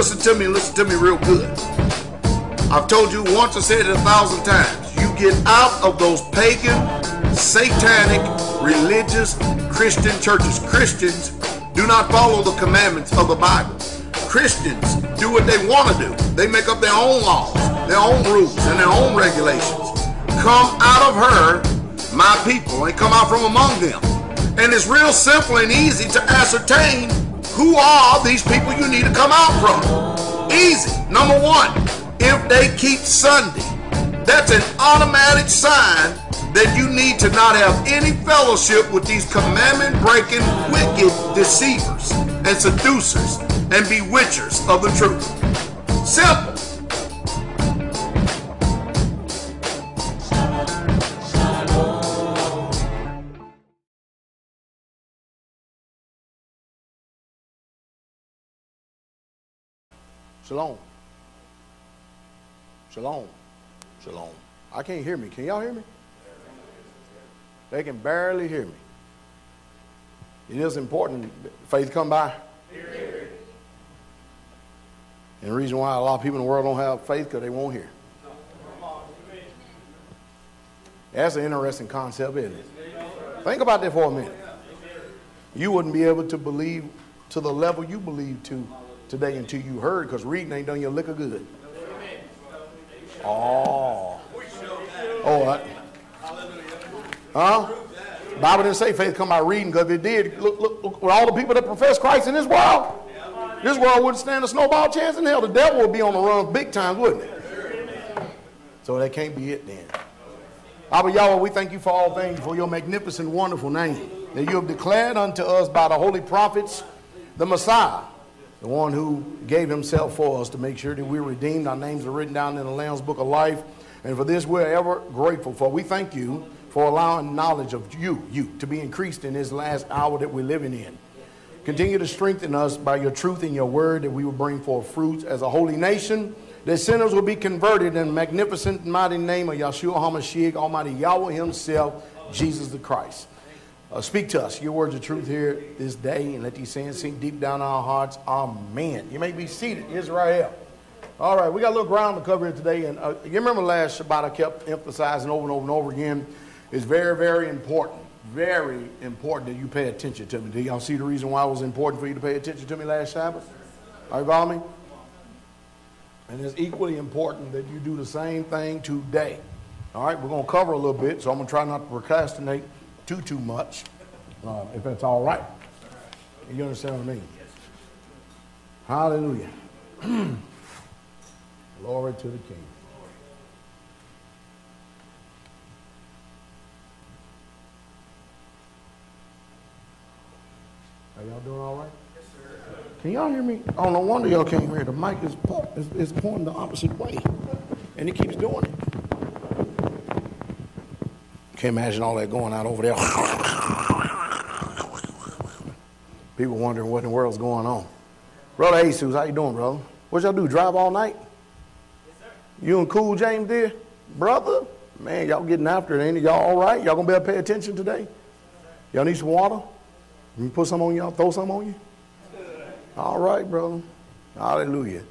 listen to me, listen to me real good. I've told you once, I said it a thousand times. You get out of those pagan, satanic, religious Christian churches. Christians do not follow the commandments of the Bible. Christians do what they want to do. They make up their own laws, their own rules, and their own regulations. Come out of her, my people, and come out from among them. And it's real simple and easy to ascertain who are these people you need to come out from. Easy. Number one, if they keep Sunday, that's an automatic sign that you need to not have any fellowship with these commandment breaking, wicked deceivers and seducers and bewitchers of the truth. Simple. Shalom. Shalom. Shalom. I can't hear me. Can y'all hear me? They can barely hear me. It is important faith come by. And the reason why a lot of people in the world don't have faith because they won't hear. That's an interesting concept, isn't it? Think about that for a minute. You wouldn't be able to believe to the level you believe to today until you heard because reading ain't done your liquor good. Oh. Oh, uh, huh? Bible didn't say faith come by reading because it did. Look, look, look, all the people that profess Christ in this world, this world wouldn't stand a snowball chance in hell. The devil would be on the run big time, wouldn't it? So that can't be it then. Abba Yahweh, we thank you for all things, for your magnificent, wonderful name that you have declared unto us by the holy prophets, the Messiah, the one who gave himself for us to make sure that we're redeemed. Our names are written down in the Lamb's Book of Life. And for this, we're ever grateful for. We thank you for allowing knowledge of you, you, to be increased in this last hour that we're living in. Continue to strengthen us by your truth and your word that we will bring forth fruits as a holy nation, that sinners will be converted in the magnificent mighty name of Yahshua HaMashiach, Almighty Yahweh Himself, Jesus the Christ. Uh, speak to us your words of truth here this day and let these sayings sink deep down our hearts. Amen. You may be seated, Israel. All right, we got a little ground to cover here today. And uh, you remember last Shabbat I kept emphasizing over and over and over again. It's very, very important, very important that you pay attention to me. Do y'all see the reason why it was important for you to pay attention to me last Sabbath? Are you following me? And it's equally important that you do the same thing today. All right, we're going to cover a little bit, so I'm going to try not to procrastinate too, too much, uh, if that's all right. You understand what I mean? Hallelujah. Glory to the King. Are y'all doing all right? Yes, sir. Can y'all hear me? Oh, no wonder y'all can't hear. The mic is, is, is pointing the opposite way, and it keeps doing it. Can't imagine all that going out over there. People wondering what in the world's going on. Brother Jesus, how you doing, brother? What y'all do? Drive all night? Yes, sir. You and Cool James did? Brother? Man, y'all getting after it, ain't it? Y'all all right? Y'all gonna be able to pay attention today? Y'all need some water? Let me put some on y'all, throw some on you? All right, brother. Hallelujah.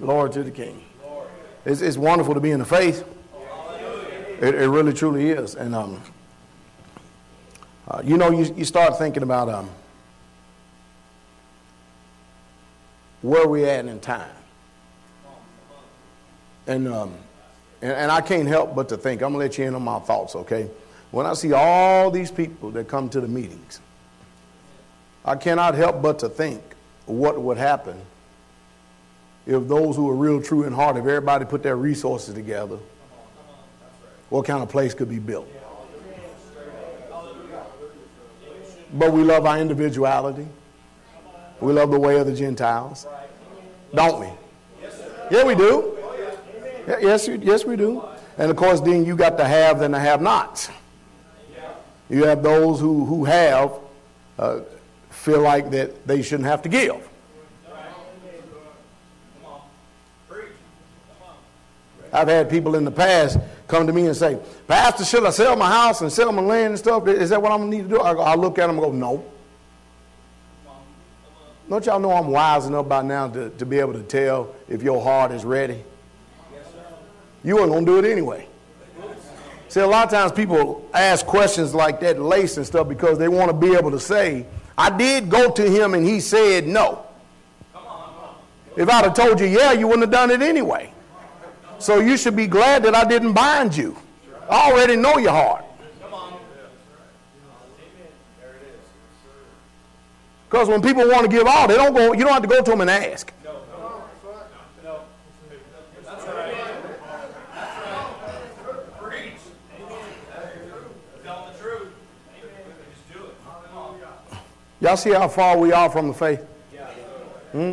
Glory to the King. It's, it's wonderful to be in the faith. It, it really, truly is. And, um, uh, you know, you, you start thinking about um, where we at in time. And, um, and, and I can't help but to think, I'm going to let you in on my thoughts, okay? When I see all these people that come to the meetings, I cannot help but to think what would happen if those who are real, true, and heart, if everybody put their resources together what kind of place could be built. But we love our individuality. We love the way of the Gentiles. Don't we? Yeah, we do. Yes, yes, we do. And of course, then you got the have and the have nots. You have those who, who have uh, feel like that they shouldn't have to give. I've had people in the past come to me and say, Pastor, should I sell my house and sell my land and stuff? Is that what I'm going to need to do? I, I look at them and go, no. Don't y'all know I'm wise enough by now to, to be able to tell if your heart is ready? You weren't going to do it anyway. See, a lot of times people ask questions like that, lace and stuff, because they want to be able to say, I did go to him and he said no. If I'd have told you, yeah, you wouldn't have done it anyway. So you should be glad that I didn't bind you. I already know your heart. Come on. Amen. There it is. Because when people want to give all, they don't go, you don't have to go to them and ask. No, no, no. That's right. Preach. Tell the truth. Just do it. Y'all see how far we are from the faith? Hmm?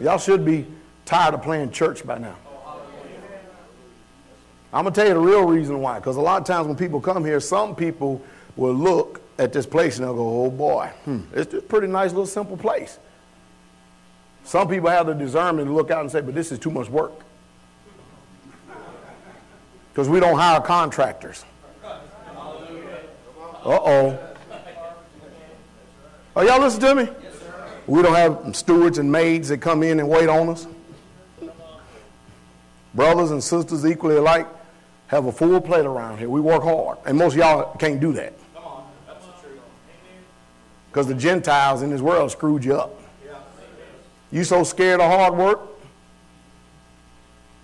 Y'all should be tired of playing church by now. I'm going to tell you the real reason why. Because a lot of times when people come here, some people will look at this place and they'll go, oh boy, hmm, it's a pretty nice little simple place. Some people have the discernment to look out and say, but this is too much work. Because we don't hire contractors. Uh oh. Are y'all listening to me? we don't have stewards and maids that come in and wait on us. Brothers and sisters equally alike have a full plate around here. We work hard. And most of y'all can't do that. Because the Gentiles in this world screwed you up. You so scared of hard work?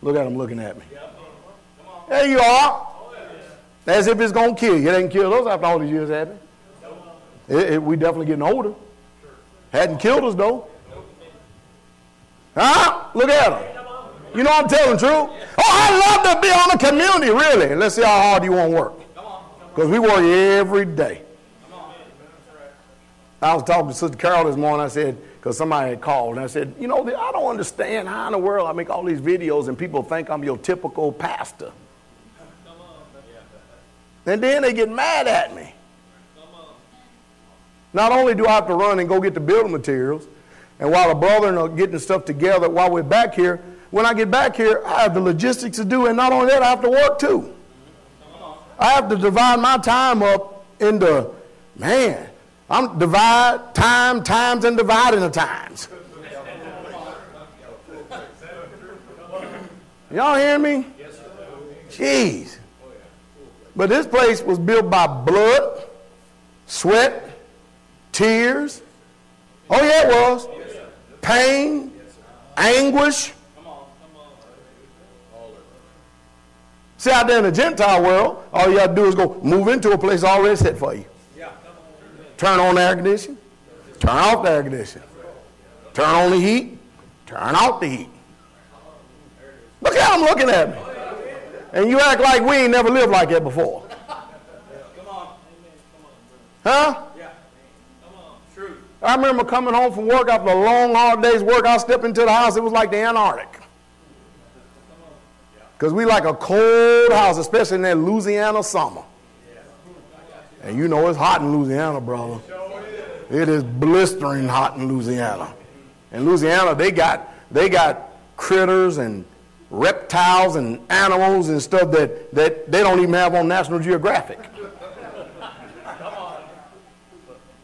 Look at them looking at me. There you are. As if it's going to kill you. It ain't killed us after all these years, have it? it, it we definitely getting older. Hadn't killed us, though. Huh? Look at them. You know I'm telling truth? Oh, I love to be on the community, really. Let's see how hard you want to work. Because we work every day. I was talking to Sister Carol this morning. I said, because somebody had called, and I said, you know, I don't understand how in the world I make all these videos and people think I'm your typical pastor. And then they get mad at me. Not only do I have to run and go get the building materials, and while the brother and are getting stuff together while we're back here, when I get back here, I have the logistics to do, and not only that, I have to work too. I have to divide my time up into, man, I'm divide time, times, and dividing the times. Y'all hear me? Jeez. But this place was built by blood, sweat, tears. Oh, yeah, it was. Pain, anguish. See, out there in the Gentile world, all you got to do is go move into a place already set for you. Turn on the air conditioning. Turn off the air conditioning. Turn on the heat. Turn off the heat. Look how I'm looking at me. And you act like we ain't never lived like that before. Huh? I remember coming home from work after a long, hard day's work. I stepped into the house. It was like the Antarctic. Because we like a cold house, especially in that Louisiana summer. And you know it's hot in Louisiana, brother. It is blistering hot in Louisiana. In Louisiana, they got they got critters and reptiles and animals and stuff that, that they don't even have on National Geographic.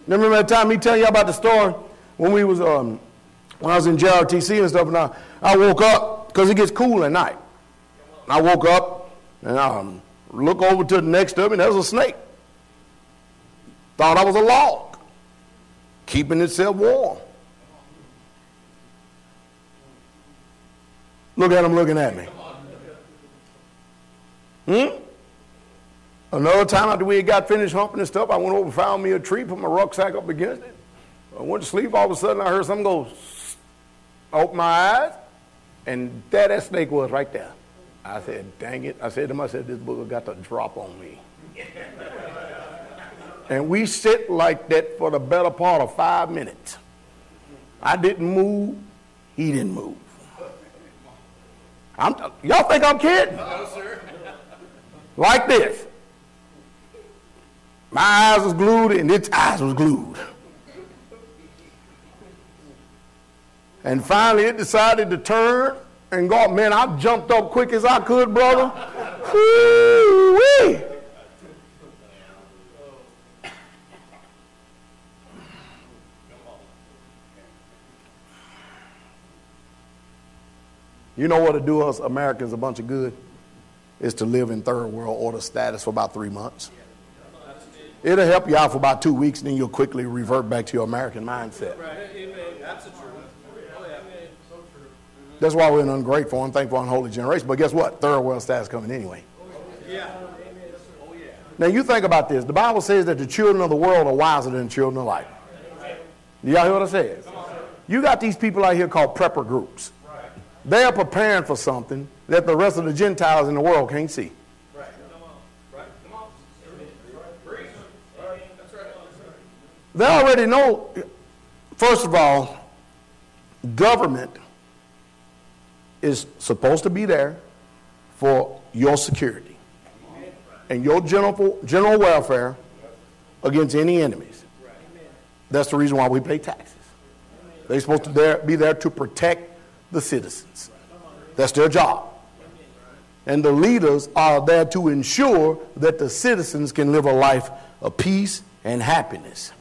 Remember that time me telling you about the story when we was um, when I was in JRTC and stuff, and I, I woke up because it gets cool at night. I woke up and I um, look over to the next of me, and there's a snake. Thought I was a log, keeping itself warm. Look at him looking at me. Hmm? Another time after we had got finished humping and stuff, I went over and found me a tree, put my rucksack up against it. I went to sleep. All of a sudden, I heard something go, open my eyes, and there that snake was right there. I said, dang it. I said to myself, this booger got to drop on me. And we sit like that for the better part of five minutes. I didn't move, he didn't move. I'm, y'all think I'm kidding? No, sir. Like this. My eyes was glued and its eyes was glued. And finally it decided to turn and God, man, I jumped up quick as I could, brother. Woo-wee. You know what to do us Americans a bunch of good? Is to live in third world order status for about three months. It'll help you out for about two weeks, and then you'll quickly revert back to your American mindset. Right. Amen. That's the truth why we're an ungrateful, unthankful, unholy generation. But guess what? Third world status coming anyway. Yeah. Now you think about this. The Bible says that the children of the world are wiser than the children of light. Do y'all hear what I said? You got these people out here called prepper groups. They are preparing for something that the rest of the Gentiles in the world can't see. They already know, first of all, government is supposed to be there for your security and your general, general welfare against any enemies. That's the reason why we pay taxes. They're supposed to be there to protect the citizens. That's their job. And the leaders are there to ensure that the citizens can live a life of peace and happiness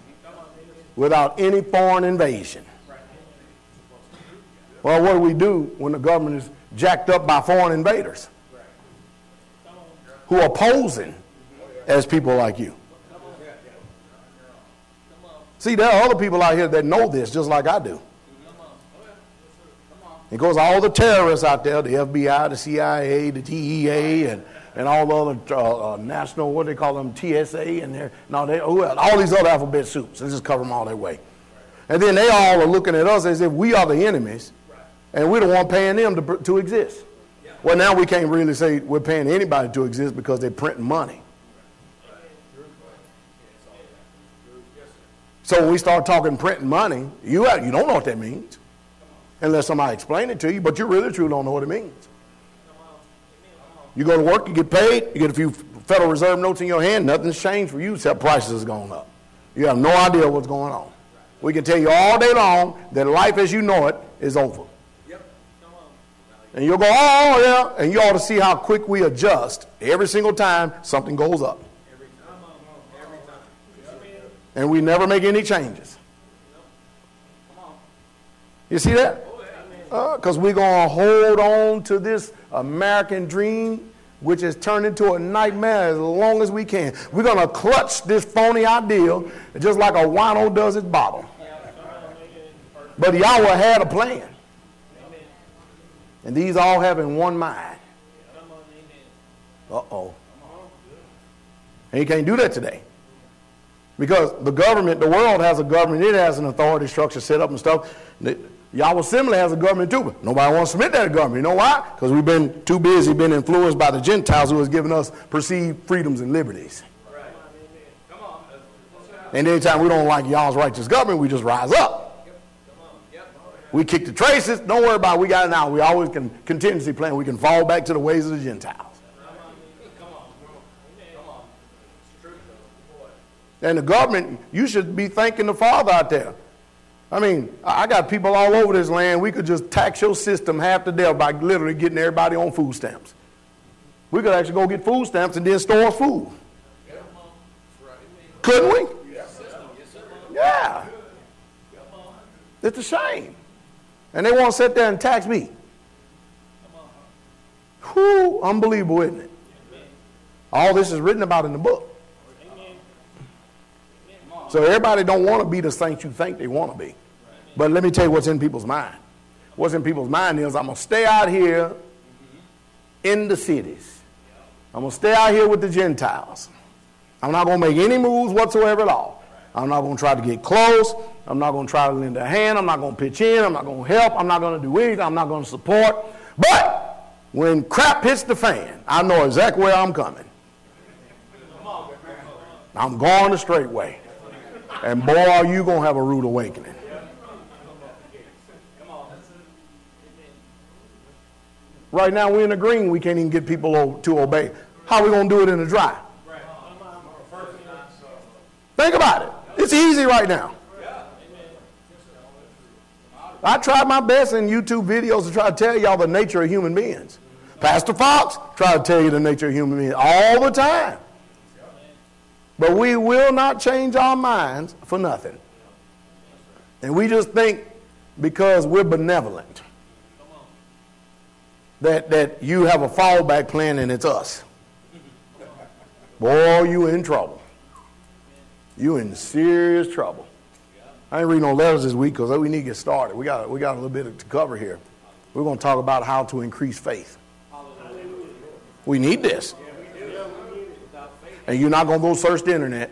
without any foreign invasion. Well, what do we do when the government is jacked up by foreign invaders who are posing as people like you? See, there are other people out here that know this just like I do. It goes all the terrorists out there, the FBI, the CIA, the DEA, and, and all the other uh, uh, national, what they call them, TSA, and they're, no, they, all these other alphabet soups. They just cover them all their way. And then they all are looking at us as if we are the enemies, and we don't want paying them to, to exist. Well, now we can't really say we're paying anybody to exist because they're printing money. So when we start talking printing money, you, you don't know what that means unless somebody explain it to you, but you really truly don't know what it means. You go to work, you get paid, you get a few Federal Reserve notes in your hand, nothing's changed for you except prices have gone up. You have no idea what's going on. We can tell you all day long that life as you know it is over. And you'll go, oh, yeah, and you ought to see how quick we adjust every single time something goes up. And we never make any changes. You see that? Because uh, we're going to hold on to this American dream, which has turned into a nightmare as long as we can. We're going to clutch this phony ideal just like a wino does its bottle. But Yahweh had a plan. And these all have in one mind. Uh oh. And you can't do that today. Because the government, the world has a government, it has an authority structure set up and stuff. Yahweh Assembly has a government too, but nobody wants to submit that government. You know why? Because we've been too busy being influenced by the Gentiles who has given us perceived freedoms and liberties. And anytime we don't like y'all's righteous government, we just rise up. We kick the traces. Don't worry about it. We got it now. We always can contingency plan. We can fall back to the ways of the Gentiles. Come on, bro. Come on. And the government, you should be thanking the Father out there. I mean, I got people all over this land. We could just tax your system half to death by literally getting everybody on food stamps. We could actually go get food stamps and then store food. Couldn't we? Yeah. It's a shame. And they want to sit there and tax me. Whew, unbelievable, isn't it? All this is written about in the book. So everybody don't want to be the saints you think they want to be. But let me tell you what's in people's mind. What's in people's mind is I'm going to stay out here in the cities. I'm going to stay out here with the Gentiles. I'm not going to make any moves whatsoever at all. I'm not going to try to get close. I'm not going to try to lend a hand. I'm not going to pitch in. I'm not going to help. I'm not going to do anything. I'm not going to support. But when crap hits the fan, I know exactly where I'm coming. I'm going the Straitway. And boy, are you going to have a rude awakening. Right now, we're in the green. We can't even get people to obey. How are we going to do it in the dry? Think about it. It's easy right now. I tried my best in YouTube videos to try to tell y'all the nature of human beings. Pastor Fox tried to tell you the nature of human beings all the time. But we will not change our minds for nothing. And we just think because we're benevolent that, that you have a fallback plan and it's us. Boy, you in trouble. You in serious trouble. I ain't reading no letters this week because we need to get started. We got, we got a little bit to cover here. We're going to talk about how to increase faith. We need this. And you're not going to go search the internet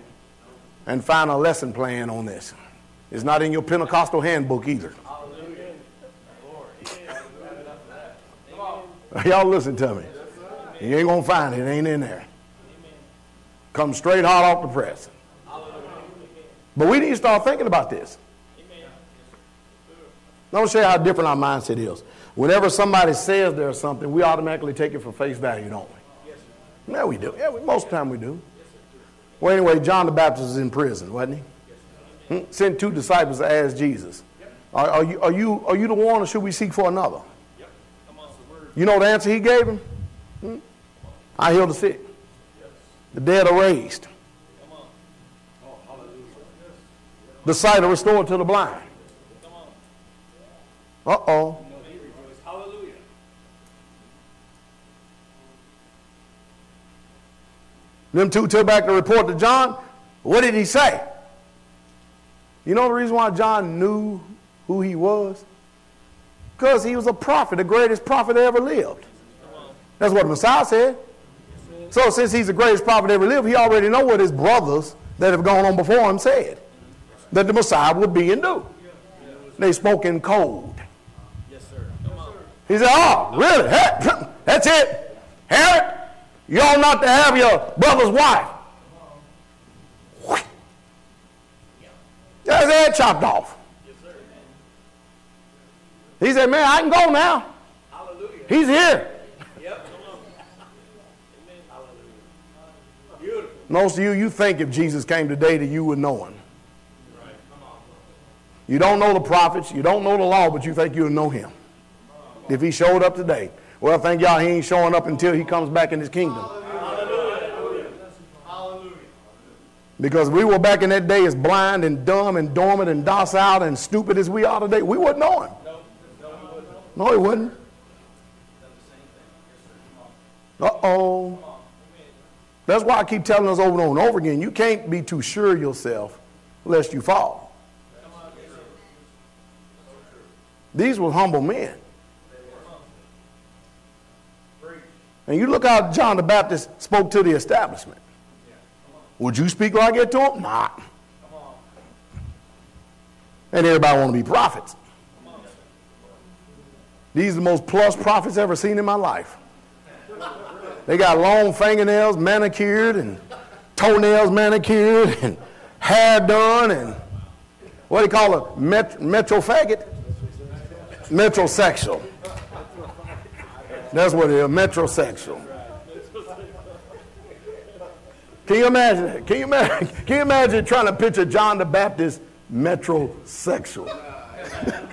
and find a lesson plan on this. It's not in your Pentecostal handbook either. Y'all listen to me. You ain't going to find it. It ain't in there. Come straight hot off the press. But we need to start thinking about this. Let me show you how different our mindset is. Whenever somebody says there's something, we automatically take it for face value, don't we? Yes. Yeah, we do. Yeah, we, most of the time we do. Well, anyway, John the Baptist is in prison, wasn't he? Yes, hmm? Sent two disciples to ask Jesus, yep. are, are, you, are, you, are you the one or should we seek for another? Yep. You know the answer he gave him? Hmm? I heal the sick. Yes. The dead are raised. The sight are restored to the blind. Uh oh. Hallelujah. Them two took back the report to John. What did he say? You know the reason why John knew who he was? Because he was a prophet, the greatest prophet that ever lived. That's what the Messiah said. So since he's the greatest prophet ever lived, he already know what his brothers that have gone on before him said. That the Messiah would be and do. They spoke in code. Yes, sir. He said, oh, really? That's it? Herod, you ought not to have your brother's wife. That's his head chopped off. He said, man, I can go now. Hallelujah. He's here. Most of you, you think if Jesus came today that you would know him. You don't know the prophets, you don't know the law, but you think you'll know him. If he showed up today. Well, thank y'all, he ain't showing up until he comes back in his kingdom. Hallelujah. Hallelujah. Because we were back in that day as blind and dumb and dormant and docile and stupid as we are today. We wouldn't know him. No, he wouldn't. Uh oh. That's why I keep telling us over and over and over again you can't be too sure yourself lest you fall. These were humble men. And you look how John the Baptist spoke to the establishment. Would you speak like it to them? Not. And everybody want to be prophets. These are the most plus prophets ever seen in my life. They got long fingernails manicured and toenails manicured and hair done and what do you call it? Met- metro faggot? Metrosexual. That's what it is, metrosexual. Can you imagine? Can you imagine, can you imagine trying to picture John the Baptist metrosexual?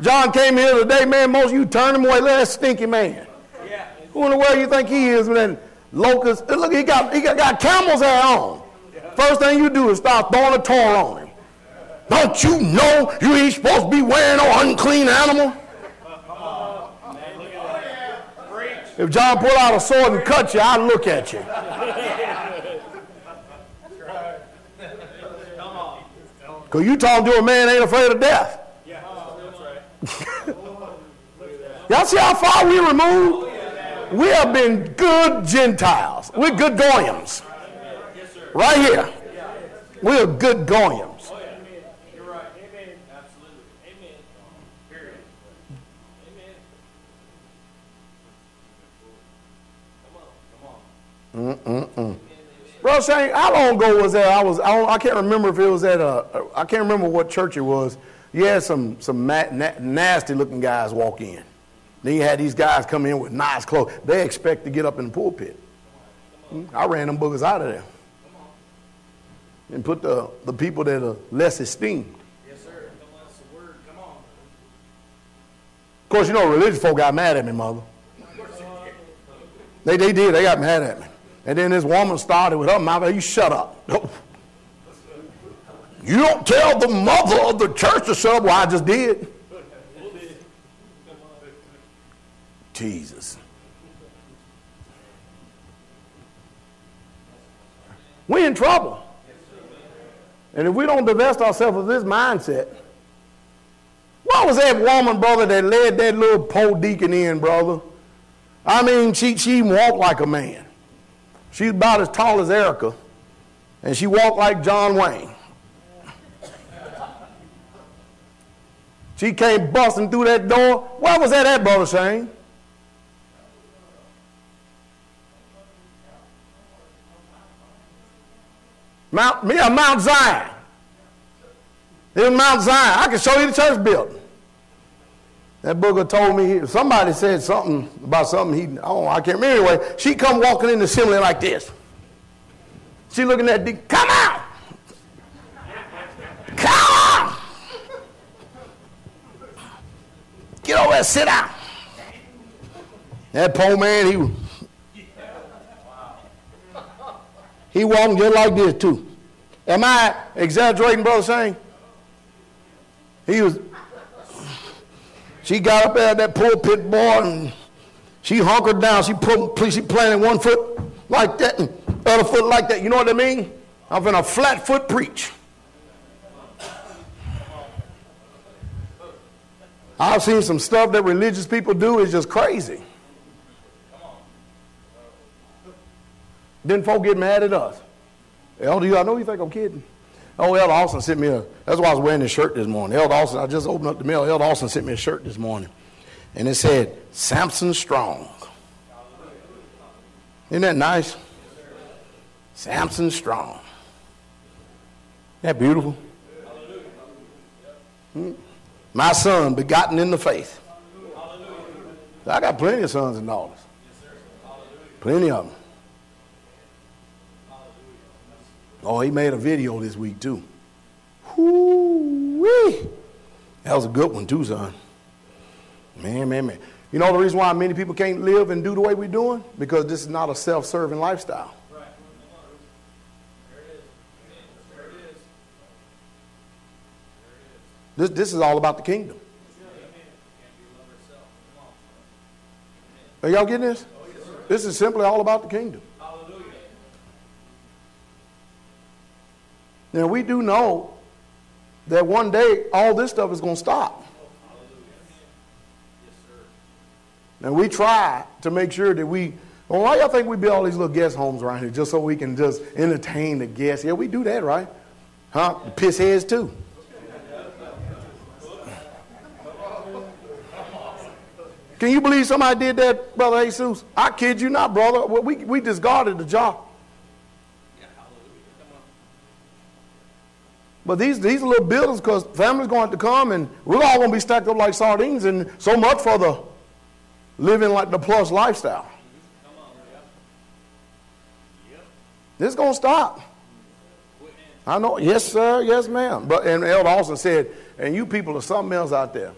John came here today, man. Most of you turn him away. Look at that stinky man. Yeah. Who in the world you think he is? Man, Locust. Look, he got he got, got camel's hair on. First thing you do is start throwing a tar on him. Don't you know you ain't supposed to be wearing no unclean animal? If John pulled out a sword and cut you, I'd look at you. Because you talking to a man ain't afraid of death. Y'all see how far we removed? We have been good Gentiles. We're good Goyams. Right here. We're good Goyams. Mm-mm-mm. Bro Shane, how long ago was that? I was I, I can't remember if it was at a I can't remember what church it was. You had some some na- nasty looking guys walk in. Then you had these guys come in with nice clothes. They expect to get up in the pulpit. Mm, I ran them boogers out of there. And put the, the people that are less esteemed. Yes, sir. the word. Come on. Of course, you know, religious folk got mad at me, mother. They, they did. They got mad at me. And then this woman started with her mouth, you shut up. You don't tell the mother of the church to shut up. Well, I just did. Jesus. We're in trouble. And if we don't divest ourselves of this mindset, what was that woman, brother, that led that little poor deacon in, brother? I mean, she, she walked like a man. She's about as tall as Erica, and she walked like John Wayne. She came busting through that door. Where was that at, Brother Shane? Mount, yeah, Mount Zion. It was Mount Zion. I can show you the church building. That booger told me, somebody said something about something he, oh, I can't remember. Anyway, she come walking in the assembly like this. She looking at the, come out. Come on. Get over there, sit down. That poor man, he, he walking just like this too. Am I exaggerating, Brother Shane? He was, she got up there at that pulpit boy and she hunkered down. She put, she planted one foot like that and other foot like that. You know what I mean? I'm going to flat foot preach. I've seen some stuff that religious people do is just crazy. Then folk get mad at us. Elder, I know you think I'm kidding. Oh, Elder Austin sent me a, that's why I was wearing this shirt this morning. Elder Austin, I just opened up the mail. Elder Austin sent me a shirt this morning. And it said, Samson Strong. Isn't that nice? Samson Strong. Isn't that beautiful? Hmm? My son, begotten in the faith. I got plenty of sons and daughters. Plenty of them. Oh, he made a video this week too. Whoo-wee. That was a good one too, son. Man, man, man. You know the reason why many people can't live and do the way we're doing? Because this is not a self-serving lifestyle. This, this is all about the kingdom. Are y'all getting this? This is simply all about the kingdom. Now, we do know that one day all this stuff is going to stop. Oh, and we try to make sure that we, well, why y'all think we build all these little guest homes around here just so we can just entertain the guests? Yeah, we do that, right? Huh? The piss heads too. Can you believe somebody did that, Brother Jesus? I kid you not, brother. We, we discarded the job. But these, these are little buildings because families going to come and we're all going to be stacked up like sardines and so much for the living like the plus lifestyle. This is going to stop. I know. Yes, sir. Yes, ma'am. But and Elder also said, and you people are something else out there.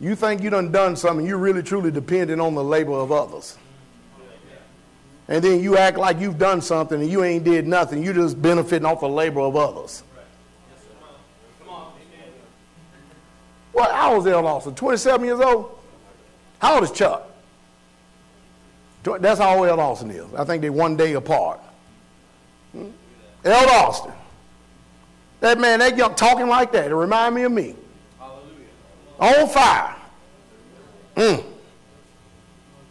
You think you done done something, you really truly dependent on the labor of others. And then you act like you've done something and you ain't did nothing. You just benefiting off the labor of others. What? How old is Elder Austin? 27 years old? How old is Chuck? That's how old Elder Austin is. I think they're one day apart. Hmm? Elder Austin. That man, that young talking like that, it remind me of me. Hallelujah. On fire. Mm.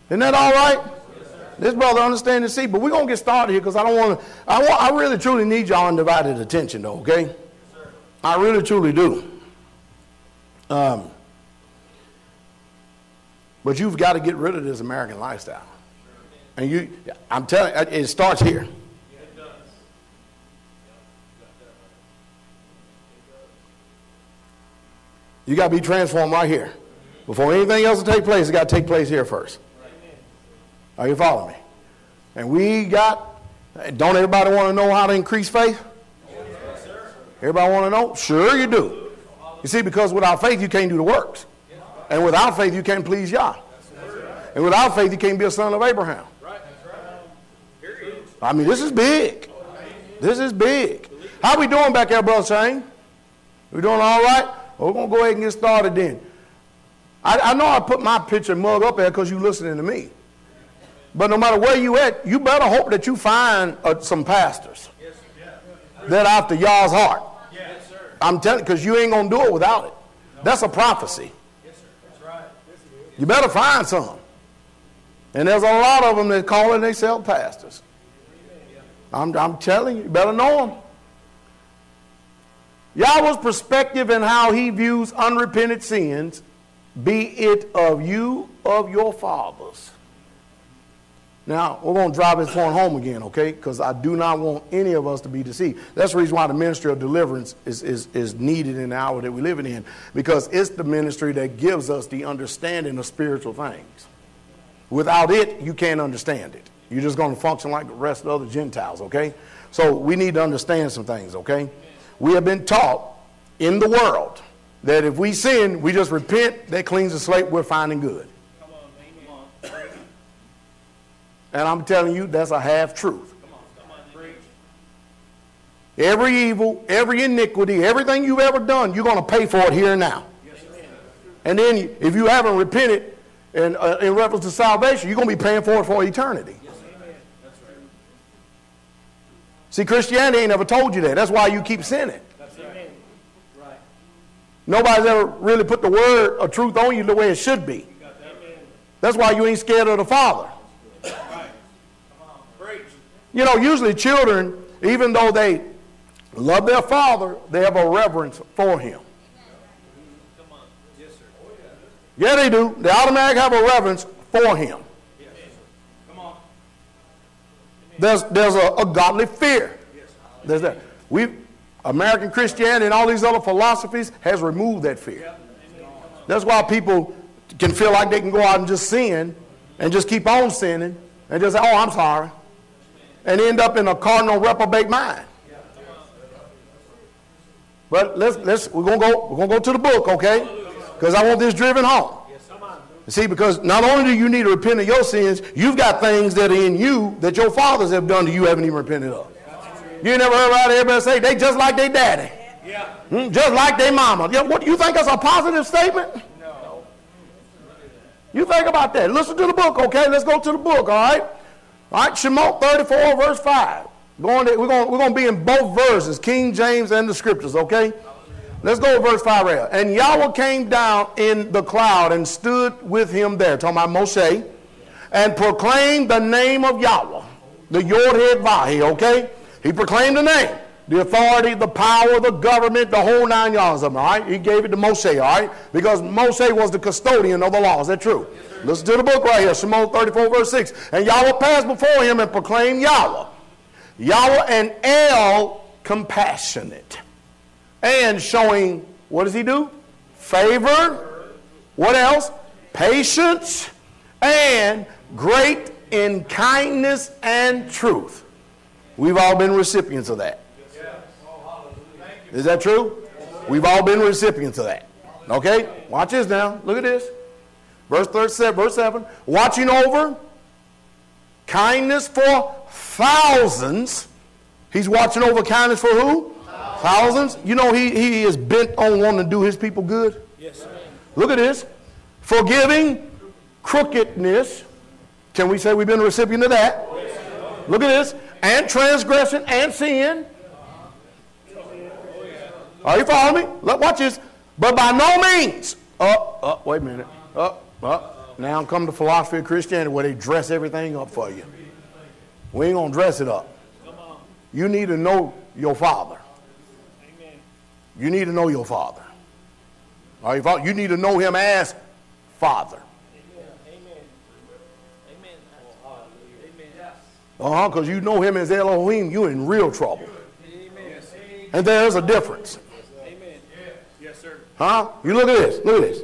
Isn't that all right? Yes, this brother understand and see, but we're gonna get started here because I don't want to. I want. I really truly need y'all undivided attention, though. Okay? Yes, I really truly do. Um, but you've got to get rid of this American lifestyle. And you, I'm telling you, it starts here. You got to be transformed right here. Before anything else to take place, it got to take place here first. Are you following me? And we got, don't everybody want to know how to increase faith? Everybody want to know? Sure you do. You see, because without faith, you can't do the works. And without faith, you can't please Yah. And without faith, you can't be a son of Abraham. I mean, this is big. This is big. How we doing back there, Brother Shane? We doing all right? Well, we're going to go ahead and get started then. I, I know I put my picture mug up there because you listening to me. But no matter where you at, you better hope that you find uh, some pastors that after y'all's heart. I'm telling you, because you ain't going to do it without it. That's a prophecy. You better find some. And there's a lot of them that call themselves pastors. I'm, I'm telling you, you better know them. Yahweh's perspective and how he views unrepented sins, be it of you, of your fathers. Now, we're going to drive this point home again, okay? Because I do not want any of us to be deceived. That's the reason why the ministry of deliverance is, is, is needed in the hour that we're living in, because it's the ministry that gives us the understanding of spiritual things. Without it, you can't understand it. You're just going to function like the rest of the other Gentiles, okay? So we need to understand some things, okay? We have been taught in the world that if we sin, we just repent, that cleans the slate, we're finding good. And I'm telling you, that's a half truth. Every evil, every iniquity, everything you've ever done, you're going to pay for it here and now. And then if you haven't repented in, uh, in reference to salvation, you're going to be paying for it for eternity. See, Christianity ain't never told you that. That's why you keep sinning. Nobody's ever really put the word of truth on you the way it should be. That's why you ain't scared of the Father. You know, usually children, even though they love their father, they have a reverence for him. Yeah, they do. They automatically have a reverence for him. Yes. Come on. There's, there's a, a godly fear. There's that. We, American Christianity and all these other philosophies has removed that fear. That's why people can feel like they can go out and just sin and just keep on sinning and just say, oh, I'm sorry and end up in a cardinal reprobate mind. But let's let's we're gonna go we're gonna go to the book, okay? Because I want this driven home. See, because not only do you need to repent of your sins, you've got things that are in you that your fathers have done to you haven't even repented of. You never heard about everybody say they just like their daddy. Yeah. Hmm? Just like their mama. Yeah, what you think that's a positive statement? No. You think about that. Listen to the book, okay? Let's go to the book, all right? All right, Shemot 34, verse 5. Going to, we're, going, we're going to be in both verses, King James and the scriptures, okay? Let's go to verse 5 right And Yahweh came down in the cloud and stood with him there, talking about Moshe, and proclaimed the name of Yahweh, the Yod Vahi, okay? He proclaimed the name, the authority, the power, the government, the whole nine yards of them, all right? He gave it to Moshe, all right? Because Moshe was the custodian of the law. Is that true? Listen to the book right here, Shemot 34, verse 6. And Yahweh passed before him and proclaimed Yahweh. Yahweh and El compassionate. And showing, what does he do? Favor. What else? Patience. And great in kindness and truth. We've all been recipients of that. Is that true? We've all been recipients of that. Okay? Watch this now. Look at this. Verse 37, verse 7. Watching over kindness for thousands. He's watching over kindness for who? Thousands. You know, he, he is bent on wanting to do his people good. Yes, sir. Look at this. Forgiving crookedness. Can we say we've been a recipient of that? Yes, Look at this. And transgression and sin. Are you following me? Look, watch this. But by no means. Oh, oh, wait a minute. Oh, well, now come to philosophy of Christianity where they dress everything up for you. We ain't going to dress it up. You need to know your father. You need to know your father. Are You need to know him as father. Uh-huh, because you know him as Elohim, you're in real trouble. And there's a difference. Huh? You look at this. Look at this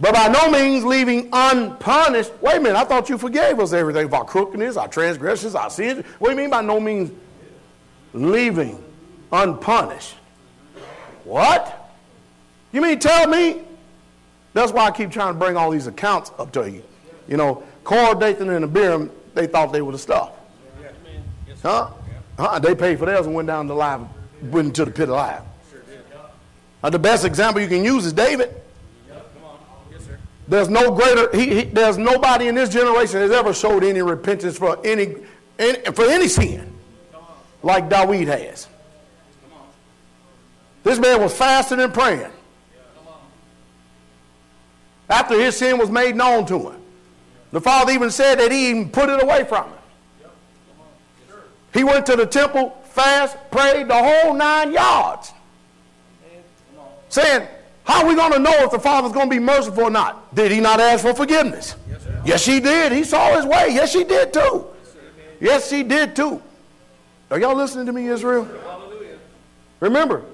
but by no means leaving unpunished. Wait a minute, I thought you forgave us everything of our crookedness, our transgressions, our sins. What do you mean by no means leaving unpunished? What? You mean tell me? That's why I keep trying to bring all these accounts up to you. You know, Korah, Dathan, and Abiram, they thought they were the stuff. Huh? huh? They paid for theirs and went down the live, went into the pit of life. Uh, the best example you can use is David. There's no greater, he, he, there's nobody in this generation has ever showed any repentance for any, any for any sin like David has. This man was fasting and praying after his sin was made known to him. The father even said that he even put it away from him. He went to the temple, fast, prayed the whole nine yards. Saying, how are we going to know if the Father's going to be merciful or not? Did he not ask for forgiveness? Yes, yes he did. He saw his way. Yes, he did too. Yes, he did too. Are y'all listening to me, Israel? Hallelujah. Remember,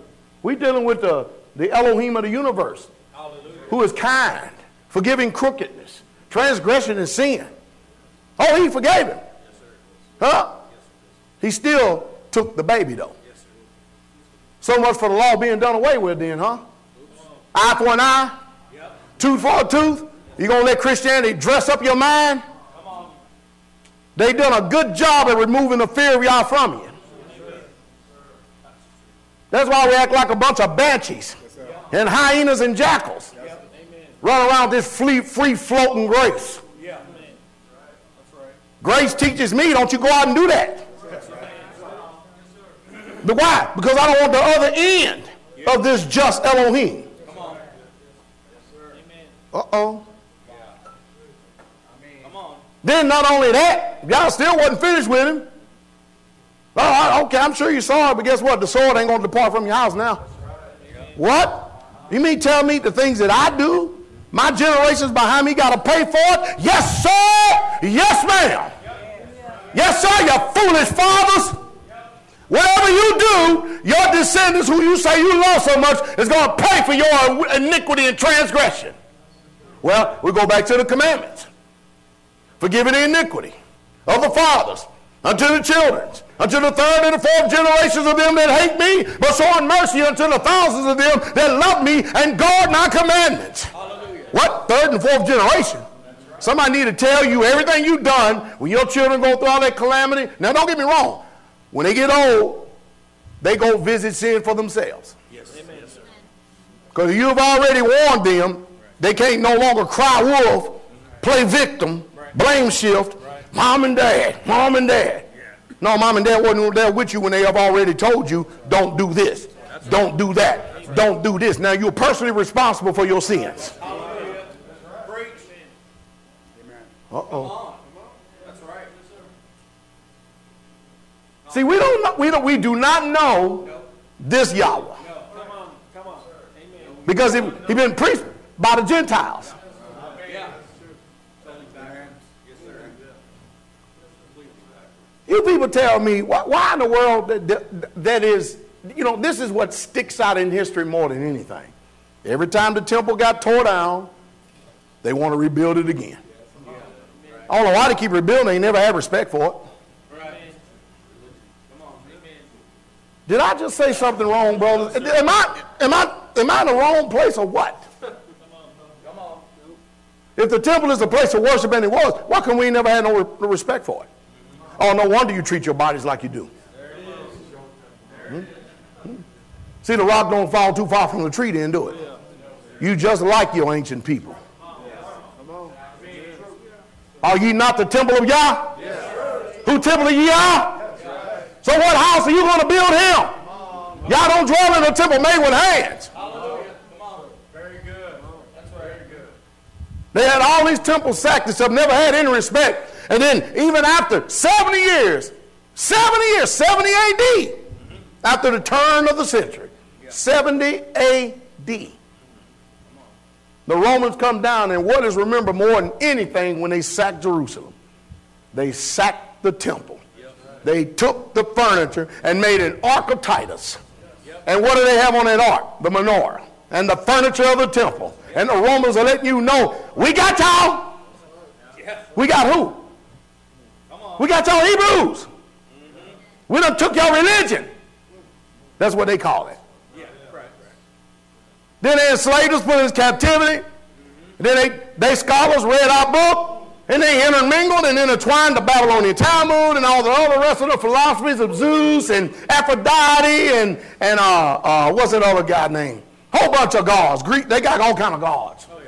we're dealing with the, the Elohim of the universe, Hallelujah. who is kind, forgiving crookedness, transgression, and sin. Oh, he forgave him. Yes, huh? He still took the baby, though. So much for the law being done away with, then, huh? Eye for an eye, yep. tooth for a tooth. You gonna let Christianity dress up your mind? Come on. They done a good job at removing the fear of y'all from you. That's why we act like a bunch of banshees and hyenas and jackals. Run around this free, free floating grace. Grace teaches me, don't you go out and do that. But why? Because I don't want the other end of this just Elohim. Uh oh. Then not only that, y'all still wasn't finished with him. Oh, okay, I'm sure you saw it, but guess what? The sword ain't going to depart from your house now. What? You mean tell me the things that I do, my generations behind me got to pay for it? Yes, sir. Yes, ma'am. Yes, sir, you foolish fathers. Whatever you do, your descendants who you say you love so much is going to pay for your iniquity and transgression. Well, we go back to the commandments. Forgiving the iniquity of the fathers unto the children, unto the third and the fourth generations of them that hate me, but showing mercy unto the thousands of them that love me and guard my commandments. Hallelujah. What? Third and fourth generation? Right. Somebody need to tell you everything you've done when your children go through all that calamity. Now, don't get me wrong. When they get old, they go visit sin for themselves. Yes. Sir. Because you've already warned them they can't no longer cry wolf, play victim, blame shift, mom and dad, mom and dad. No, mom and dad wasn't there with you when they have already told you, don't do this, don't do that, don't do this. Now you're personally responsible for your sins. Uh-oh. See, we don't know, we don't we do not know this Yahweh. Because he, he been preached by the Gentiles. You people tell me, why, why in the world that, that, is, you know, this is what sticks out in history more than anything. Every time the temple got tore down, they want to rebuild it again. I don't know why they keep rebuilding, they never have respect for it. Did I just say something wrong, brother? Am I, am I, am I in the wrong place or what? If the temple is a place of worship and it was, why can we never have no, respect for it? Oh, no wonder you treat your bodies like you do. Hmm? Hmm? See, the rock don't fall too far from the tree, then do it. You just like your ancient people. Are ye not the temple of Yah? Who temple of Yah? So what house are you going to build him? Y'all don't dwell in a temple made with hands. They had all these temples sacked and stuff, never had any respect. And then even after 70 years, 70 years, 70 AD, after the turn of the century, 70 AD, the Romans come down, and what is remembered more than anything when they sacked Jerusalem? They sacked the temple. They took the furniture and made an ark of Titus. And what do they have on that ark? The menorah and the furniture of the temple. And the Romans are letting you know, we got y'all. We got who? We got y'all Hebrews. We done took your religion. That's what they call it. Then they enslaved us, put us in captivity. Then they, they scholars read our book, and they intermingled and intertwined the Babylonian Talmud and all the other rest of the philosophies of Zeus and Aphrodite and, and uh, uh, what's that other guy name? Whole bunch of gods. Greek, they got all kind of gods. Oh,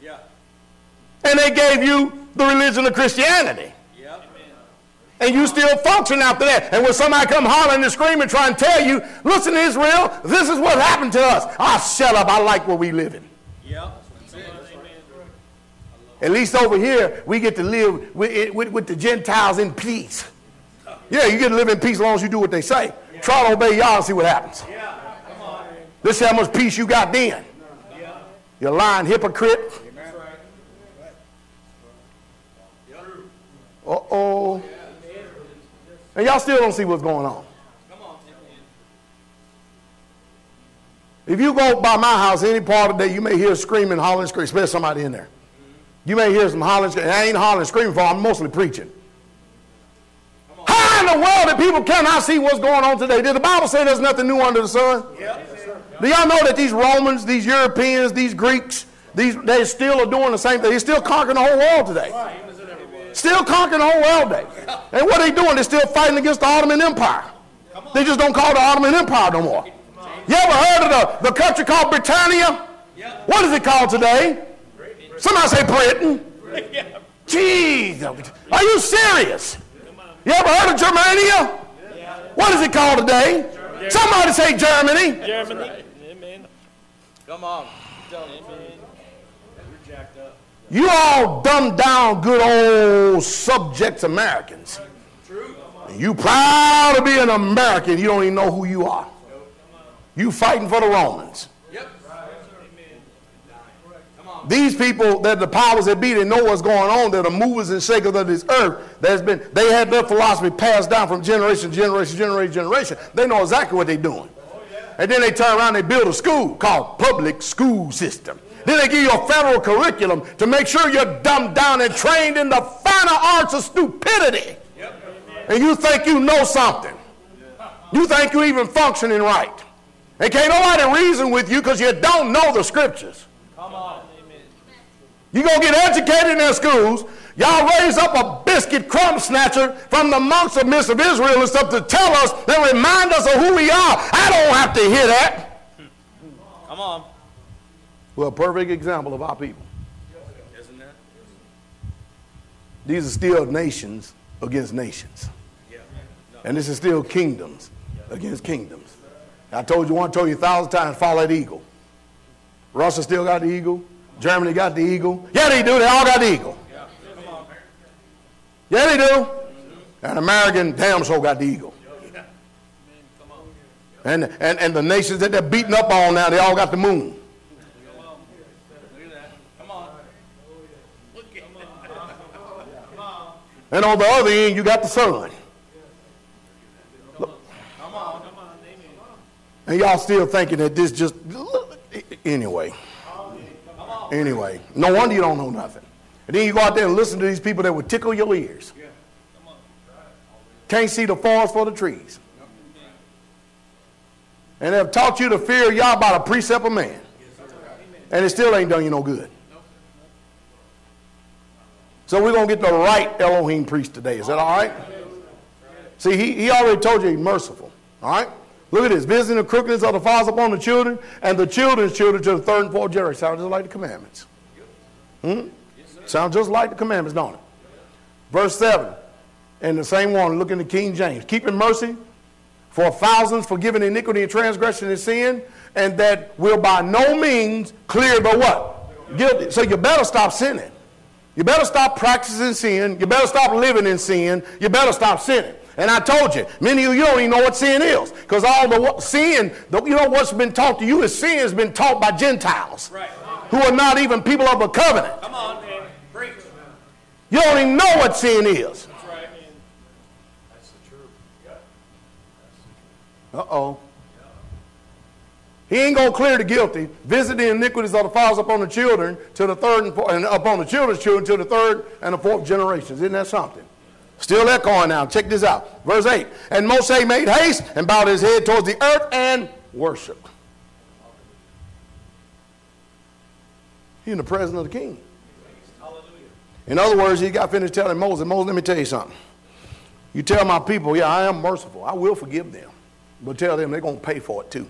yeah. Yeah. And they gave you the religion of Christianity. Yeah. And you still function after that. And when somebody come hollering and screaming, try and tell you, listen, Israel, this is what happened to us. I oh, shut up. I like where we living. Yeah. At least over here, we get to live with, with, with, the Gentiles in peace. Yeah, you get to live in peace as long as you do what they say. Try to obey y'all and see what happens. This is how much peace you got then. Yeah. You lying hypocrite. Uh-oh. And y'all still don't see what's going on. If you go by my house any part of the day, you may hear screaming, hollering, screaming, especially somebody in there. You may hear some hollering. I ain't hollering, screaming for, I'm mostly preaching. In the world that people cannot see what's going on today? Did the Bible say there's nothing new under the sun? Do y'all know that these Romans, these Europeans, these Greeks, these they still are doing the same thing? They're still conquering the whole world today. Still conquering the whole world today. And what are they doing? They're still fighting against the Ottoman Empire. They just don't call the Ottoman Empire no more. You ever heard of the, the country called Britannia? What is it called today? Somebody say Britain. Jeez, are you serious? You ever heard of Germania? Yeah. What is it called today? Somebody say Germany. Germany. Amen. Come on. You all dumbed down good old subject Americans. You proud to be an American, you don't even know who you are. You fighting for the Romans. These people that the powers that be, they know what's going on. They're the movers and shakers of this earth. There's been, they had their philosophy passed down from generation to generation, generation, generation. They know exactly what they're doing. And then they turn around and they build a school called public school system. Then they give you a federal curriculum to make sure you're dumbed down and trained in the finer arts of stupidity. And you think you know something. You think you're even functioning right. And can't nobody reason with you because you don't know the scriptures. Come on. You're going to get educated in their schools. Y'all raise up a biscuit crumb snatcher from the monks of Miss of Israel and stuff to tell us, and remind us of who we are. I don't have to hear that. Come on. Well, a perfect example of our people. Isn't that? These are still nations against nations. And this is still kingdoms against kingdoms. I told you one, told you a thousand times, follow that eagle. Russia still got the eagle. Germany got the eagle. Yeah, they do. They all got the eagle. Yeah, they do. And American damn sure got the eagle. And, and, and the nations that they're beating up on now, they all got the moon. And on the other end, you got the sun. Come on. And y'all still thinking that this just, anyway. Anyway, no wonder you don't know nothing. And then you go out there and listen to these people that would tickle your ears. Can't see the forest for the trees. And they've taught you to fear Yah by the precept of man. And it still ain't done you no good. So we're going to get the right Elohim priest today. Is that all right? See, he, he already told you he's merciful. All right? Look at this. Visiting the crookedness of the fathers upon the children and the children's children to the third and fourth generation. Sounds just like the commandments. Hmm? Sounds just like the commandments, don't it? Verse 7. And the same one, look in the King James. Keeping mercy for thousands, forgiving iniquity and transgression and sin, and that will by no means clear the what? Guilty. So you better stop sinning. You better stop practicing sin. You better stop living in sin. You better stop sinning. And I told you, many of you don't even know what sin is. Because all the sin, the, you know what's been taught to you is sin has been taught by Gentiles. Right. Who are not even people of the covenant. Come on, man. Preach. You don't even know what sin is. That's right. That's the truth. Uh-oh. He ain't to clear the guilty. Visit the iniquities of the fathers upon the children to the third and, fourth, and upon the children's children to the third and the fourth generations. Isn't that something? Still echoing now. Check this out. Verse 8. And Moshe made haste and bowed his head towards the earth and worshiped. He in the presence of the king. In other words, he got finished telling Moses, Moses, let me tell you something. You tell my people, yeah, I am merciful. I will forgive them. But tell them they're going to pay for it too.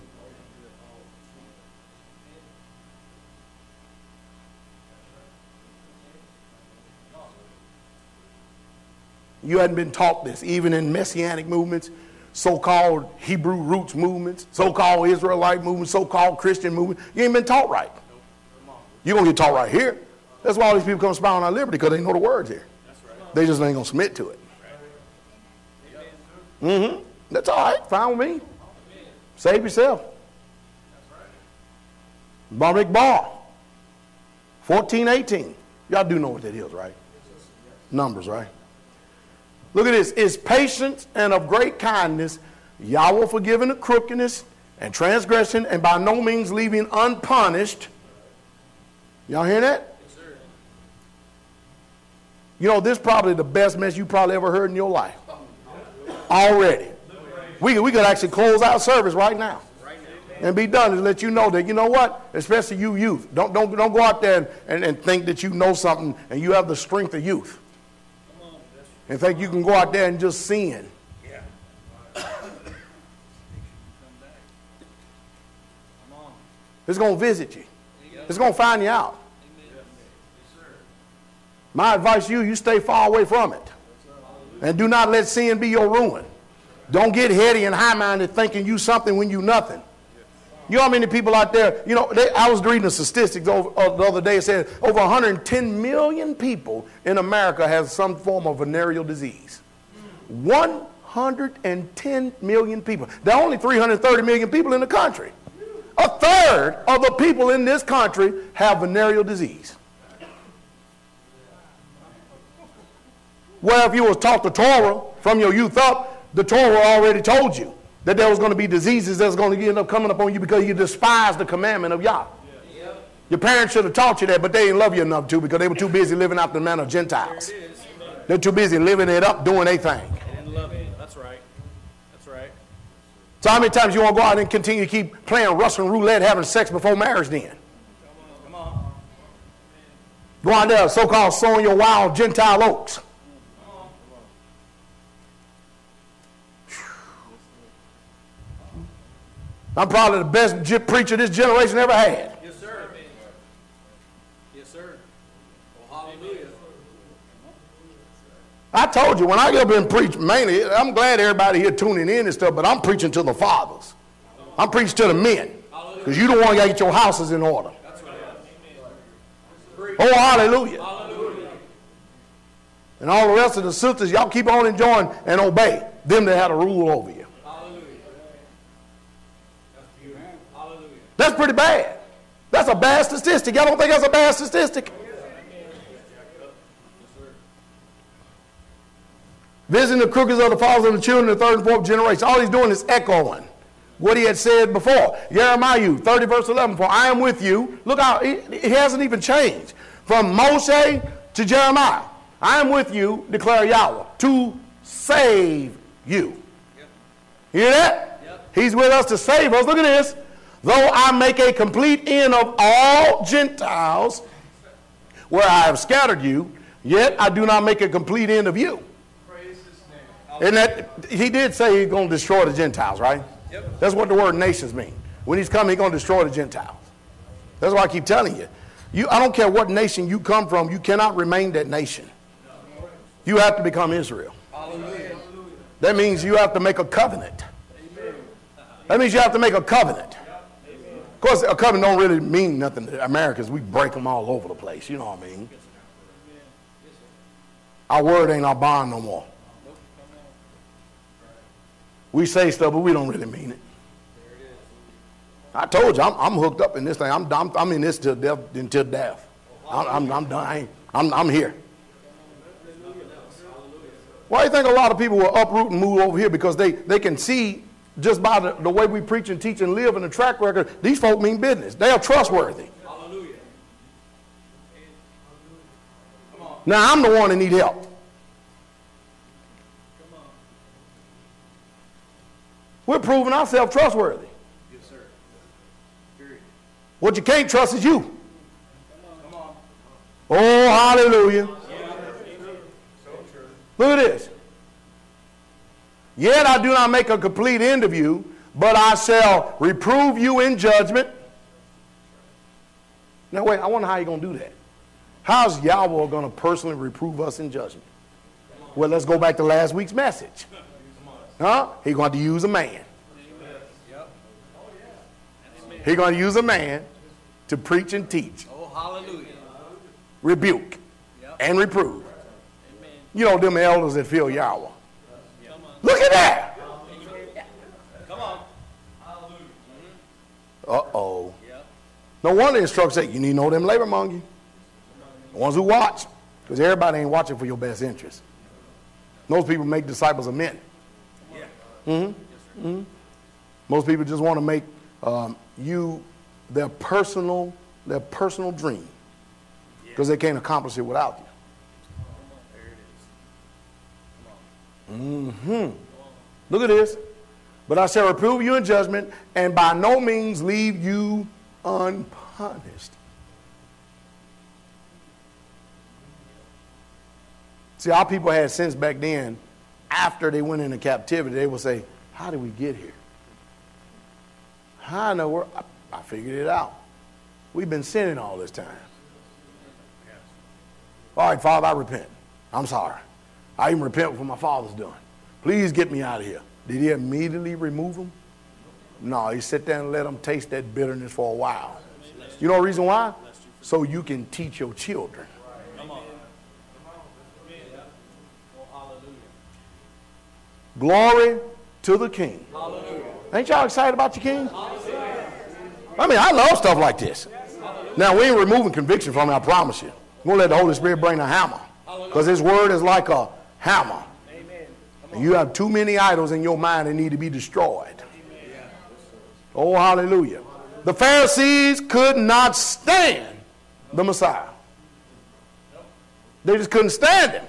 You hadn't been taught this, even in messianic movements, so-called Hebrew roots movements, so-called Israelite movements, so-called Christian movements. You ain't been taught right. You're going to get taught right here. That's why all these people come spying on liberty, because they know the words here. They just ain't going to submit to it. Mm-hmm. That's all right. Fine with me. Save yourself. Bar. 1418. Y'all do know what that is, right? Numbers, right? Look at this. Is patience and of great kindness, Yahweh forgiving the crookedness and transgression, and by no means leaving unpunished. Y'all hear that? Yes, sir. You know, this is probably the best mess you probably ever heard in your life. Already. We, we could actually close out service right now and be done and let you know that you know what especially you youth don't, don't, don't go out there and, and, and think that you know something and you have the strength of youth and think you can go out there and just sin. It's going to visit you. It's going to find you out. My advice to you you stay far away from it. And do not let sin be your ruin. Don't get heady and high-minded thinking you something when you nothing you know how many people out there, you know, they, I was reading the statistics over, uh, the other day. It said over 110 million people in America have some form of venereal disease. 110 million people. There are only 330 million people in the country. A third of the people in this country have venereal disease. Well, if you was taught the Torah from your youth up, the Torah already told you that there was going to be diseases that's going to end up coming upon you because you despise the commandment of Yah. Your parents should have taught you that, but they didn't love you enough to because they were too busy living out the manner of Gentiles. They're too busy living it up, doing their thing. That's right. That's right. So how many times you want to go out and continue to keep playing Russian roulette, having sex before marriage then? Come on. Go out there, so-called sowing your wild Gentile oaks. I'm probably the best preacher this generation ever had. Yes, sir. Yes, sir. Well, hallelujah. I told you, when I get up and preach, mainly, I'm glad everybody here tuning in and stuff, but I'm preaching to the fathers. I'm preaching to the men. Because you don't want to get your houses in order. Oh, hallelujah. hallelujah. And all the rest of the sisters, y'all keep on enjoying and obey them that had a rule over you. That's pretty bad. That's a bad statistic. Y'all don't think that's a bad statistic? Visiting the crookeds of the fathers and the children of the third and fourth generation. All he's doing is echoing what he had said before. Jeremiah 30 verse 11, for I am with you. Look out, it hasn't even changed. From Moshe to Jeremiah. I am with you, declare Yahweh, to save you. You hear that? Yep. He's with us to save us. Look at this. Though I make a complete end of all Gentiles where I have scattered you, yet I do not make a complete end of you. Praise his name. And that he did say he's going to destroy the Gentiles, right? Yep. That's what the word nations mean. When he's coming, he's going to destroy the Gentiles. That's why I keep telling you. You, I don't care what nation you come from, you cannot remain that nation. You have to become Israel. Hallelujah. That means you have to make a covenant. That means you have to make a covenant. Of course, a covenant don't really mean nothing to Americans. We break them all over the place. You know what I mean? Our word ain't our bond no more. We say stuff, but we don't really mean it. I told you, I'm, I'm hooked up in this thing. I'm, I'm, I'm in this till death, until death. I'm, I'm, I'm done. I ain't, I'm, I'm here. Why do you think a lot of people will uproot and move over here? Because they, they can see just by the, the way we preach and teach and live and the track record, these folk mean business. They are trustworthy. Hallelujah. Now I'm the one that need help. We're proving ourselves trustworthy. Yes, sir. Period. What you can't trust is you. Come on. Oh, hallelujah. Yeah. Look at this. Yet I do not make a complete end of you, but I shall reprove you in judgment. Now, wait, I wonder how you're going to do that. How's Yahweh going to personally reprove us in judgment? Well, let's go back to last week's message. Huh? He's going to use a man. Oh yeah. He's going to use a man to preach and teach, Oh, hallelujah. rebuke, and reprove. You know them elders that feel Yahweh. Look at that. Come on. Uh-oh. No wonder the instructor said, you need to know them labor among you. The ones who watch. Because everybody ain't watching for your best interest. Most people make disciples of men. Yeah. Most people just want to make um, you their personal, their personal dream. Because they can't accomplish it without you. Is. Look at this. But I shall reprove you in judgment, and by no means leave you unpunished. See, our people had sense back then. After they went into captivity, they would say, How did we get here? In the world? I, I figured it out. We've been sinning all this time. All right, Father, I repent. I'm sorry. I even repent for what my father's done. Please get me out of here. Did he immediately remove him? No, he sat there and let them taste that bitterness for a while. You know the reason why? So you can teach your children. Glory to the King. Hallelujah. Ain't y'all excited about your King? I mean, I love stuff like this. Now, we ain't removing conviction from it, I promise you. We're going to let the Holy Spirit bring the hammer. Because His word is like a hammer. Amen. You have too many idols in your mind that need to be destroyed. Oh, hallelujah. The Pharisees could not stand the Messiah. They just couldn't stand him.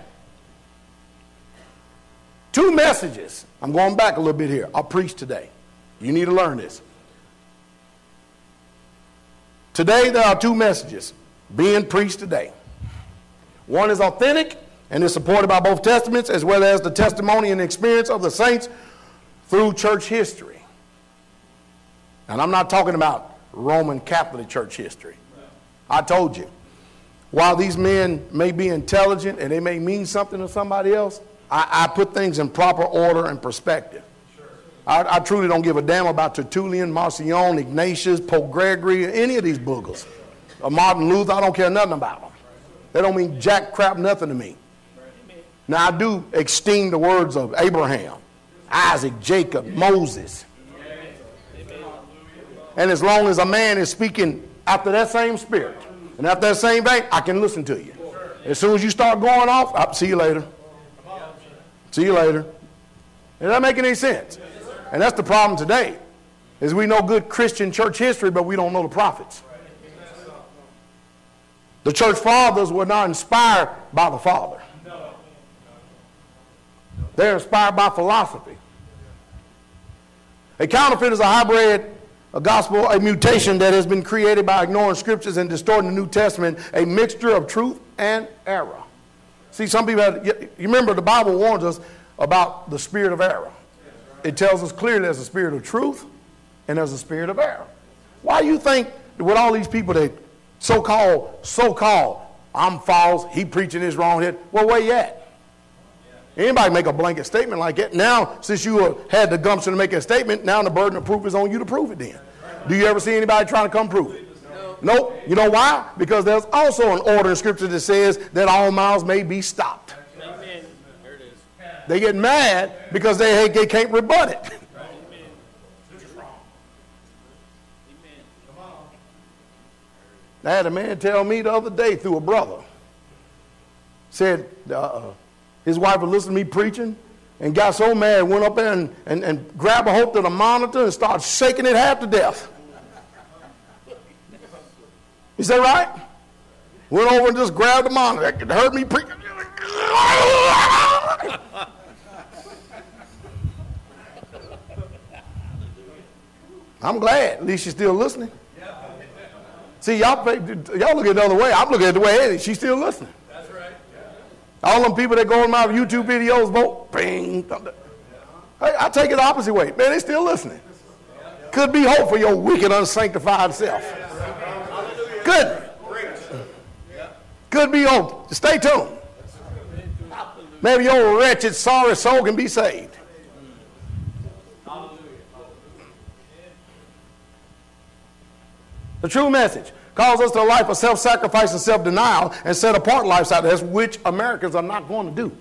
Two messages. I'm going back a little bit here. I'll preach today. You need to learn this. Today, there are two messages being preached today. One is authentic and is supported by both testaments as well as the testimony and experience of the saints through church history. And I'm not talking about Roman Catholic church history. I told you. While these men may be intelligent and they may mean something to somebody else, I, I put things in proper order and perspective. I, I truly don't give a damn about Tertullian, Marcion, Ignatius, Pope Gregory, any of these boogers. Or Martin Luther, I don't care nothing about them. They don't mean jack crap nothing to me. Now, I do esteem the words of Abraham, Isaac, Jacob, Moses. And as long as a man is speaking after that same spirit and after that same vein, I can listen to you. As soon as you start going off, I'll see you later. See you later. Does that make any sense? And that's the problem today, is we know good Christian church history, but we don't know the prophets. The church fathers were not inspired by the Father. They're inspired by philosophy. A counterfeit is a hybrid, a gospel, a mutation that has been created by ignoring scriptures and distorting the New Testament, a mixture of truth and error. See, some people have, you remember the Bible warns us about the spirit of error. It tells us clearly there's a spirit of truth and there's a spirit of error. Why do you think with all these people that so-called, so-called, I'm false, he preaching this wrong well, where you at? Anybody make a blanket statement like that? Now, since you had the gumption to make a statement, now the burden of proof is on you to prove it then. Do you ever see anybody trying to come prove it? Nope. You know why? Because there's also an order in Scripture that says that all mouths may be stopped. Amen. There it is. They get mad because they, they can't rebut it. I had a man tell me the other day through a brother. Said uh, his wife was listening to me preaching and got so mad, went up there and, and, and grabbed a hold of the monitor and started shaking it half to death. Is that right? Went over and just grabbed the monitor. It heard me preaching. I'm glad. At least she's still listening. See, y'all, y'all look at the other way. I'm looking at the way it is. She's still listening. All them people that go on my YouTube videos vote, bing. thunder. Hey, I take it the opposite way. Man, they still listening. Could be hope for your wicked, unsanctified self. Could. Could be hope. Stay tuned. Maybe your wretched, sorry soul can be saved. The true message calls us to a life of self sacrifice and self denial and set apart lifestyle, that's which Americans are not going to do.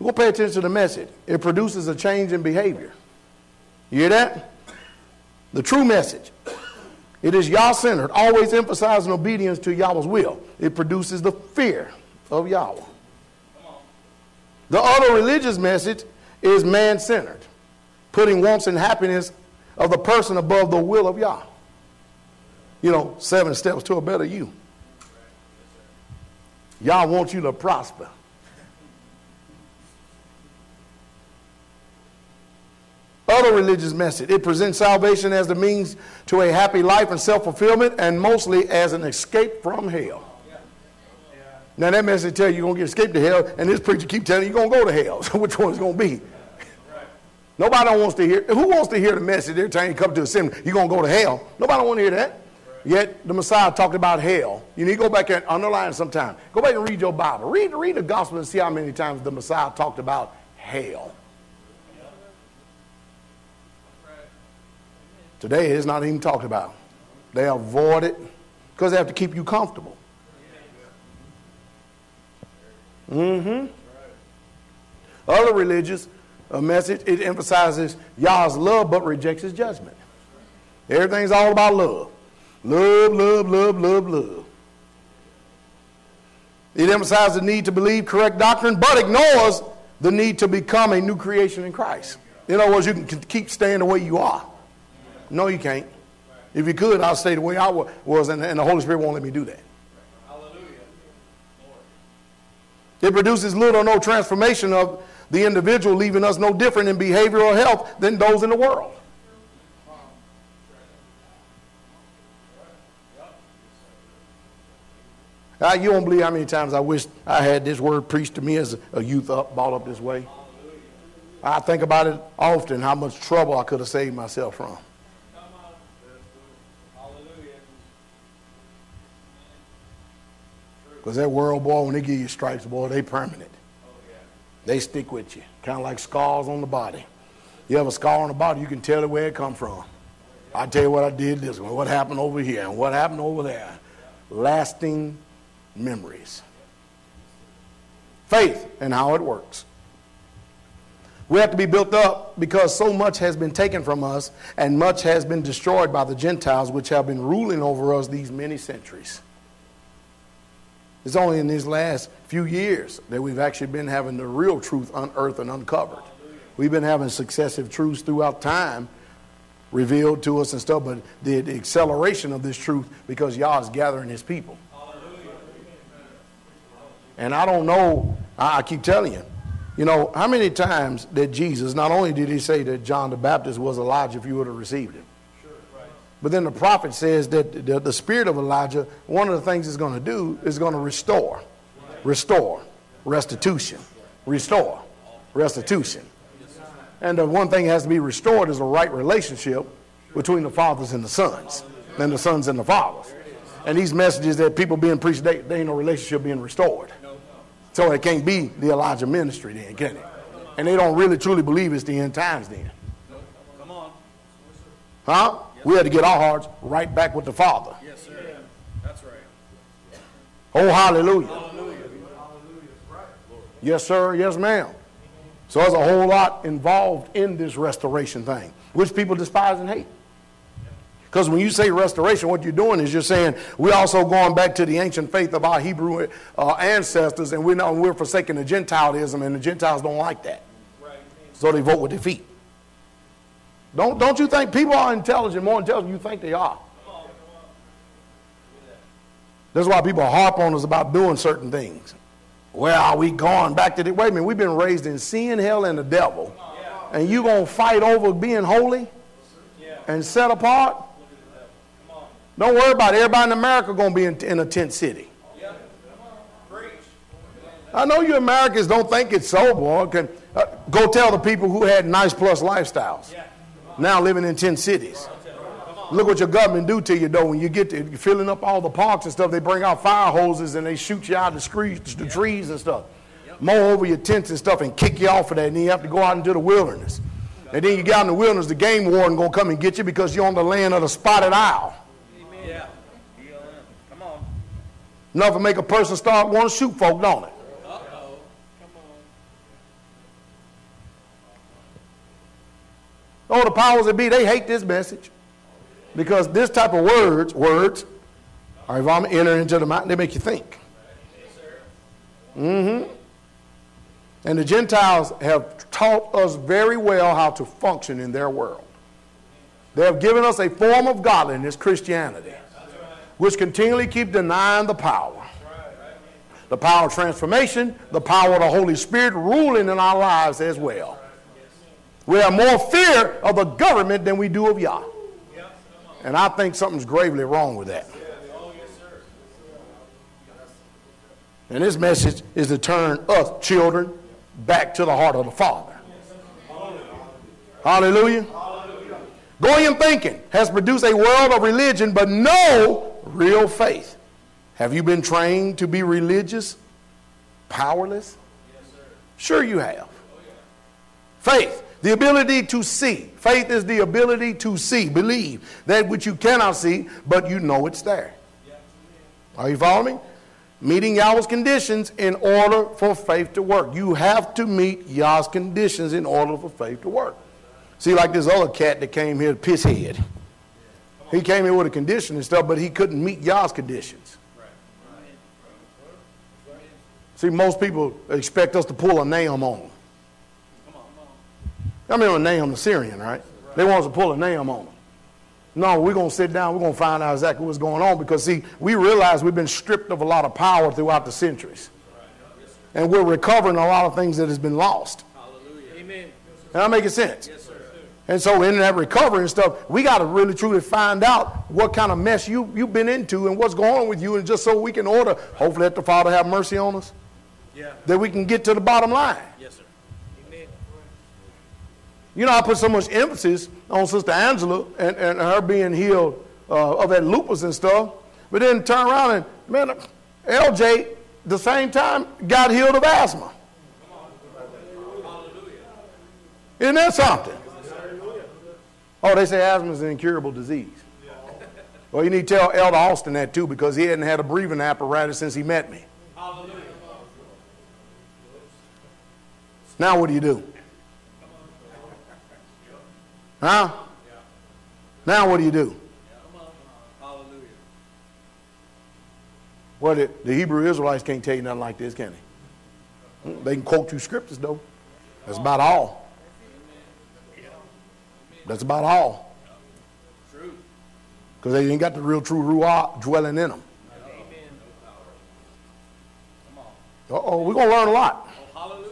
We'll pay attention to the message. It produces a change in behavior. You hear that? The true message. It is Yah centered, always emphasizing obedience to Yahweh's will. It produces the fear of Yahweh. The other religious message is man centered, putting wants and happiness of the person above the will of Yah. You know, seven steps to a better you. Y'all want you to prosper. Other religious message. It presents salvation as the means to a happy life and self-fulfillment and mostly as an escape from hell. Now that message tell you you're to get escape to hell, and this preacher keep telling you you're to go to hell. So which one is going to be? Nobody wants to hear. Who wants to hear the message every time you come to a seminary? You're to go to hell. Nobody want to hear that. Yet the Messiah talked about hell. You need to go back and underline sometime. Go back and read your Bible. Read, read the gospel and see how many times the Messiah talked about hell. Today it's not even talked about. They avoid it because they have to keep you comfortable. Mm-hmm. Other religious a message, it emphasizes Yah's love but rejects his judgment. Everything's all about love. Love, love, love, love, love. It emphasizes the need to believe correct doctrine but ignores the need to become a new creation in Christ. In other words, you can keep staying the way you are. No, you can't. If you could, I'll stay the way I was, and the Holy Spirit won't let me do that. It produces little or no transformation of the individual, leaving us no different in behavioral health than those in the world. Uh, you don't believe how many times I wish I had this word preached to me as a youth up, brought up this way. I think about it often, how much trouble I could have saved myself from. Because that world, boy, when they give you stripes, boy, they permanent. They stick with you, kind of like scars on the body. You have a scar on the body, you can tell it where it come from. I tell you what I did this one, what happened over here, and what happened over there. Lasting memories. Faith and how it works. We have to be built up because so much has been taken from us and much has been destroyed by the Gentiles, which have been ruling over us these many centuries. It's only in these last few years that we've actually been having the real truth unearthed and uncovered. We've been having successive truths throughout time revealed to us and stuff, but the, acceleration of this truth because Yah is gathering his people. And I don't know, I, keep telling you, you know, how many times did Jesus, not only did he say that John the Baptist was Elijah if you would have received him, sure, right. but then the prophet says that the, the spirit of Elijah, one of the things it's going to do is going to restore, restore, restitution, restore, restitution. And the one thing that has to be restored is a right relationship between the fathers and the sons, and the sons and the fathers. And these messages that people being preached, they, they ain't no relationship being restored. So it can't be the Elijah ministry then, can it? And they don't really truly believe it's the end times then. Come on. Huh? we had to get our hearts right back with the Father. Yes, sir. That's right. Oh, hallelujah. hallelujah. Yes, sir. Yes, ma'am. So there's a whole lot involved in this restoration thing, which people despise and hate. Because when you say restoration, what you're doing is you're saying we're also going back to the ancient faith of our Hebrew uh, ancestors, and we're, not, we're forsaking the Gentilism, and the Gentiles don't like that. Right. So they vote with defeat. Don't, don't you think people are intelligent, more intelligent than you think they are? That's why people harp on us about doing certain things. Where are we going back to the wait a minute, we've been raised in sin, hell, and the devil. And you gonna fight over being holy and set apart? Don't worry about it. Everybody in America gonna be in, in a tent city. I know you Americans don't think it's so, boy. Can, uh, go tell the people who had nice plus lifestyles now living in 10 cities. Look what your government do to you though when you get to you're filling up all the parks and stuff. They bring out fire hoses and they shoot you out the, streets, the trees and stuff. Mow over your tents and stuff and kick you off of that. And then you have to go out into the wilderness. And then you get out in the wilderness, the game warden gonna come and get you because you're on the land of the spotted owl. Enough to make a person start wanting to shoot folk, don't it? Oh, the powers that be, they hate this message. Because this type of words, words, are if I'm entering into the mind, they make you think. Mm-hmm. And the Gentiles have taught us very well how to function in their world. They have given us a form of godliness, Christianity, which continually keep denying the power. The power of transformation, the power of the Holy Spirit ruling in our lives as well. We have more fear of the government than we do of Yah. And I think something's gravely wrong with that. And this message is to turn us, children, back to the heart of the Father. Hallelujah. Goyim thinking has produced a world of religion, but no real faith. Have you been trained to be religious? Powerless? Sure, you have. Faith, the ability to see. Faith is the ability to see, believe that which you cannot see, but you know it's there. Are you following me? Meeting Yahweh's conditions in order for faith to work. You have to meet Yah's conditions in order for faith to work. See, like this other cat that came here, Pisshead. He came here with a condition and stuff, but he couldn't meet Yah's conditions. See, most people expect us to pull a Naaman on them. I mean, a Naaman the Syrian, right? They want us to pull a Naaman on them. No, we're going to sit down. We're going to find out exactly what's going on because, see, we realize we've been stripped of a lot of power throughout the centuries. And we're recovering a lot of things that has been lost. Hallelujah. Amen. And that making sense? Yes, sir. And so in that recovery and stuff, we got to really truly find out what kind of mess you, you've been into and what's going on with you, and just so we can order, hopefully let the Father have mercy on us, Yeah. that we can get to the bottom line. Yes, sir. Amen. You know, I put so much emphasis on Sister Angela and, and her being healed uh, of that lupus and stuff, but then turn around and, man, LJ, the same time, got healed of asthma. Isn't that something? Oh, they say asthma is an incurable disease. Well, you need to tell Elder Austin that too because he hadn't had a breathing apparatus since he met me. Now, what do you do? Huh? Now, what do you do? Hallelujah. Well, the, the Hebrew Israelites can't tell you nothing like this, can they? They can quote you scriptures, though. That's about all. That's about all. True. Because they ain't got the real true Ruah dwelling in them. Uh-oh, we're going to learn a lot. Oh, hallelujah.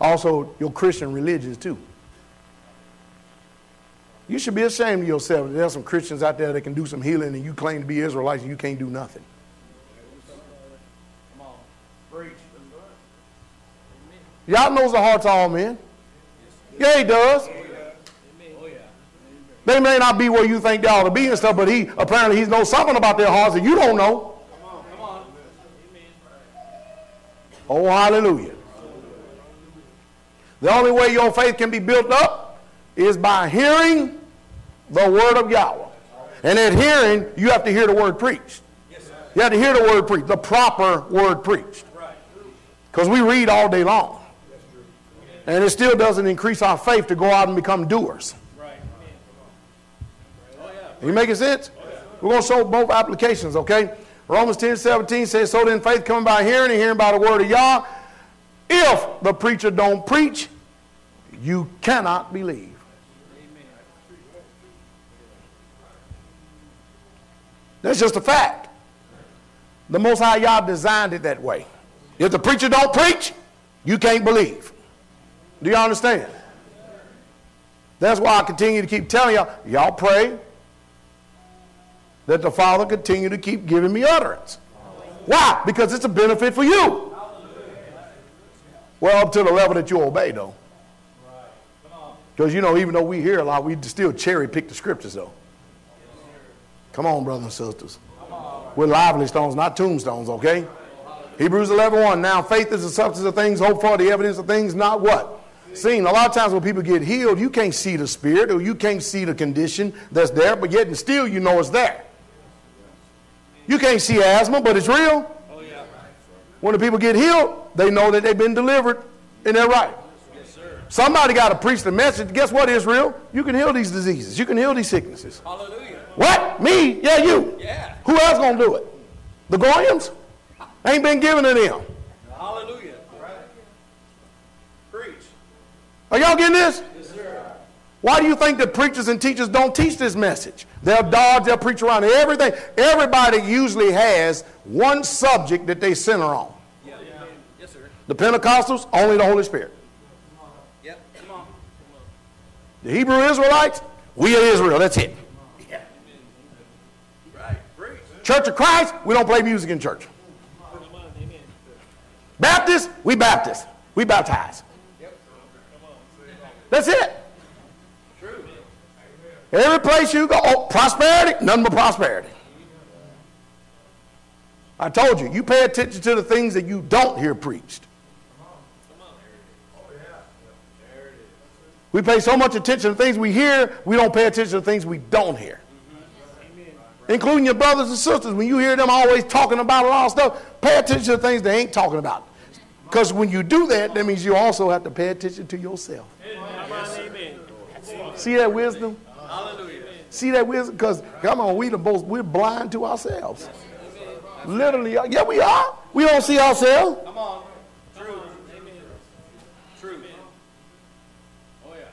Also, your Christian religions, too. You should be ashamed of yourself. There's some Christians out there that can do some healing and you claim to be Israelites and you can't do nothing. Come on. Preach. Y'all knows the hearts of all men. Yeah, he does. They may not be where you think they ought to be and stuff, but he apparently he knows something about their hearts that you don't know. Come on. come on. Oh, hallelujah. The only way your faith can be built up is by hearing the word of Yahweh. And at hearing, you have to hear the word preached. You have to hear the word preached, the proper word preached. Because we read all day long. And it still doesn't increase our faith to go out and become doers. Oh. You making sense? We're going to show both applications, okay? Romans 10 17 says, So then faith coming by hearing, and hearing by the word of Yah. If the preacher don't preach, you cannot believe. That's just a fact. The Most High Yah designed it that way. If the preacher don't preach, you can't believe. Do y'all understand? That's why I continue to keep telling y'all, y'all pray that the Father continue to keep giving me utterance. Why? Because it's a benefit for you. Well, up to the level that you obey, though. Because, you know, even though we hear a lot, we still cherry pick the scriptures, though. Come on, brothers and sisters. We're lively stones, not tombstones, okay? Hebrews 11 1. Now faith is the substance of things hoped for, the evidence of things not what? Seen. A lot of times when people get healed, you can't see the spirit or you can't see the condition that's there, but yet and still you know it's there. You can't see asthma, but it's real. Oh, yeah. When the people get healed, they know that they've been delivered and they're right. Yes, sir. Somebody got to preach the message. Guess what, Israel? You can heal these diseases. You can heal these sicknesses. Hallelujah. What? Me? Yeah, you. Yeah. Who else gonna do it? The Goyams? Ain't been given to them. Hallelujah. Right. Preach. Are y'all getting this? Why do you think that preachers and teachers don't teach this message? They'll dodge, they'll preach around everything. Everybody usually has one subject that they center on. Yeah. Yes, sir. The Pentecostals, only the Holy Spirit. Yep. Come on. The Hebrew Israelites, we are Israel. That's it. Yeah. Right. Church of Christ, we don't play music in church. Baptists, we Baptists. We baptize. Every place you go, oh, prosperity, nothing but prosperity. I told you, you pay attention to the things that you don't hear preached. We pay so much attention to things we hear, we don't pay attention to things we don't hear. Including your brothers and sisters, when you hear them always talking about a lot of stuff, pay attention to things they ain't talking about. Because when you do that, that means you also have to pay attention to yourself. See that wisdom? Hallelujah. See that wisdom? Because come on, we the most we're blind to ourselves. Literally, uh, yeah, we are. We don't see ourselves. Come on. True. Amen. True. Oh, yeah.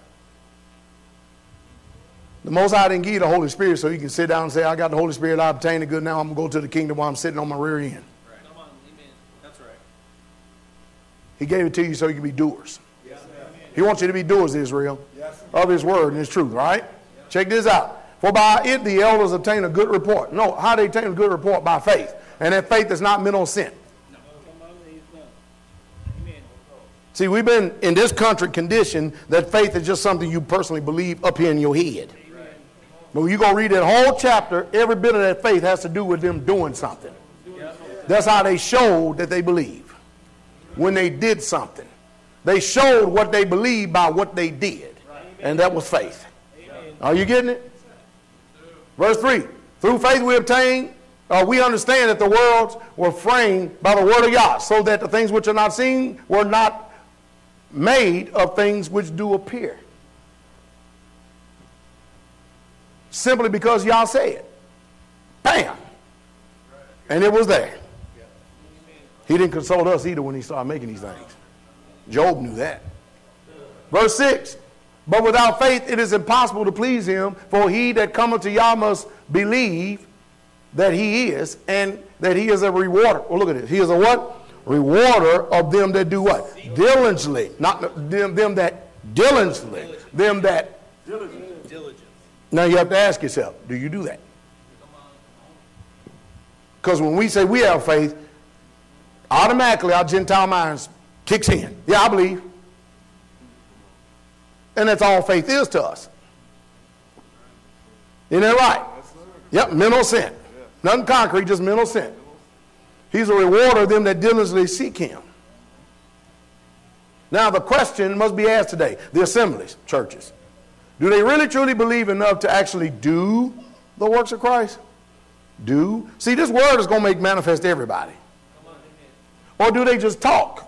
The Most High didn't give you the Holy Spirit so you can sit down and say, "I got the Holy Spirit. I obtained it. Good. Now I'm gonna go to the kingdom while I'm sitting on my rear end." Right. Come on. Amen. That's right. He gave it to you so you can be doers. Yes, He wants you to be doers, Israel, of His word and His truth. Right? Check this out. For by it the elders obtain a good report. No, how they obtain a good report by faith, and that faith is not mental assent. See, we've been in this country conditioned that faith is just something you personally believe up here in your head. But when you go read that whole chapter, every bit of that faith has to do with them doing something. That's how they showed that they believe. When they did something. They showed what they believed by what they did. And that was faith. Are you getting it? Verse 3. Through faith we obtain, uh, we understand that the worlds were framed by the word of Yah, so that the things which are not seen were not made of things which do appear. Simply because Yah said. Bam! And it was there. He didn't consult us either when he started making these things. Job knew that. Verse 6 But without faith it is impossible to please him, for he that cometh to Yah must believe that he is, and that he is a rewarder. Well, look at this. He is a what? Rewarder of them that do what? Diligently. Not them, them that diligently. Them that. Diligence. Now you have to ask yourself, do you do that? Because when we say we have faith, automatically our Gentile minds kicks in. Yeah, I believe. And that's all faith is to us. Isn't that right? Yep, mental assent. Nothing concrete, just mental assent. He's a rewarder of them that diligently seek him. Now the question must be asked today, the assemblies, churches. Do they really truly believe enough to actually do the works of Christ? Do? See, this word is going to make manifest everybody. Or do they just talk?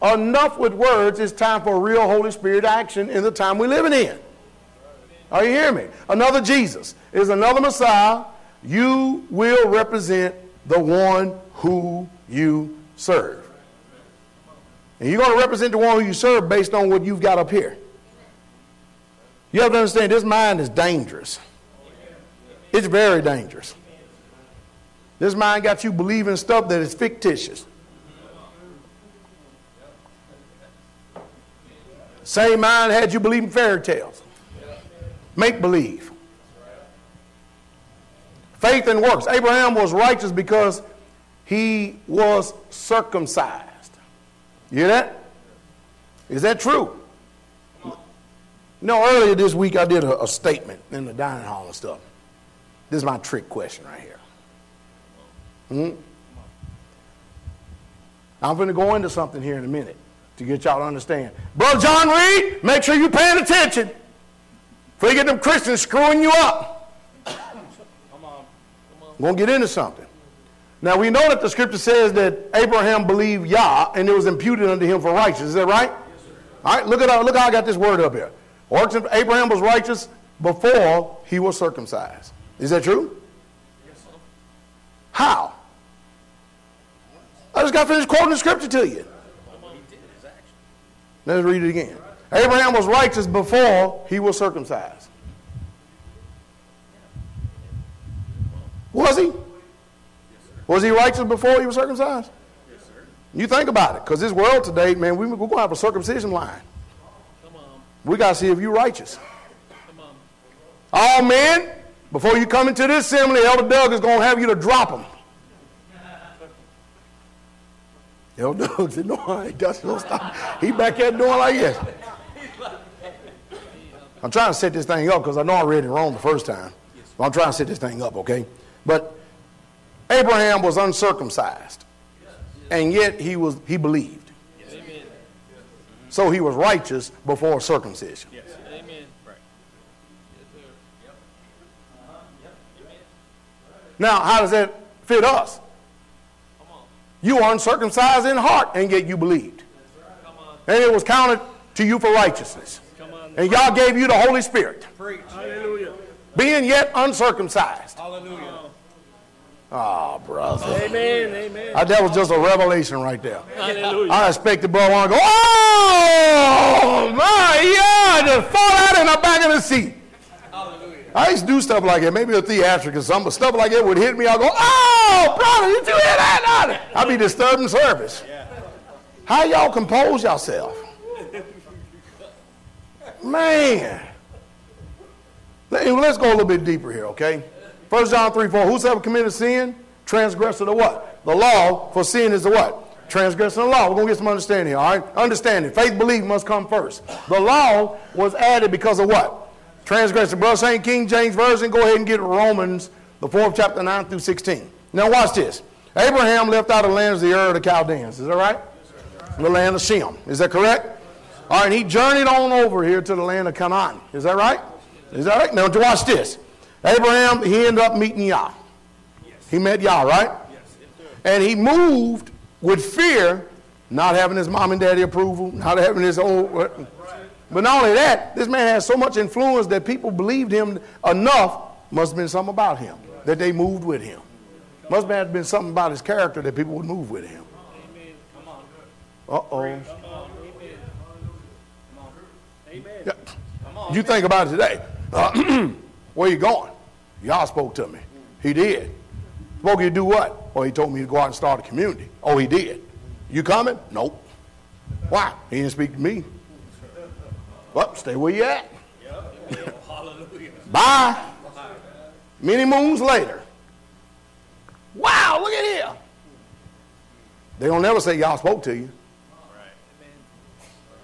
Enough with words. It's time for real Holy Spirit action in the time we're living in. Are you hearing me? Another Jesus is another Messiah. You will represent the one who you serve. And you're going to represent the one who you serve based on what you've got up here. You have to understand this mind is dangerous. It's very dangerous. This mind got you believing stuff that is fictitious. Same mind had you believing fairy tales. Make believe. Faith and works. Abraham was righteous because he was circumcised. You hear that? Is that true? No, earlier this week I did a, a statement in the dining hall and stuff. This is my trick question right here. Hmm? I'm going to go into something here in a minute to get y'all to understand. Brother John Reed, make sure you're paying attention. Before you get them Christians screwing you up. Come on. I'm going to get into something. Now, we know that the scripture says that Abraham believed Yah and it was imputed unto him for righteousness. Is that right? Yes, sir. All right, look at, how, look how I got this word up here. Abraham was righteous before he was circumcised. Is that true? Yes, sir. How? I just got finished quoting the scripture to you. Let's read it again. Abraham was righteous before he was circumcised. Was he? Was he righteous before he was circumcised? You think about it, because this world today, man, we, we're going to have a circumcision line. Come on. We got to see if you're righteous. All men, before you come into this assembly, Elder Doug is going to have you to drop them. Elder Doug said, no, I ain't got no stop. He back there doing like this. I'm trying to set this thing up because I know I read it wrong the first time. I'm trying to set this thing up, okay? But Abraham was uncircumcised, and yet he was he believed. So he was righteous before circumcision. Amen. Right. Now, how does that fit us? You are uncircumcised in heart, and yet you believed. And it was counted to you for righteousness. And Yah gave you the Holy Spirit, Hallelujah. being yet uncircumcised. Hallelujah. Oh, brother. Amen. Amen. Uh, that was just a revelation right there. Hallelujah. I expected brother want to go, oh, my, just fall out in the back of the seat. I used to do stuff like that, maybe a theatrical, or something, but stuff like that would hit me. I'll go, oh, brother, did you hear that? I'd be disturbing service. How y'all compose yourself? Man. Let- Let's go a little bit deeper here, okay? 1 John 3, 4. Whosoever committed sin, transgressed the what? The law, for sin is the what? Transgressing the law. We're going to get some understanding here, all right? Understanding. Faith, belief must come first. The law was added because of what? Transgression. Brother St. King James Version, go ahead and get Romans, the fourth chapter, 9 through 16. Now watch this. Abraham left out of the lands of the Ur of the Chaldeans. Is that right? The land of Shem. Is that correct? All right, he journeyed on over here to the land of Canaan. Is that right? Is that right? Now, watch this. Abraham, he ended up meeting Yah. He met Yah, right? And he moved with fear, not having his mom and daddy approval, not having his old. But not only that, this man had so much influence that people believed him enough. Must have been something about him that they moved with him. Must have been something about his character that people would move with him. Uh oh. On. You think about it today. Uh, where you going? Yah spoke to me. He did. Spoke you to do what? Well, he told me to go out and start a community. Oh, he did. You coming? Nope. Why? He didn't speak to me. Well, stay where you at. Hallelujah. Bye. Many moons later. Wow, look at here. They don't never say Yah spoke to you.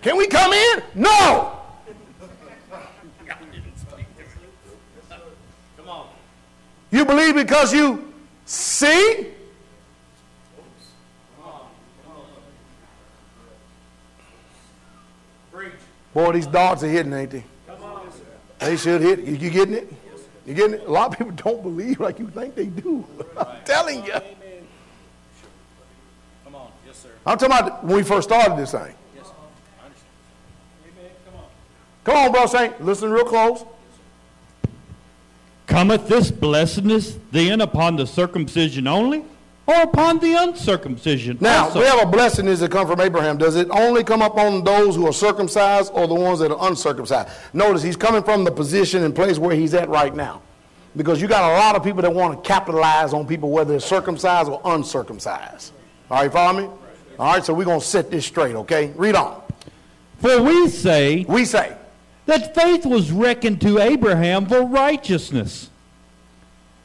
Can we come in? No. Come on. You believe because you see? Boy, these dogs are hitting, ain't they? They should hit. You, you getting it? You getting it? A lot of people don't believe like you think they do. I'm telling you. Amen. Come on. Yes, sir. I'm talking about when we first started this thing. Yes, sir. I understand. Amen. Come on. Come on, bro Saint. Listen real close. Cometh this blessedness then upon the circumcision only, or upon the uncircumcision Now, also? we have a blessing is that come from Abraham. Does it only come up on those who are circumcised or the ones that are uncircumcised? Notice he's coming from the position and place where he's at right now. Because you got a lot of people that want to capitalize on people whether they're circumcised or uncircumcised. All right, follow me? All right, so we're going to set this straight, okay? Read on. For we say We say, that faith was reckoned to Abraham for righteousness.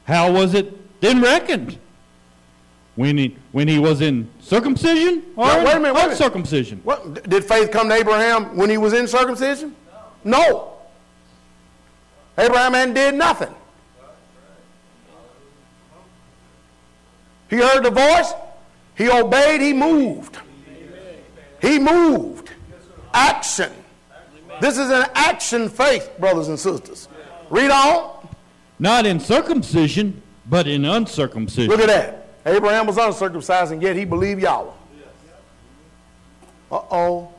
How was it then reckoned? When he, when he was in circumcision or wait a in minute, wait uncircumcision? what, did faith come to Abraham when he was in circumcision? No. Abraham hadn't did nothing. He heard the voice. He obeyed. He moved. He moved. Action. This is an action faith, brothers and sisters. Read on. Not in circumcision, but in uncircumcision. Look at that. Abraham was uncircumcised, and yet he believed Yahweh. Uh oh.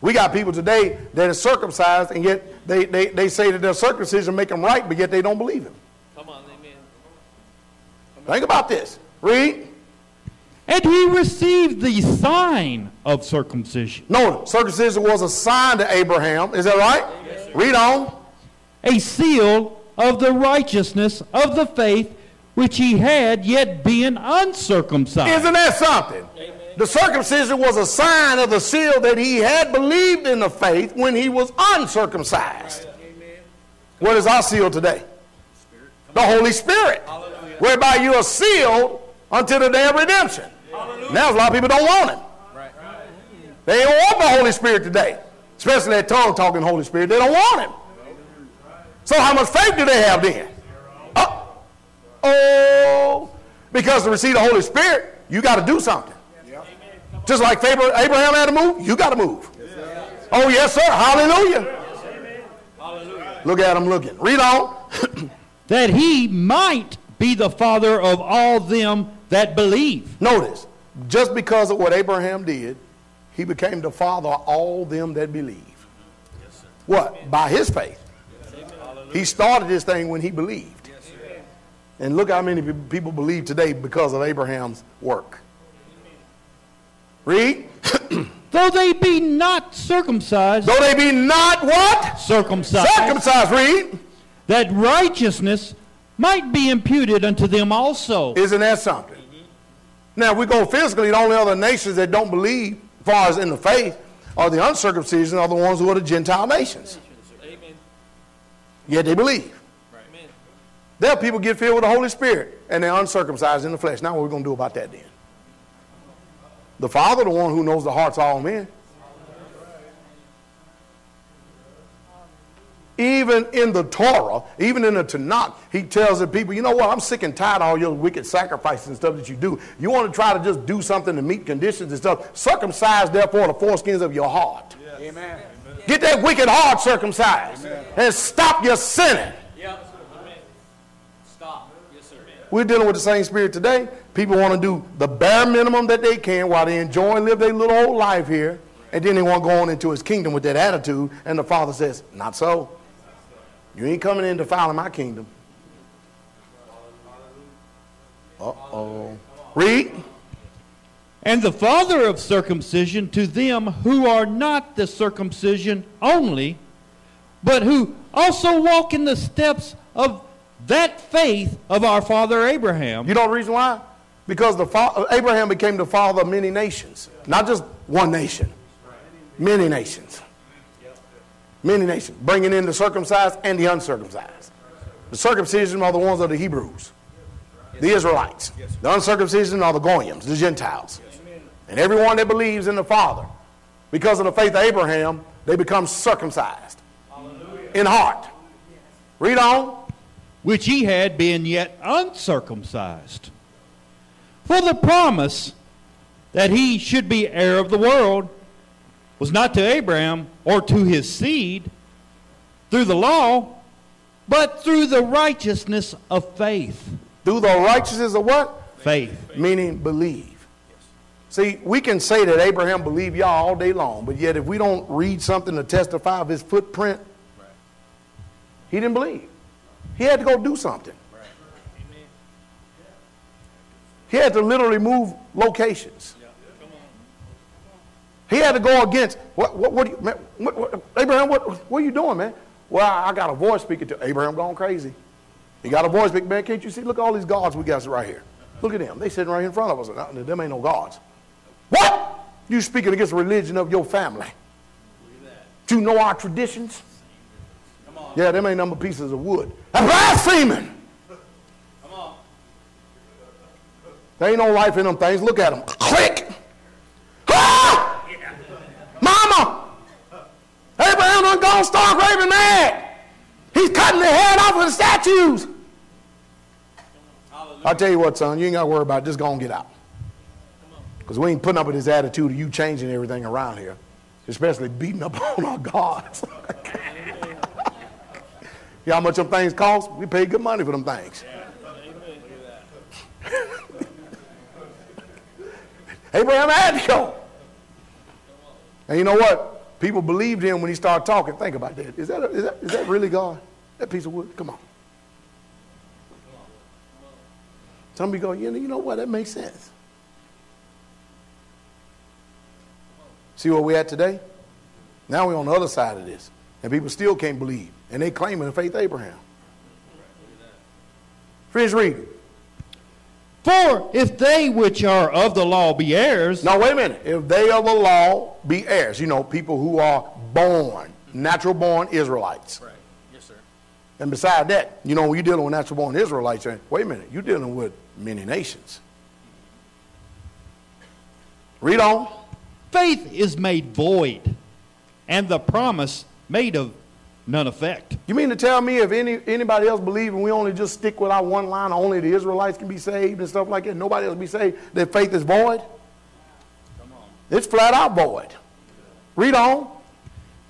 We got people today that are circumcised, and yet they, they, they say that their circumcision make them right, but yet they don't believe him. Come on, amen. Think about this. Read. And he received the sign of circumcision, No, circumcision was a sign to Abraham. Is that right? Read on. a seal of the righteousness of the faith which he had, yet being uncircumcised. Isn't that something? The circumcision was a sign of the seal that he had believed in the faith when he was uncircumcised. What is our seal today? The Holy Spirit. Whereby you are sealed until the day of redemption. Now a lot of people don't want him. They don't want the Holy Spirit today. Especially that tongue talking Holy Spirit. They don't want him. So how much faith do they have then? Oh, because to receive the Holy Spirit, you got to do something. Just like Abraham had to move, you got to move. Oh, yes, sir. Hallelujah. Yes, Hallelujah. Look at him looking. Read on. that he might be the father of all them that believe. Notice, just because of what Abraham did, he became the father of all them that believe. Yes, What? By his faith. Yes, He started this thing when he believed. And look how many people believe today because of Abraham's work. Read. Though they be not circumcised, Though they be not what? circumcised, Circumcised. Read. that righteousness might be imputed unto them also. Isn't that something? Mm-hmm. Now, if we go physically, the only other nations that don't believe, as far as in the faith, are the uncircumcision, are the ones who are the Gentile nations. Amen. Yet they believe. Amen. There are people get filled with the Holy Spirit and they're uncircumcised in the flesh. Now, what are we going to do about that then? The Father, the one who knows the hearts of all men. Even in the Torah, even in the Tanakh, he tells the people, you know what, I'm sick and tired of all your wicked sacrifices and stuff that you do. You want to try to just do something to meet conditions and stuff. Circumcise, therefore, the foreskins of your heart. Amen. Get that wicked heart circumcised and stop your sinning. Yep. Amen. Stop. Yes, sir. We're dealing with the same spirit today. People want to do the bare minimum that they can while they enjoy and live their little old life here. And then they want to go on into his kingdom with that attitude. And the father says, Not so. You ain't coming in defiling my kingdom. Uh oh. Read. And the father of circumcision to them who are not the circumcision only, but who also walk in the steps of that faith of our father Abraham. You know the reason why? Because the fa- Abraham became the father of many nations, not just one nation, many nations. Many nations, bringing in the circumcised and the uncircumcised. The circumcision are the ones of the Hebrews, the Israelites. The uncircumcision are the Goyams, the Gentiles. And everyone that believes in the Father, because of the faith of Abraham, they become circumcised in heart. Read on. Which he had been yet uncircumcised. For the promise that he should be heir of the world was not to Abraham or to his seed through the law, but through the righteousness of faith. Through the righteousness of what? Faith. meaning believe. See, we can say that Abraham believed Yah all day long, but yet if we don't read something to testify of his footprint, he didn't believe. He had to go do something. He had to literally move locations. He had to go against what? What? What? you, man, what, what Abraham, what? What are you doing, man? Well, I got a voice speaking to Abraham. Going crazy. He got a voice speaking, man. Can't you see? Look at all these gods we got right here. Look at them. They sitting right in front of us. No, Them ain't no gods. What? You speaking against the religion of your family? Do you know our traditions? Yeah, them ain't number pieces of wood. That's blaspheming. Come on. There ain't no life in them things. Look at them. Click. Ah! Mama! Abraham done gone stark raving mad. He's cutting the head off of the statues. Hallelujah. I'll tell you what, son, you ain't got to worry about it. Just go and get out. Because we ain't putting up with this attitude of you changing everything around here, especially beating up on our gods. you know how much them things cost? We paid good money for them things. Abraham had to go. And you know what? People believed him when he started talking. Think about that. Is that, a, is that, is that really God? That piece of wood? Come on. Some of you go, you know, you know what? That makes sense. See where we're at today? Now we're on the other side of this. And people still can't believe. And they claiming the faith of Abraham. Finish reading. For if they which are of the law be heirs, Now, wait a minute. If they of the law be heirs, you know, people who are born, natural born Israelites. Right. Yes, sir. And beside that, you know, when you're dealing with natural born Israelites, eh, wait a minute, you're dealing with many nations. Read on. faith is made void, and the promise made of none effect. You mean to tell me if any anybody else believe and we only just stick with our one line, only the Israelites can be saved and stuff like that, nobody else be saved, that faith is void? It's flat out void. Read on.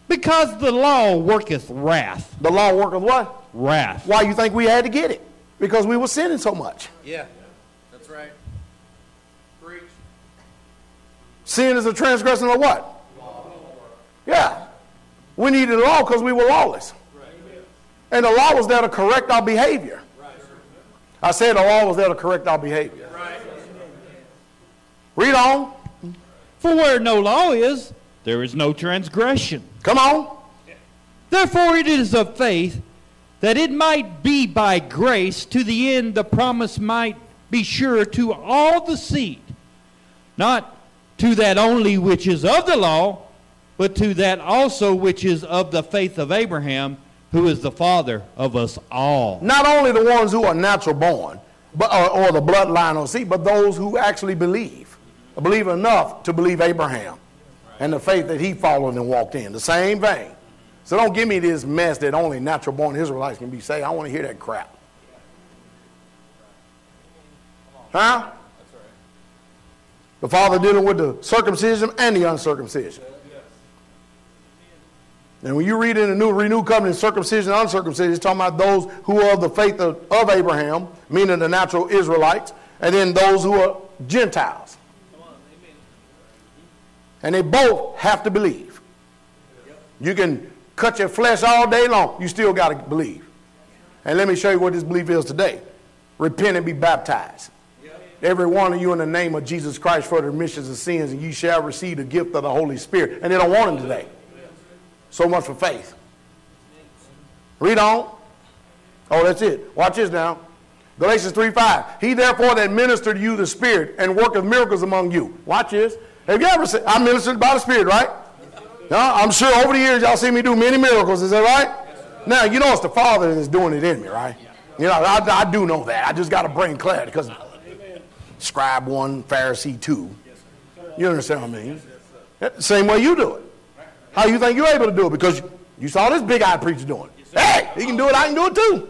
Because the law worketh wrath. The law worketh what? Wrath. Why you think we had to get it? Because we were sinning so much. Yeah. That's right. Preach. Sin is a transgression of what? Yeah. We needed the law because we were lawless. And the law was there to correct our behavior. I said the law was there to correct our behavior. Read on. For where no law is, there is no transgression. Come on. Therefore it is of faith that it might be by grace to the end the promise might be sure to all the seed, not to that only which is of the law, but to that also which is of the faith of Abraham, who is the father of us all. Not only the ones who are natural born, but, or, or the bloodline or seed, but those who actually believe. Believe enough to believe Abraham and the faith that he followed and walked in. The same vein. So don't give me this mess that only natural born Israelites can be saved. I want to hear that crap. Huh? The father dealing with the circumcision and the uncircumcision. And when you read in the new renewed covenant, circumcision and uncircumcision, it's talking about those who are of the faith of, of Abraham, meaning the natural Israelites, and then those who are Gentiles. And they both have to believe. You can cut your flesh all day long, you still got to believe. And let me show you what this belief is today. Repent and be baptized. Every one of you in the name of Jesus Christ for the remission of sins, and you shall receive the gift of the Holy Spirit. And they don't want him today. So much for faith. Read on. Oh, that's it. Watch this now. Galatians 3 5. He therefore that ministered you the Spirit and worketh miracles among you. Watch this. Have you ever said, I ministered by the Spirit, right? I'm sure over the years y'all see me do many miracles. Is that right? Now, you know it's the Father that's doing it in me, right? You know, I, I do know that. I just got to bring clarity because scribe one, Pharisee two. You understand what I mean? Same way you do it. How you think you're able to do it? Because you saw this big-eyed preacher doing it. Hey, he can do it, I can do it too.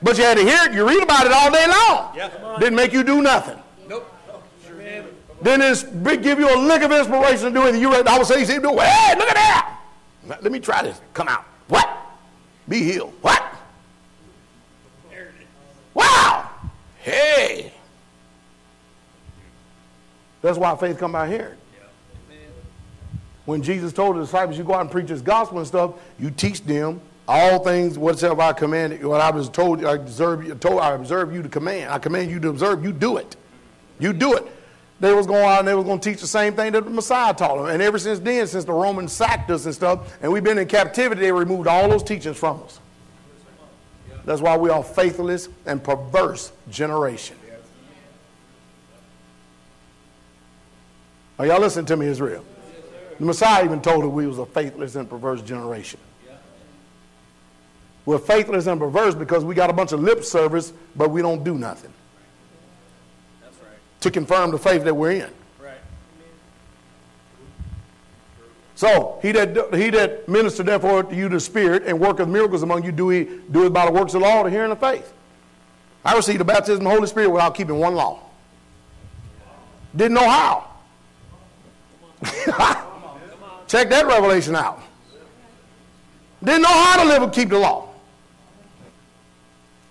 But you had to hear it, you read about it all day long. Didn't make you do nothing. Nope. Sure. Then it's big, give you a lick of inspiration to do it. You read, I would say, you see him do it. Hey, look at that. Let me try this. Come out. What? Be healed. What? Wow. Hey. That's why faith come by hearing. When Jesus told the disciples, you go out and preach this gospel and stuff, you teach them all things whatsoever I commanded, what I was told, I observe you, told, I observe you to command. I command you to observe, you do it. You do it. They was going out and they was going to teach the same thing that the Messiah taught them. And ever since then, since the Romans sacked us and stuff, and we've been in captivity, they removed all those teachings from us. That's why we are faithless and perverse generation. Are y'all listening to me, Israel? The Messiah even told us we was a faithless and perverse generation. We're faithless and perverse because we got a bunch of lip service, but we don't do nothing right. to confirm the faith that we're in. Right. So he that he that ministered therefore to you the Spirit and worketh miracles among you, do he do it by the works of the law, the hearing of faith. I received the baptism of the Holy Spirit without keeping one law. Didn't know how. Check that revelation out. Didn't know how to live and keep the law.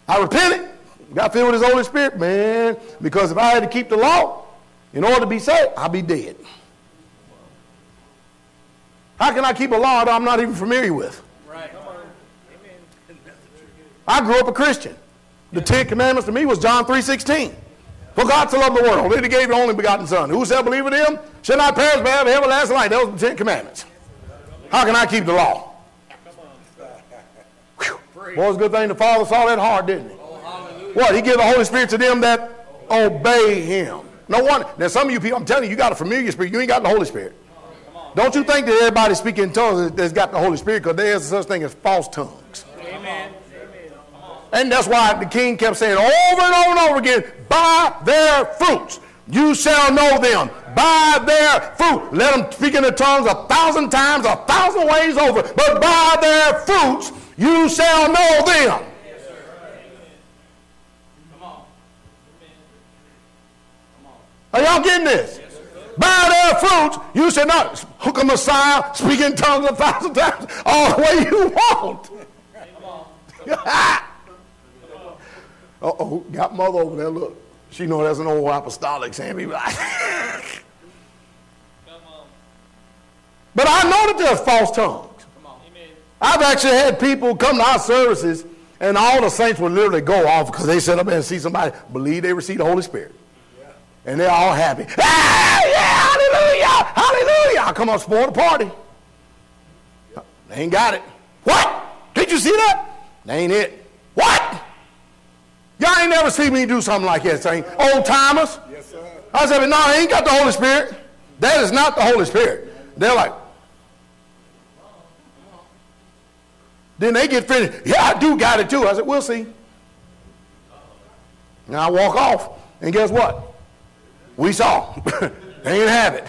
I repented, got filled with His Holy Spirit, man, because if I had to keep the law in order to be saved, I'd be dead. How can I keep a law that I'm not even familiar with? Right. I grew up a Christian. The Ten Commandments to me was John 3.16. For God to love the world, that he gave the only begotten Son. Whosoever believe in him shall not perish but have everlasting life. That was the Ten Commandments. How can I keep the law? Whew. Boy, it's a good thing the Father saw that hard, didn't he? What? He gave the Holy Spirit to them that obey him. No one. Now, some of you people, I'm telling you, you got a familiar spirit. You ain't got the Holy Spirit. Don't you think that everybody speaking in tongues has got the Holy Spirit because there is such thing as false tongues. Amen. And that's why the king kept saying over and over and over again, by their fruits you shall know them. By their fruit. Let them speak in the tongues a thousand times, a thousand ways over. But by their fruits you shall know them. Are y'all getting this? By their fruits, you shall not hook a Messiah, speak in tongues a thousand times, all the way you want. Uh-oh, got mother over there, look. She know that's an old apostolic saying like. but I know that there's false tongues. I've actually had people come to our services and all the saints would literally go off because they sit up and see somebody believe they received the Holy Spirit. And they're all happy. Ah, yeah, hallelujah, hallelujah. I come on, support the party. They ain't got it. What? Did you see that? They ain't it. What? Y'all ain't never seen me do something like that, saying, old timers. Yes, sir. I said, but no, I ain't got the Holy Spirit. That is not the Holy Spirit. They're like, then they get finished. Yeah, I do got it too. I said, we'll see. Now I walk off, and guess what? We saw. they ain't have it.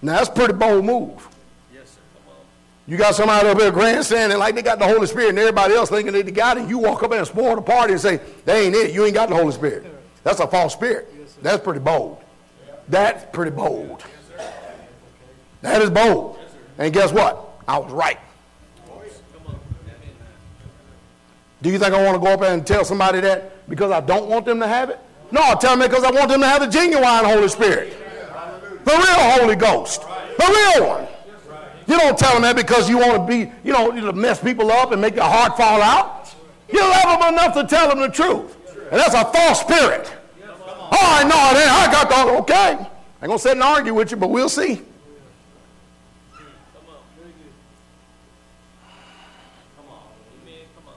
Now that's a pretty bold move. You got somebody up there grandstanding like they got the Holy Spirit and everybody else thinking they got it. You walk up and spoil the party and say, they ain't it. You ain't got the Holy Spirit. That's a false spirit. That's pretty bold. That's pretty bold. That is bold. And guess what? I was right. Do you think I want to go up and tell somebody that because I don't want them to have it? No, I tell them because I want them to have the genuine Holy Spirit. The real Holy Ghost. The real one. You don't tell them that because you want to be, you know, to mess people up and make their heart fall out. You love them enough to tell them the truth. And that's a false spirit. Oh, I know. I got the, okay. I ain't going to sit and argue with you, but we'll see.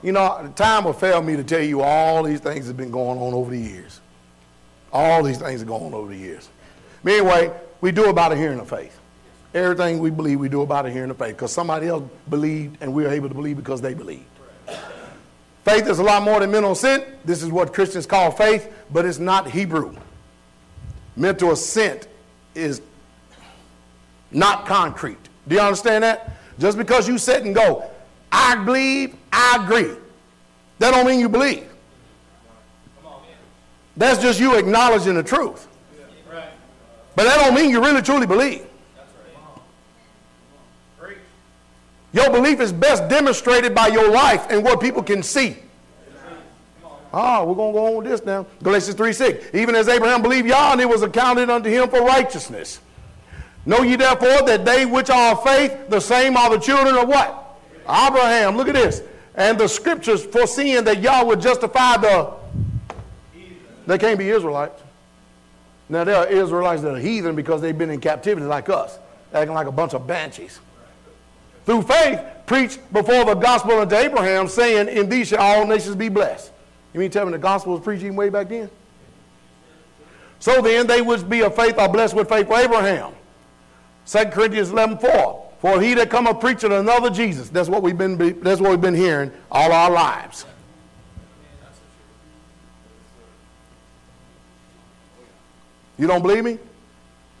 You know, the time will fail me to tell you all these things have been going on over the years. All these things have gone on over the years. But anyway, we do about a hearing of faith. Everything we believe, we do about it here in the faith because somebody else believed and we are able to believe because they believed. Faith is a lot more than mental assent. This is what Christians call faith, but it's not Hebrew. Mental assent is not concrete. Do you understand that? Just because you sit and go, I believe, I agree. That don't mean you believe. That's just you acknowledging the truth. But that don't mean you really truly believe. Your belief is best demonstrated by your life and what people can see. Ah, we're going to go on with this now. Galatians 3 6. Even as Abraham believed Yah, and it was accounted unto him for righteousness. Know ye therefore that they which are of faith, the same are the children of what? Abraham. Look at this. And the scriptures foreseeing that Yah would justify the. They can't be Israelites. Now, there are Israelites that are heathen because they've been in captivity like us, acting like a bunch of banshees. Through faith, preached before the gospel unto Abraham, saying, In thee shall all nations be blessed. You mean tell me the gospel was preached even way back then? So then, they which be of faith are blessed with faith for Abraham. 2 Corinthians 11 4. For he that cometh preaching another Jesus. That's what we've been, that's what we've been hearing all our lives. You don't believe me?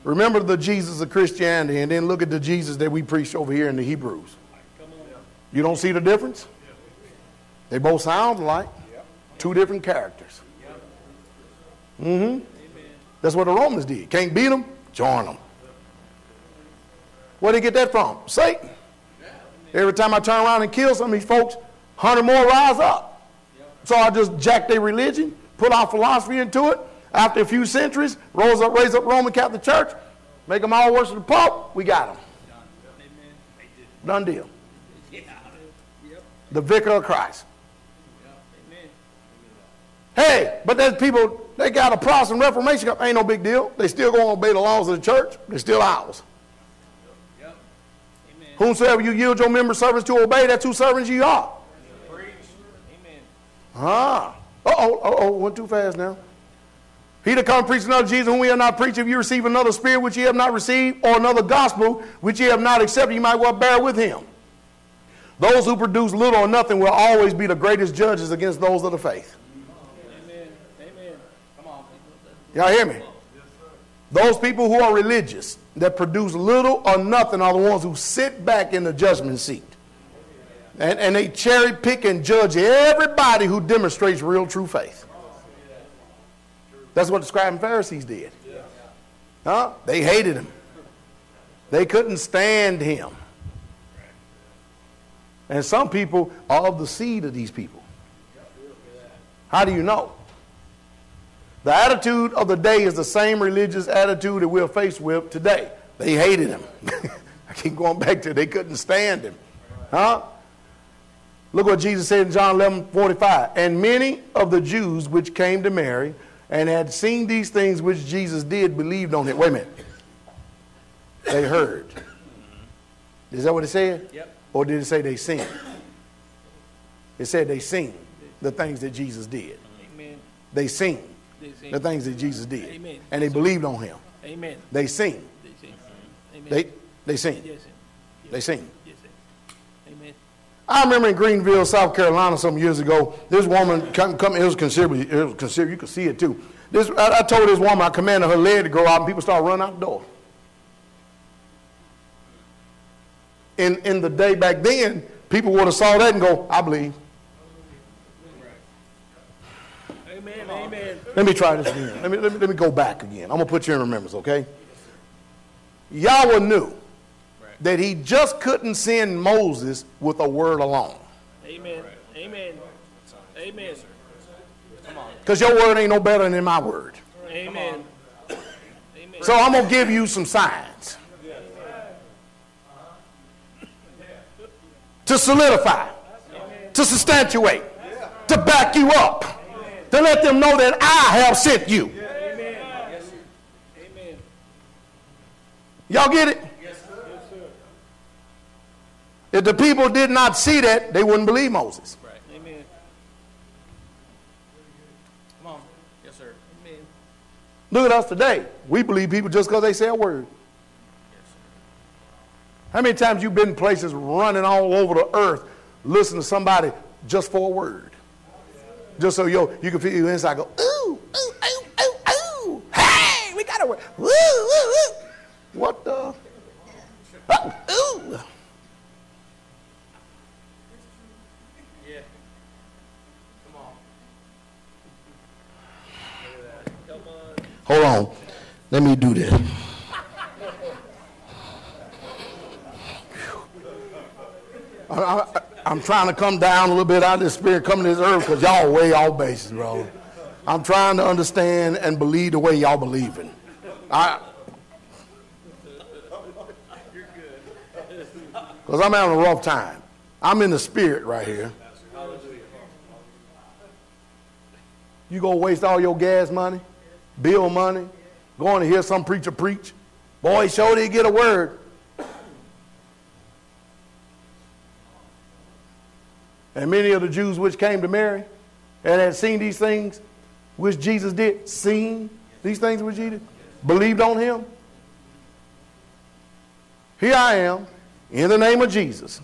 Remember the Jesus of Christianity and then look at the Jesus that we preach over here in the Hebrews. You don't see the difference? They both sound alike. Two different characters. Mm-hmm. That's what the Romans did. Can't beat them, join them. Where did they get that from? Satan. Every time I turn around and kill some of these folks, 100 more rise up. So I just jack their religion, put our philosophy into it. After a few centuries, rose up, raise up Roman Catholic Church, make them all worship the Pope. We got them. Done deal. The vicar of Christ. Hey, but there's people, they got a Protestant Reformation, up ain't no big deal. They still going to obey the laws of the church. They're still ours. Whomsoever you yield your member servants to obey, that's who servants you are. Ah. Uh-oh, uh-oh, went too fast now. He that come preach another Jesus whom we have not preached, if you receive another spirit which ye have not received, or another gospel which ye have not accepted, you might well bear with him. Those who produce little or nothing will always be the greatest judges against those of the faith. Amen. Amen. Come on. Y'all hear me? Those people who are religious, that produce little or nothing, are the ones who sit back in the judgment seat. And, and they cherry pick and judge everybody who demonstrates real true faith. That's what the scribes and Pharisees did. Huh? They hated him. They couldn't stand him. And some people are of the seed of these people. How do you know? The attitude of the day is the same religious attitude that we're faced with today. They hated him. I keep going back to it. They couldn't stand him. Huh? Look what Jesus said in John 11 45. And many of the Jews which came to Mary and had seen these things which Jesus did believed on him. Wait a minute. They heard. Is that what it said? Yep. Or did it say they seen? It said they seen the things that Jesus did. Amen. They seen the things that Jesus did. Amen. And they believed on him. Amen. They seen. They. Amen. They they seen. They seen. Yes, sir. Amen. I remember in Greenville, South Carolina, some years ago, this woman come, come it was considerably, it was considerable, you could see it too. This, I, I told this woman I commanded her leg to grow out, and people started running out the door. In, in the day back then, people would have saw that and go, I believe. Amen. Amen. Let me try this again. Let me, let me, let me go back again. I'm going to put you in remembrance, okay? Yahweh knew that he just couldn't send Moses with a word alone. Amen. Amen. Amen. Because your word ain't no better than my word. Amen. Amen. So I'm going to give you some signs to solidify, to substantiate, to back you up, to let them know that I have sent you. Amen. Y'all get it? If the people did not see that, they wouldn't believe Moses. Amen. Come on. Yes, sir. Amen. Look at us today. We believe people just because they say a word. How many times you been places running all over the earth, listening to somebody just for a word? Just so yo, you can feel your inside go, ooh, ooh, ooh, ooh, ooh. Hey, we got a word. Woo, woo, woo. What the? Oh, ooh. Yeah. Come on. Come on. Hold on. Let me do this. I, I'm trying to come down a little bit out of this spirit, coming to this earth, because y'all way off bases, bro. I'm trying to understand and believe the way y'all believing. I, because I'm having a rough time. I'm in the spirit right here. You gonna waste all your gas money, bill money, going to hear some preacher preach. Boy, sure did get a word. And many of the Jews which came to Mary and had seen these things which Jesus did, seen these things which did, believed on him. Here I am, in the name of Jesus,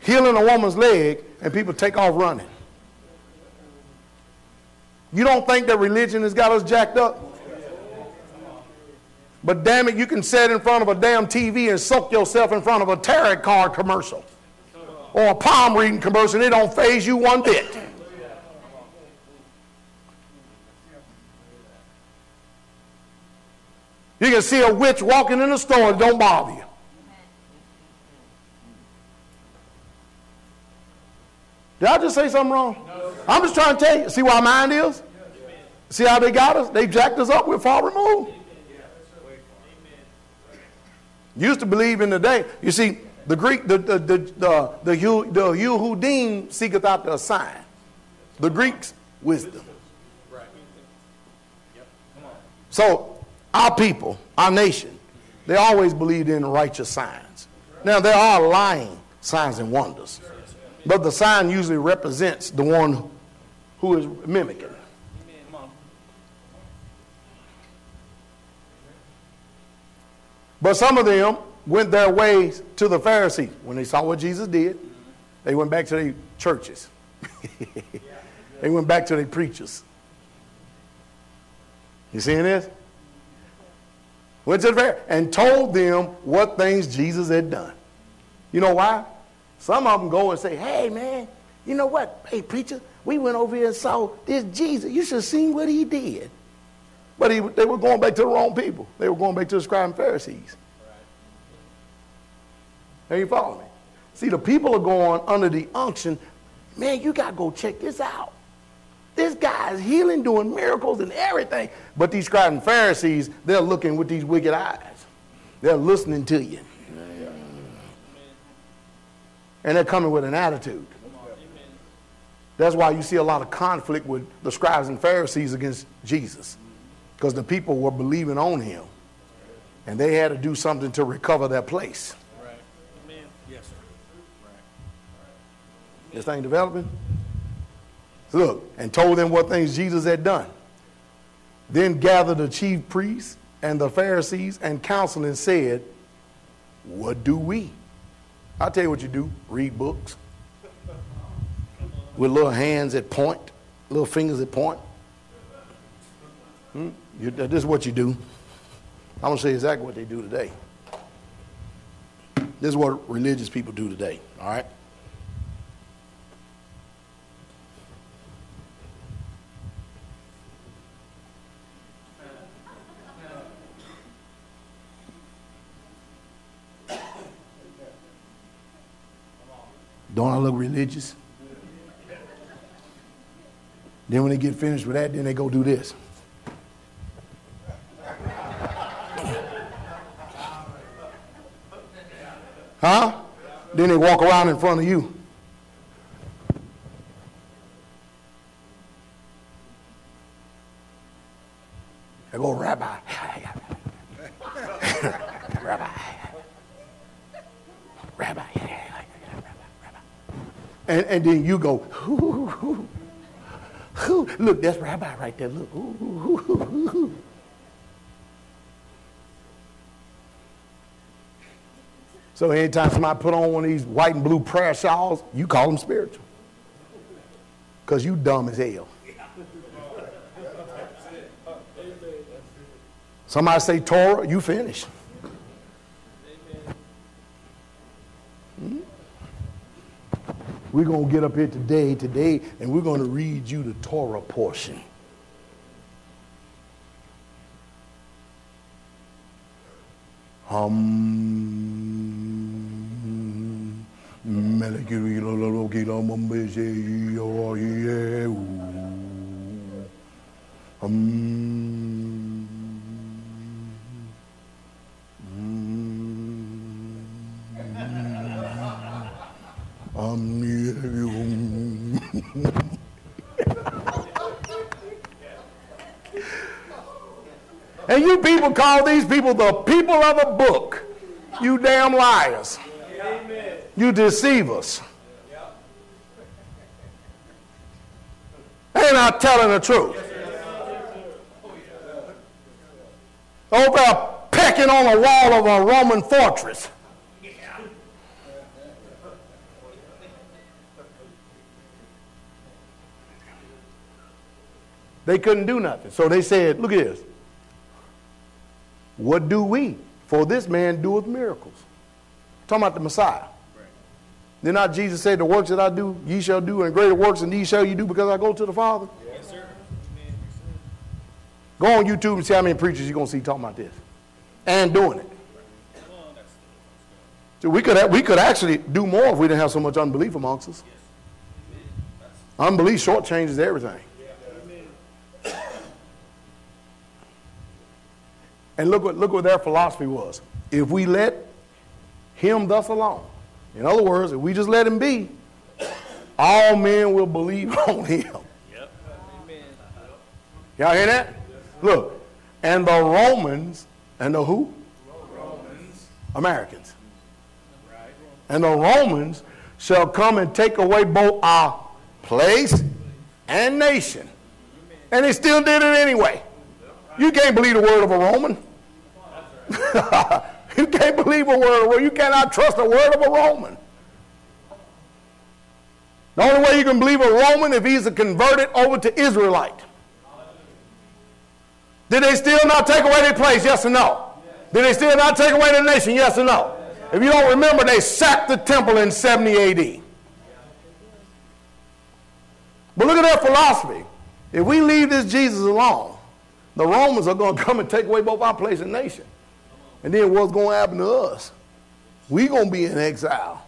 healing a woman's leg, and people take off running. You don't think that religion has got us jacked up? But damn it, you can sit in front of a damn TV and soak yourself in front of a tarot card commercial. or a palm reading commercial, it don't faze you one bit. You can see a witch walking in the store, it don't bother you. Did I just say something wrong? I'm just trying to tell you. See where our mind is? See how they got us? They jacked us up. We're far removed. Used to believe in the day. You see, the Greek, the the the the the, Hu- the Yehudim seeketh out the sign. The Greeks, wisdom. So our people, our nation, they always believed in righteous signs. Now there are lying signs and wonders, but the sign usually represents the one who is mimicking. But some of them went their ways to the Pharisees. When they saw what Jesus did, they went back to their churches. they went back to their preachers. You seeing this? Went to the Pharisees and told them what things Jesus had done. You know why? Some of them go and say, hey, man, you know what? Hey, preacher, we went over here and saw this Jesus. You should have seen what he did. But he, they were going back to the wrong people. They were going back to the scribes and Pharisees. Are you following me? See, the people are going under the unction. Man, you got to go check this out. This guy is healing, doing miracles and everything. But these scribes and Pharisees, they're looking with these wicked eyes. They're listening to you. And they're coming with an attitude. That's why you see a lot of conflict with the scribes and Pharisees against Jesus. Because the people were believing on him. And they had to do something to recover their place. This thing developing? Look, and told them what things Jesus had done. Then gathered the chief priests and the Pharisees and council and said, What do we? I'll tell you what you do read books with little hands that point, little fingers that point. Hmm? You, this is what you do. I'm going to say exactly what they do today. This is what religious people do today, all right? Don't I look religious? Then when they get finished with that, then they go do this. Huh? Then they walk around in front of you. They go, Rabbi. Rabbi. Rabbi. And, and then you go, "Hoo, hoo, hoo, hoo." look, that's Rabbi right there. Look. Ooh, ooh, ooh, ooh, ooh. So anytime somebody put on one of these white and blue prayer shawls, you call them spiritual. Because you dumb as hell. Somebody say Torah, you finish. Hmm? We're going to get up here today, today, and we're going to read you the Torah portion. Hum. Melekiri And you people call these people the people of a book. You damn liars. You deceivers. Ain't not telling the truth? Over pecking on the wall of a Roman fortress. They couldn't do nothing. So they said, look at this. What do we? For this man doeth miracles. Talking about the Messiah. Did not Jesus say, The works that I do, ye shall do, and greater works than these shall you do because I go to the Father? Yes, sir. Go on YouTube and see how many preachers you're going to see talking about this and doing it. So we could, we could actually do more if we didn't have so much unbelief amongst us. Unbelief shortchanges everything. And look what, look what their philosophy was. If we let him thus alone, in other words, if we just let him be, all men will believe on him. Yep. Amen. Y'all hear that? Look, and the Romans, and the who? Romans. Americans. And the Romans shall come and take away both our place and nation. And they still did it anyway. You can't believe the word of a Roman. you can't believe a word of a You cannot trust the word of a Roman. The only way you can believe a Roman if he's a converted over to Israelite. Did they still not take away their place? Yes or no? Did they still not take away the nation? Yes or no? If you don't remember, they sacked the temple in 70 AD. But look at their philosophy. If we leave this Jesus alone, the Romans are going to come and take away both our place and nation. And then what's going to happen to us? We're going to be in exile.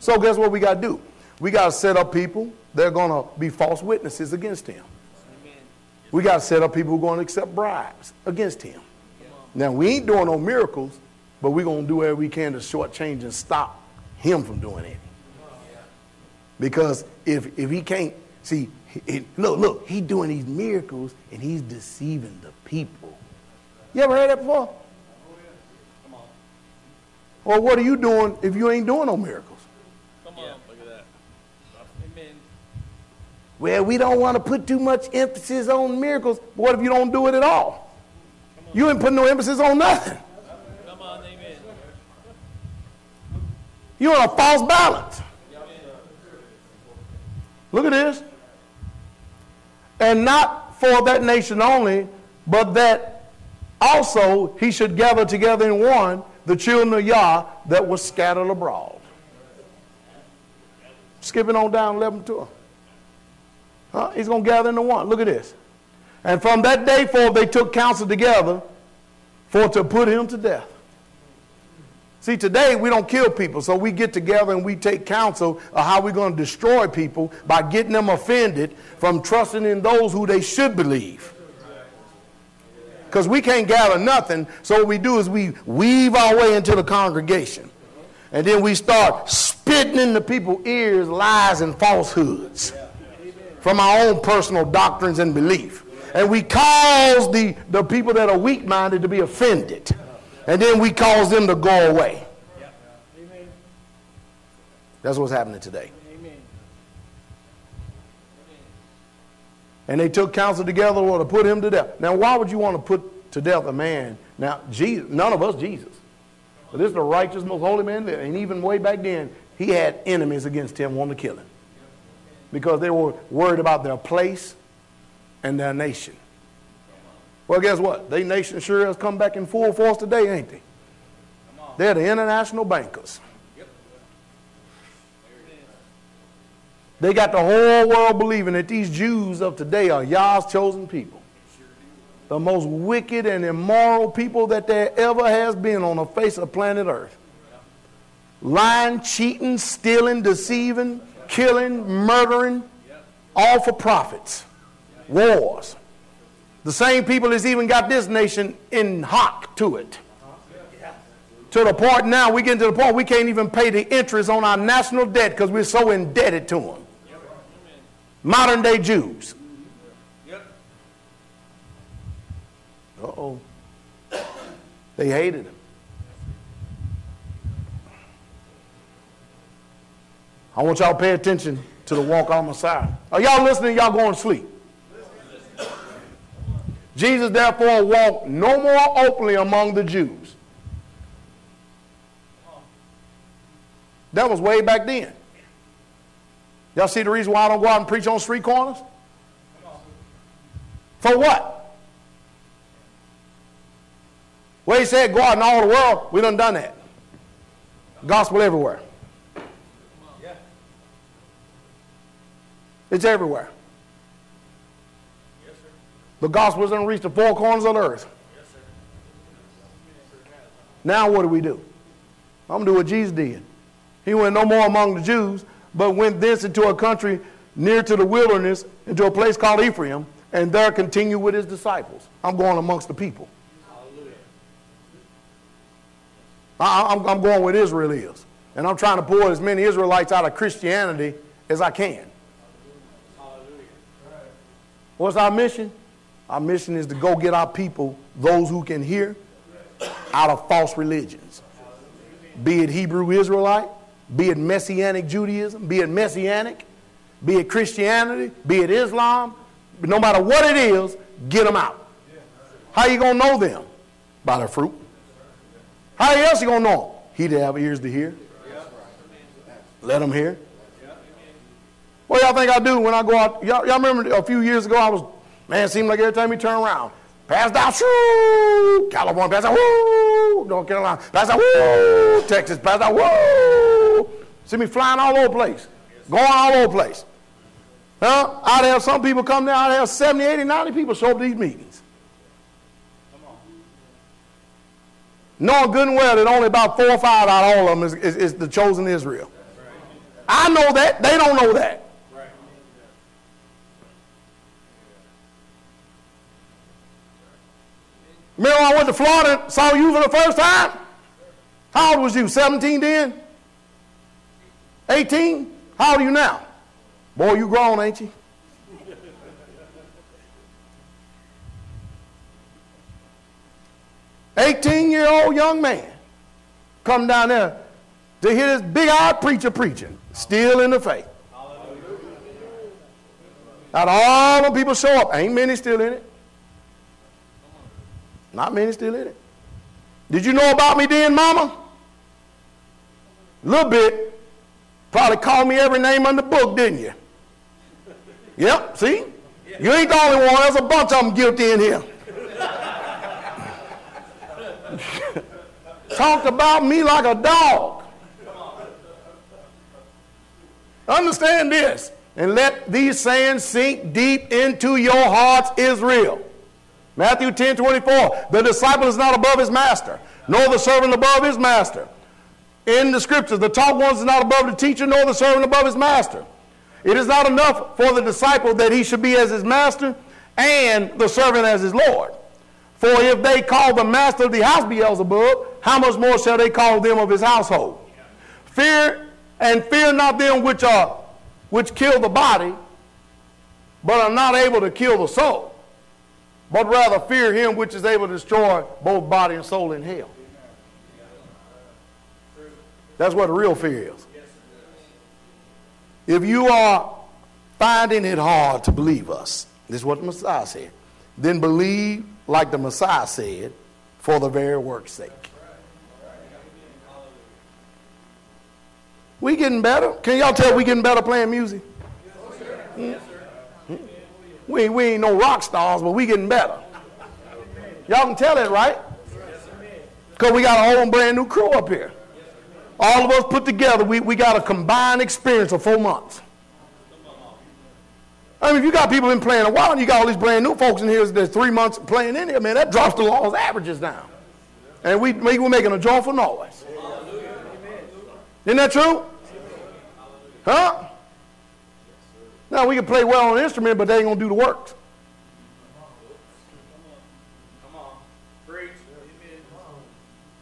So guess what we got to do? We got to set up people that are going to be false witnesses against him. We got to set up people who are going to accept bribes against him. Now, we ain't doing no miracles, but we're going to do whatever we can to shortchange and stop him from doing it. Because if, if he can't, see, he, look, look, he's doing these miracles and he's deceiving the people. You ever heard that before? Or what are you doing if you ain't doing no miracles? Come on. Look at that. Amen. Well, we don't want to put too much emphasis on miracles. But what if you don't do it at all? You ain't putting no emphasis on nothing. Come on. Amen. You're on a false balance. Look at this. And not for that nation only, but that also he should gather together in one the children of Yah that were scattered abroad. Skipping on down 11 to him. Huh? He's going to gather into one. Look at this. And from that day forth, they took counsel together for to put him to death. See, today we don't kill people, so we get together and we take counsel of how we're going to destroy people by getting them offended from trusting in those who they should believe. Because we can't gather nothing, so what we do is we weave our way into the congregation. And then we start spitting in the people's ears lies and falsehoods from our own personal doctrines and belief. And we cause the, the people that are weak minded to be offended. And then we cause them to go away. That's what's happening today. And they took counsel together to put him to death. Now, why would you want to put to death a man? Now, Jesus, none of us Jesus. But this is the righteous, most holy man there. And even way back then, he had enemies against him wanting to kill him. Because they were worried about their place and their nation. Well, guess what? They nation sure has come back in full force today, ain't they? They're the international bankers. They got the whole world believing that these Jews of today are Yah's chosen people. The most wicked and immoral people that there ever has been on the face of planet Earth. Lying, cheating, stealing, deceiving, killing, murdering, all for profits. Wars. The same people that's even got this nation in hock to it. To the point now, we get to the point we can't even pay the interest on our national debt because we're so indebted to them. Modern day Jews. Uh oh. They hated him. I want y'all to pay attention to the walk on Messiah. Are y'all listening? Y'all going to sleep? Jesus therefore walked no more openly among the Jews. That was way back then. Y'all see the reason why I don't go out and preach on street corners? For what? Well, he said, go out in all the world. We done done that. Gospel everywhere. It's everywhere. The gospel doesn't reach the four corners of the earth. Now what do we do? I'm going to do what Jesus did. He went no more among the Jews, but went thence into a country near to the wilderness, into a place called Ephraim, and there continued with his disciples. I'm going amongst the people. I, am I'm going where Israel is. And I'm trying to pull as many Israelites out of Christianity as I can. What's our mission? Our mission is to go get our people, those who can hear, out of false religions. Be it Hebrew Israelite, be it Messianic Judaism, be it Messianic, be it Christianity, be it Islam, no matter what it is, get them out. How you going to know them? By their fruit. How else you going to know them? He that have ears to hear. Let them hear. What y'all think I do when I go out? Y'all, y'all remember a few years ago I was, man, seemed like every time you turn around, pass down, shoo, California, pass down, woo, North Carolina, pass down, woo, Texas, pass down, woo. See me flying all over place, going all over place. Huh? I'd have some people come down, I'd have 70, 80, 90 people show up to these meetings. Knowing good and well that only about four or five out of all of them is, is, is the chosen Israel. I know that. They don't know that. Remember I went to Florida and saw you for the first time? How old was you? 17 then? 18? How old are you now? Boy, you grown, ain't you? Eighteen-year-old young man come down there to hear this big-eyed preacher preaching, still in the faith. Not all the people show up. Ain't many still in it. Not many still in it. Did you know about me then, mama? A little bit. Probably called me every name on the book, didn't you? Yep, see? You ain't the only one. There's a bunch of them guilty in here. Talked about me like a dog. Understand this. And let these sayings sink deep into your hearts, Israel. Matthew 10 24. The disciple is not above his master, nor the servant above his master. In the scriptures, the taught one is not above the teacher, nor the servant above his master. It is not enough for the disciple that he should be as his master and the servant as his Lord. For if they call the master of the house Beelzebub, how much more shall they call them of his household? Fear and fear not them which are which kill the body, but are not able to kill the soul but rather fear him which is able to destroy both body and soul in hell. That's what the real fear is. If you are finding it hard to believe us, this is what the Messiah said, then believe like the Messiah said, for the very work's sake. We getting better. Can y'all tell we getting better playing music? Hmm? We ain't, we ain't no rock stars, but we getting better. Y'all can tell it, right? Because we got a whole brand new crew up here. All of us put together, we, we got a combined experience of four months. I mean, if you got people been playing a while and you got all these brand new folks in here that's three months playing in here, man, that drops the law's averages down. And we, we, we're making a joyful noise. Isn't that true? Huh? Now, we can play well on an instrument, but they ain't going to do the work.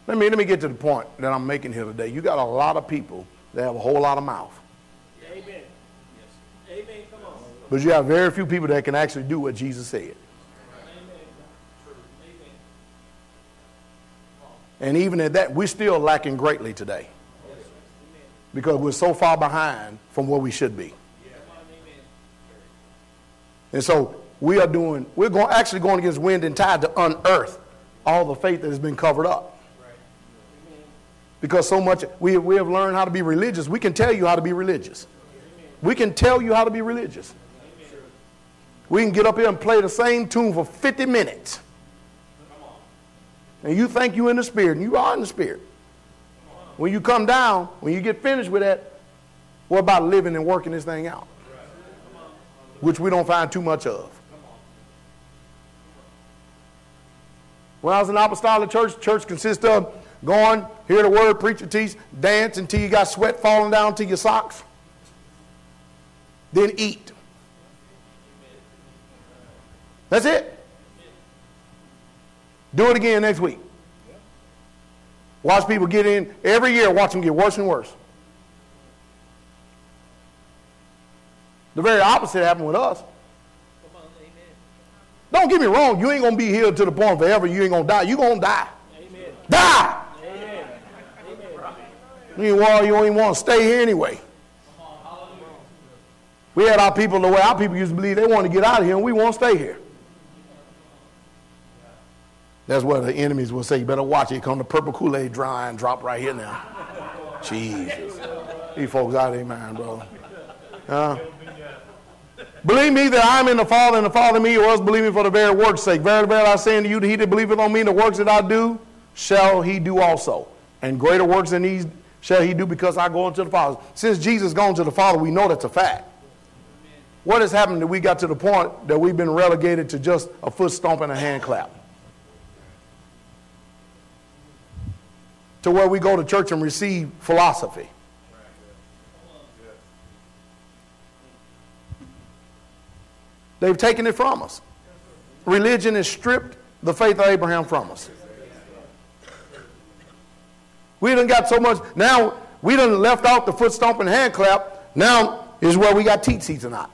Let me, let me get to the point that I'm making here today. You got a lot of people that have a whole lot of mouth. Amen. Yes. Amen. Come on. But you have very few people that can actually do what Jesus said. And even at that, we're still lacking greatly today. Because we're so far behind from where we should be. And so we are doing, we're going, actually going against wind and tide to unearth all the faith that has been covered up. Because so much, we, we have learned how to be religious. We can tell you how to be religious. We can tell you how to be religious. We can get up here and play the same tune for 50 minutes. And you think you're in the spirit, and you are in the spirit. When you come down, when you get finished with that, what about living and working this thing out? Which we don't find too much of. When I was in apostolic church, church consists of going, hear the word, preach and teach, dance until you got sweat falling down to your socks, then eat. That's it. Do it again next week. Watch people get in every year, watch them get worse and worse. The very opposite happened with us. Don't get me wrong, you ain't gonna be healed to the point forever, you ain't gonna die. You gonna die. Amen. Die! Amen. Wa- you ain't want to stay here anyway. We had our people the way our people used to believe they want to get out of here and we want to stay here. That's what the enemies will say. You better watch it. Come the purple Kool-Aid dry and drop right here now. Jesus. These folks out of their mind, brother. Huh? Believe me that I am in the Father and the Father in me, or else believe me for the very work's sake. Verily, verily, I say unto you, that he that believeth on me, and the works that I do, shall he do also. And greater works than these shall he do because I go unto the Father. Since Jesus gone to the Father, we know that's a fact. What has happened that we got to the point that we've been relegated to just a foot stomp and a hand clap? To where we go to church and receive philosophy. They've taken it from us. Religion has stripped the faith of Abraham from us. We done got so much. Now, we done left out the foot stomping hand clap. Now is where we got seats or not.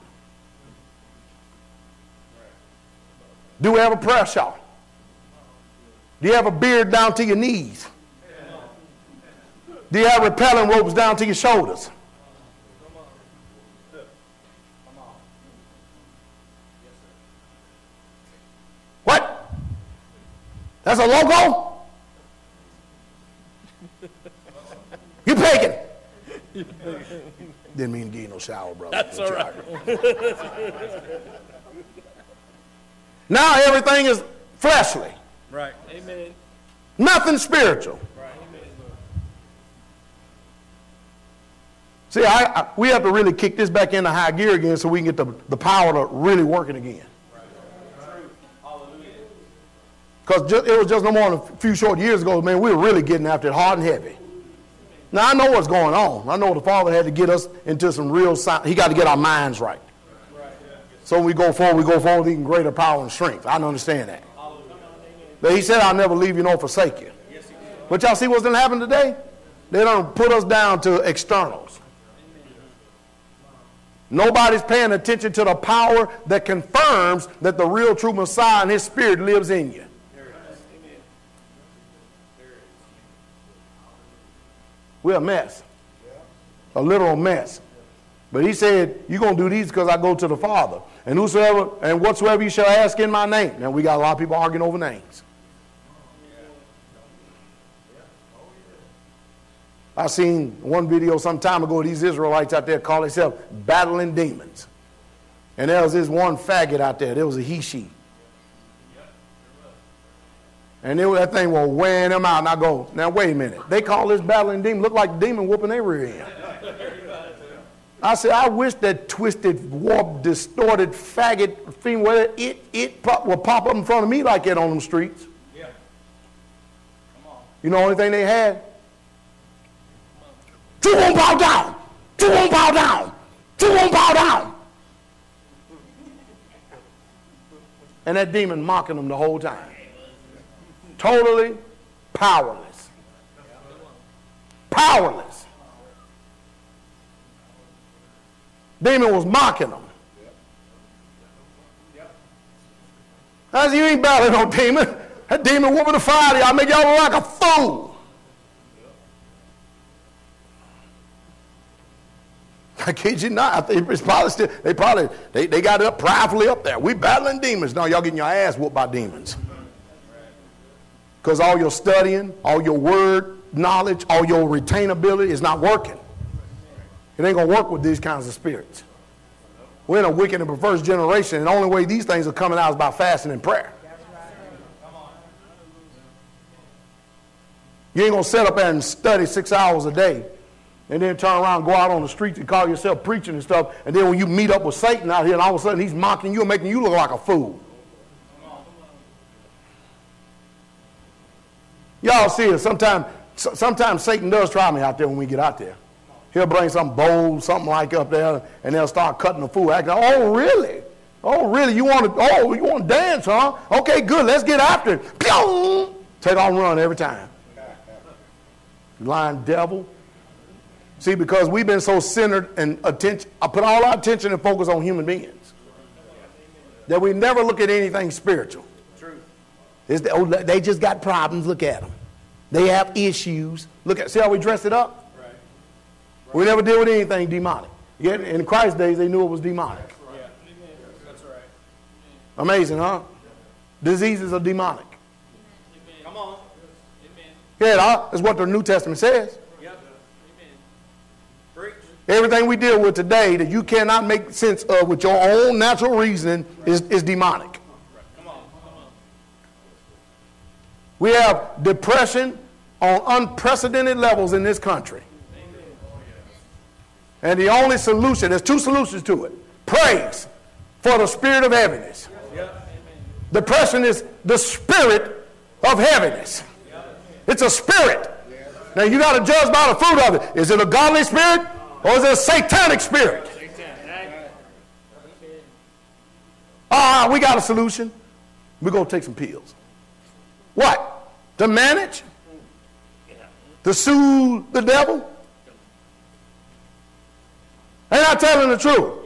Do we have a prayer shawl? Do you have a beard down to your knees? Do you have repelling ropes down to your shoulders? What? That's a logo? You pagan. Didn't mean to give you no shower, brother. That's all right. now everything is fleshly. Right. Amen. Nothing spiritual. Right. Amen. See, I, I, we have to really kick this back into high gear again so we can get the, the power to really working again. Because it was just no more than a few short years ago, man, we were really getting after it hard and heavy. Now, I know what's going on. I know the Father had to get us into some real science. He got to get our minds right. So we go forward, we go forward with even greater power and strength. I don't understand that. But he said, I'll never leave you nor forsake you. But y'all see what's going to happen today? They don't put us down to externals. Nobody's paying attention to the power that confirms that the real true Messiah and his spirit lives in you. We're a mess. A literal mess. But he said, You're going to do these because I go to the Father. And whosoever and whatsoever you shall ask in my name. Now we got a lot of people arguing over names. I seen one video some time ago, these Israelites out there call themselves battling demons. And there was this one faggot out there. There was a he she. And it, that thing was wear them out. And I go, now wait a minute. They call this battling demon, look like demon whooping their rear end. I said, I wish that twisted, warped, distorted faggot thing, where it, it pop, will pop up in front of me like that on them streets. Yeah. Come on. You know the only thing they had? Two won't bow down. Two won't bow down. Two won't bow down. And that demon mocking them the whole time. Totally powerless. Powerless. Demon was mocking them. I said, you ain't battling no demon. That demon whooping the fire. I'll make y'all look like a fool. I kid you not. I think it's probably still, they probably, they, they got it up pridefully up there. We battling demons. No, y'all getting your ass whooped by demons. Because all your studying, all your word knowledge, all your retainability is not working. It ain't going to work with these kinds of spirits. We're in a wicked and perverse generation, and the only way these things are coming out is by fasting and prayer. You ain't going to sit up there and study six hours a day and then turn around and go out on the streets and call yourself preaching and stuff. And then when you meet up with Satan out here, and all of a sudden he's mocking you and making you look like a fool. Y'all see it. Sometimes, sometimes Satan does try me out there when we get out there. He'll bring some bowl, something like up there, and they'll start cutting the fool. Acting, oh, really? Oh, really? You want to? Oh, you want to dance, huh? Okay, good. Let's get after it. Pew! Take on run every time. Lying devil. See, because we've been so centered and attention, I put all our attention and focus on human beings that we never look at anything spiritual. The, oh, they just got problems. Look at them. They have issues. Look at see how we dress it up. Right. Right. We never deal with anything demonic. Yet in Christ's days, they knew it was demonic. Right. Yeah. That's right. Amazing, huh? Diseases are demonic. Come on. Yeah, that's what the New Testament says. Everything we deal with today that you cannot make sense of with your own natural reasoning is, is demonic. We have depression on unprecedented levels in this country. And the only solution, there's two solutions to it. Praise for the spirit of heaviness. Depression is the spirit of heaviness. It's a spirit. Now you got to judge by the fruit of it. Is it a godly spirit or is it a satanic spirit? Ah, we got a solution. We're going to take some pills. What? To manage? To soothe the devil? Ain't I telling the truth?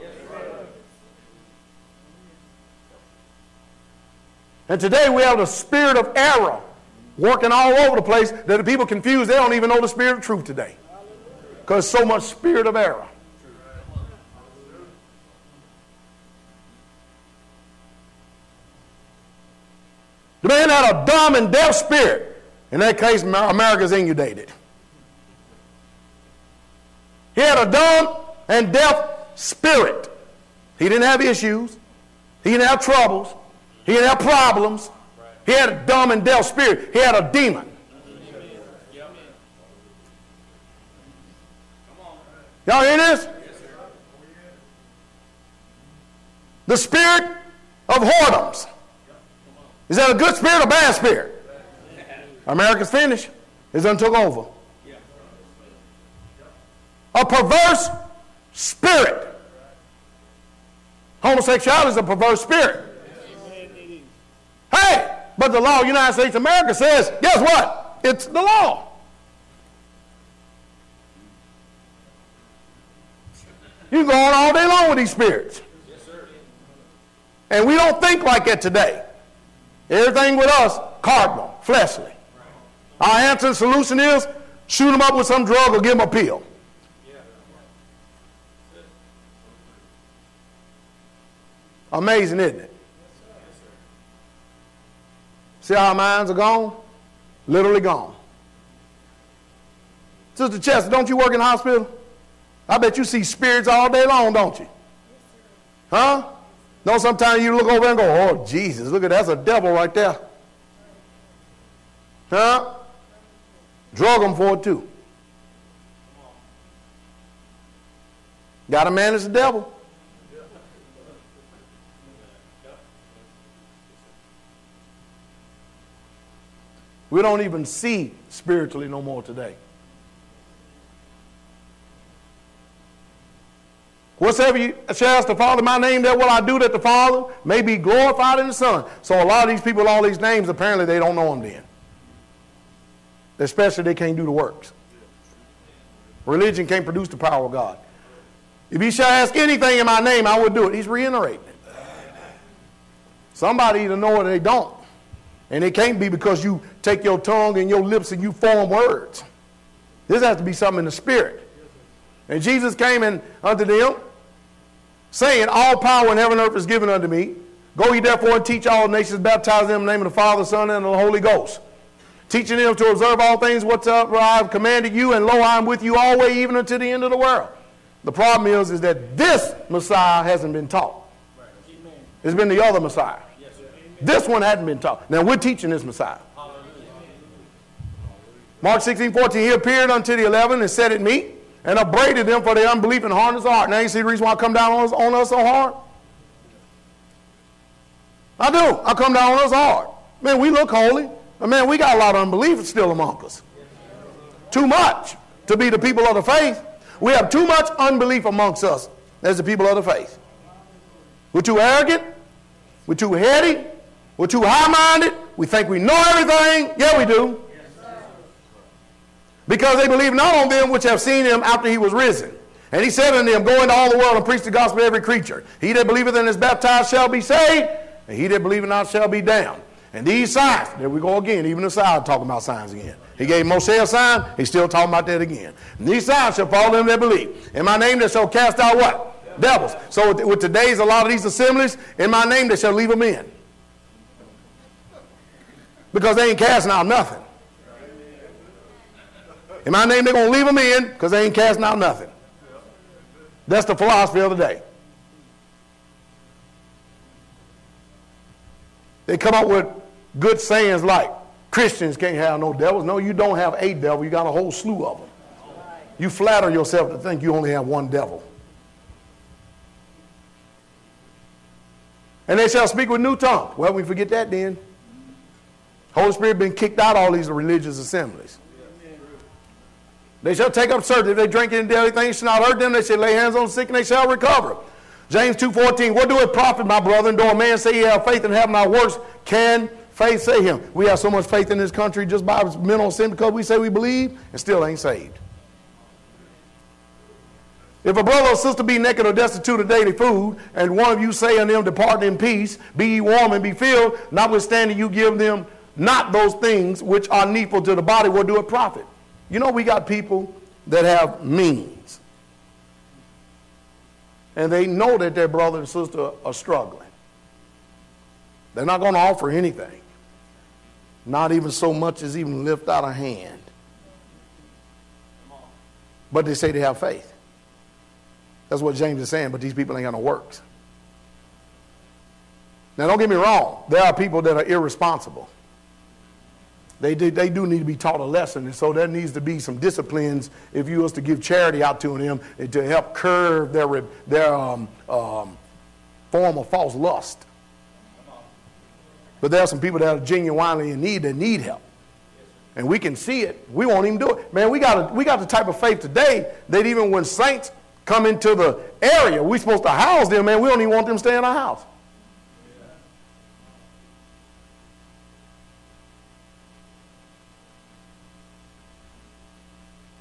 And today we have the spirit of error working all over the place that the people confused. They don't even know the spirit of truth today. Because so much spirit of error. The man had a dumb and deaf spirit. In that case, America's inundated. He had a dumb and deaf spirit. He didn't have issues. He didn't have troubles. He didn't have problems. He had a dumb and deaf spirit. He had a demon. Y'all hear this? The spirit of whoredoms. Is that a good spirit or bad spirit? America's finished. It's done took over. A perverse spirit. Homosexuality is a perverse spirit. Hey, but the law of the United States of America says, guess what? It's the law. You go on all day long with these spirits. and we don't think like that today. Everything with us, cardinal, fleshly. Our answer and solution is shoot them up with some drug or give them a pill. Amazing, isn't it? See how our minds are gone? Literally gone. Sister Chester, don't you work in the hospital? I bet you see spirits all day long, don't you? Huh? No, sometimes you look over and go, oh, Jesus, look at that. That's a devil right there. Huh? Drug them for it too. Got to manage the devil. We don't even see spiritually no more today. Whatsoever you shall ask the Father my name, that will I do that the Father may be glorified in the Son. So a lot of these people, all these names, apparently they don't know them then. Especially they can't do the works. Religion can't produce the power of God. If you shall ask anything in my name, I will do it. He's reiterating it. Somebody either know it or they don't. And it can't be because you take your tongue and your lips and you form words. This has to be something in the spirit. And Jesus came in unto them saying, All power in heaven and earth is given unto me. Go ye therefore and teach all nations, baptize them in the name of the Father, Son, and the Holy Ghost. Teaching them to observe all things whatsoever I have commanded you, and lo, I am with you always, even unto the end of the world. The problem is, is that this Messiah hasn't been taught. It's been the other Messiah. This one hadn't been taught. Now we're teaching this Messiah. Mark 16, 14, he appeared unto the eleven and said at me, and upbraided them for their unbelief and hardness of heart. Now you see the reason why I come down on us, on us so hard? I do. I come down on us hard. Man, we look holy. But man, we got a lot of unbelief still among us. Too much to be the people of the faith. We have too much unbelief amongst us as the people of the faith. We're too arrogant. We're too heady. We're too high minded. We think we know everything. Yeah, we do. Because they believe not on them which have seen him after he was risen. And he said unto them, Go into all the world and preach the gospel to every creature. He that believeth and is baptized shall be saved, and he that believeth not shall be damned. And these signs, there we go again, even the side talking about signs again. He gave Moshe a sign, he's still talking about that again. And these signs shall follow them that believe. In my name they shall cast out what? Devils. So with today's a lot of these assemblies, in my name they shall leave them in. Because they ain't casting out nothing. In my name they're going to leave them in because they ain't casting out nothing. That's the philosophy of the day. They come up with good sayings like Christians can't have no devils. No, you don't have a devil. You got a whole slew of them. You flatter yourself to think you only have one devil. And they shall speak with new tongues. Well, we forget that then. Holy Spirit been kicked out all these religious assemblies. They shall take up certain. If they drink any deadly things, shall not hurt them. They shall lay hands on the sick and they shall recover. James 2.14, what do it profit, my brother, and though a man say he have faith and have not works, can faith save him? We have so much faith in this country just by mental assent because we say we believe and still ain't saved. If a brother or sister be naked or destitute of daily food, and one of you say unto them, Depart in peace, be ye warm and be filled, notwithstanding you give them not those things which are needful to the body, what do it profit? You know, we got people that have means. And they know that their brother and sister are struggling. They're not going to offer anything. Not even so much as even lift out a hand. But they say they have faith. That's what James is saying, but these people ain't got no works. Now, don't get me wrong. There are people that are irresponsible. They do, they do need to be taught a lesson, and so there needs to be some disciplines if you was to give charity out to them to help curb their, their um, um, form of false lust. But there are some people that are genuinely in need that need help. And we can see it. We won't even do it. Man, we got, a, we got the type of faith today that even when saints come into the area, we're supposed to house them, man, we don't even want them to stay in our house.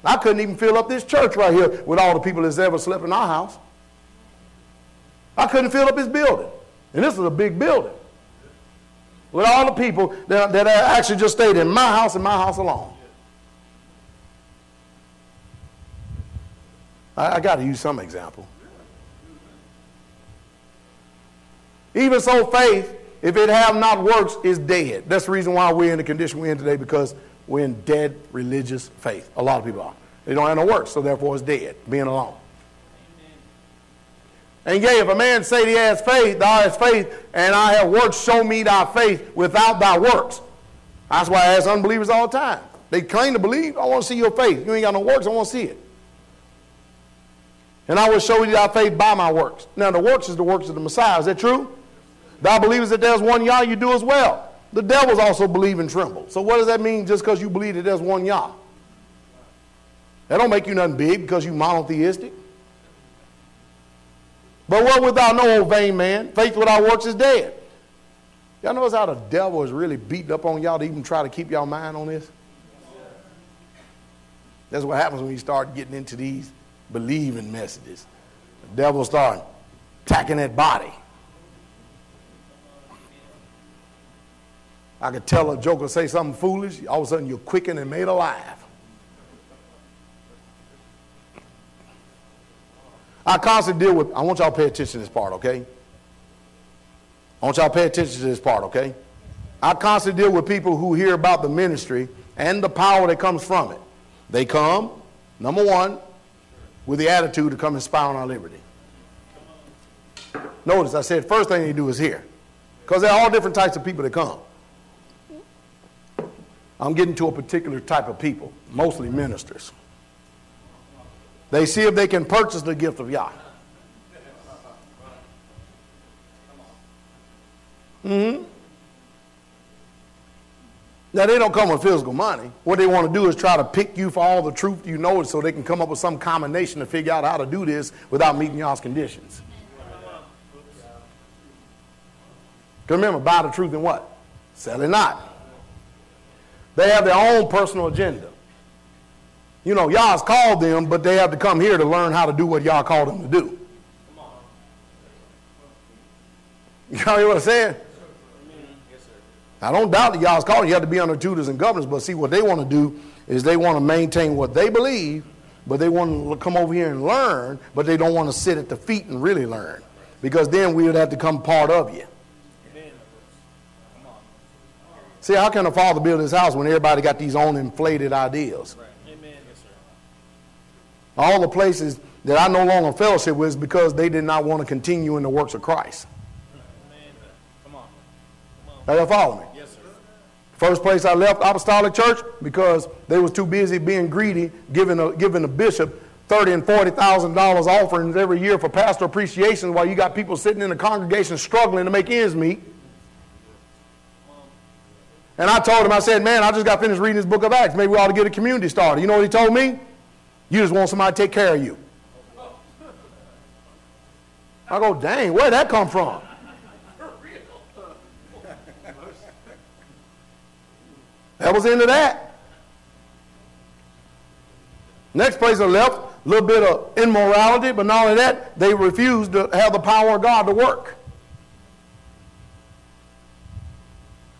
I couldn't even fill up this church right here with all the people that's ever slept in our house. I couldn't fill up this building. And this is a big building. With all the people that, that actually just stayed in my house and my house alone. I, I got to use some example. Even so, faith, if it have not works, is dead. That's the reason why we're in the condition we're in today because we're in dead religious faith. A lot of people are. They don't have no works, so therefore it's dead, being alone. And yea, if a man say he has faith, thou hast faith, and I have works, show me thy faith without thy works. That's why I ask unbelievers all the time. They claim to believe, I want to see your faith. You ain't got no works, I want to see it. And I will show you thy faith by my works. Now the works is the works of the Messiah. Is that true? Thou believest that there's one Yah, you do as well. The devils also believe and tremble. So what does that mean just because you believe that there's one Yah? That don't make you nothing big because you monotheistic. But what without no, old vain man? Faith without works is dead. Y'all notice how the devil is really beating up on y'all to even try to keep y'all mind on this? That's what happens when you start getting into these believing messages. The devil start attacking that body. I could tell a joker say something foolish, all of a sudden you're quickened and made alive. I constantly deal with, I want y'all to pay attention to this part, okay? I want y'all to pay attention to this part, okay? I constantly deal with people who hear about the ministry and the power that comes from it. They come, number one, with the attitude to come and spy on our liberty. Notice I said first thing they do is hear. Because there are all different types of people that come. I'm getting to a particular type of people, mostly ministers. They see if they can purchase the gift of Yah. Mm-hmm. Now they don't come with physical money. What they want to do is try to pick you for all the truth you know so they can come up with some combination to figure out how to do this without meeting y'all's conditions. Because remember, buy the truth and what? Sell it not. They have their own personal agenda. You know, Yah's called them, but they have to come here to learn how to do what Yah called them to do. You know what I'm saying? I don't doubt that y'all's called you have to be under tutors and governors, but see, what they want to do is they want to maintain what they believe, but they want to come over here and learn, but they don't want to sit at the feet and really learn. Because then we would have to come part of you. See, how can a father build his house when everybody got these own inflated ideas? Amen. Yes, sir. All the places that I no longer fellowship with is because they did not want to continue in the works of Christ. Amen. Come on. Now, you follow me? Yes, sir. First place I left Apostolic Church because they was too busy being greedy, giving a, giving a bishop thirty and forty thousand dollars offerings every year for pastor appreciation, while you got people sitting in the congregation struggling to make ends meet. And I told him, I said, man, I just got finished reading this book of Acts. Maybe we ought to get a community started. You know what he told me? You just want somebody to take care of you. I go, dang, where'd that come from? That was into that. Next place I left, a little bit of immorality, but not only that, they refused to have the power of God to work.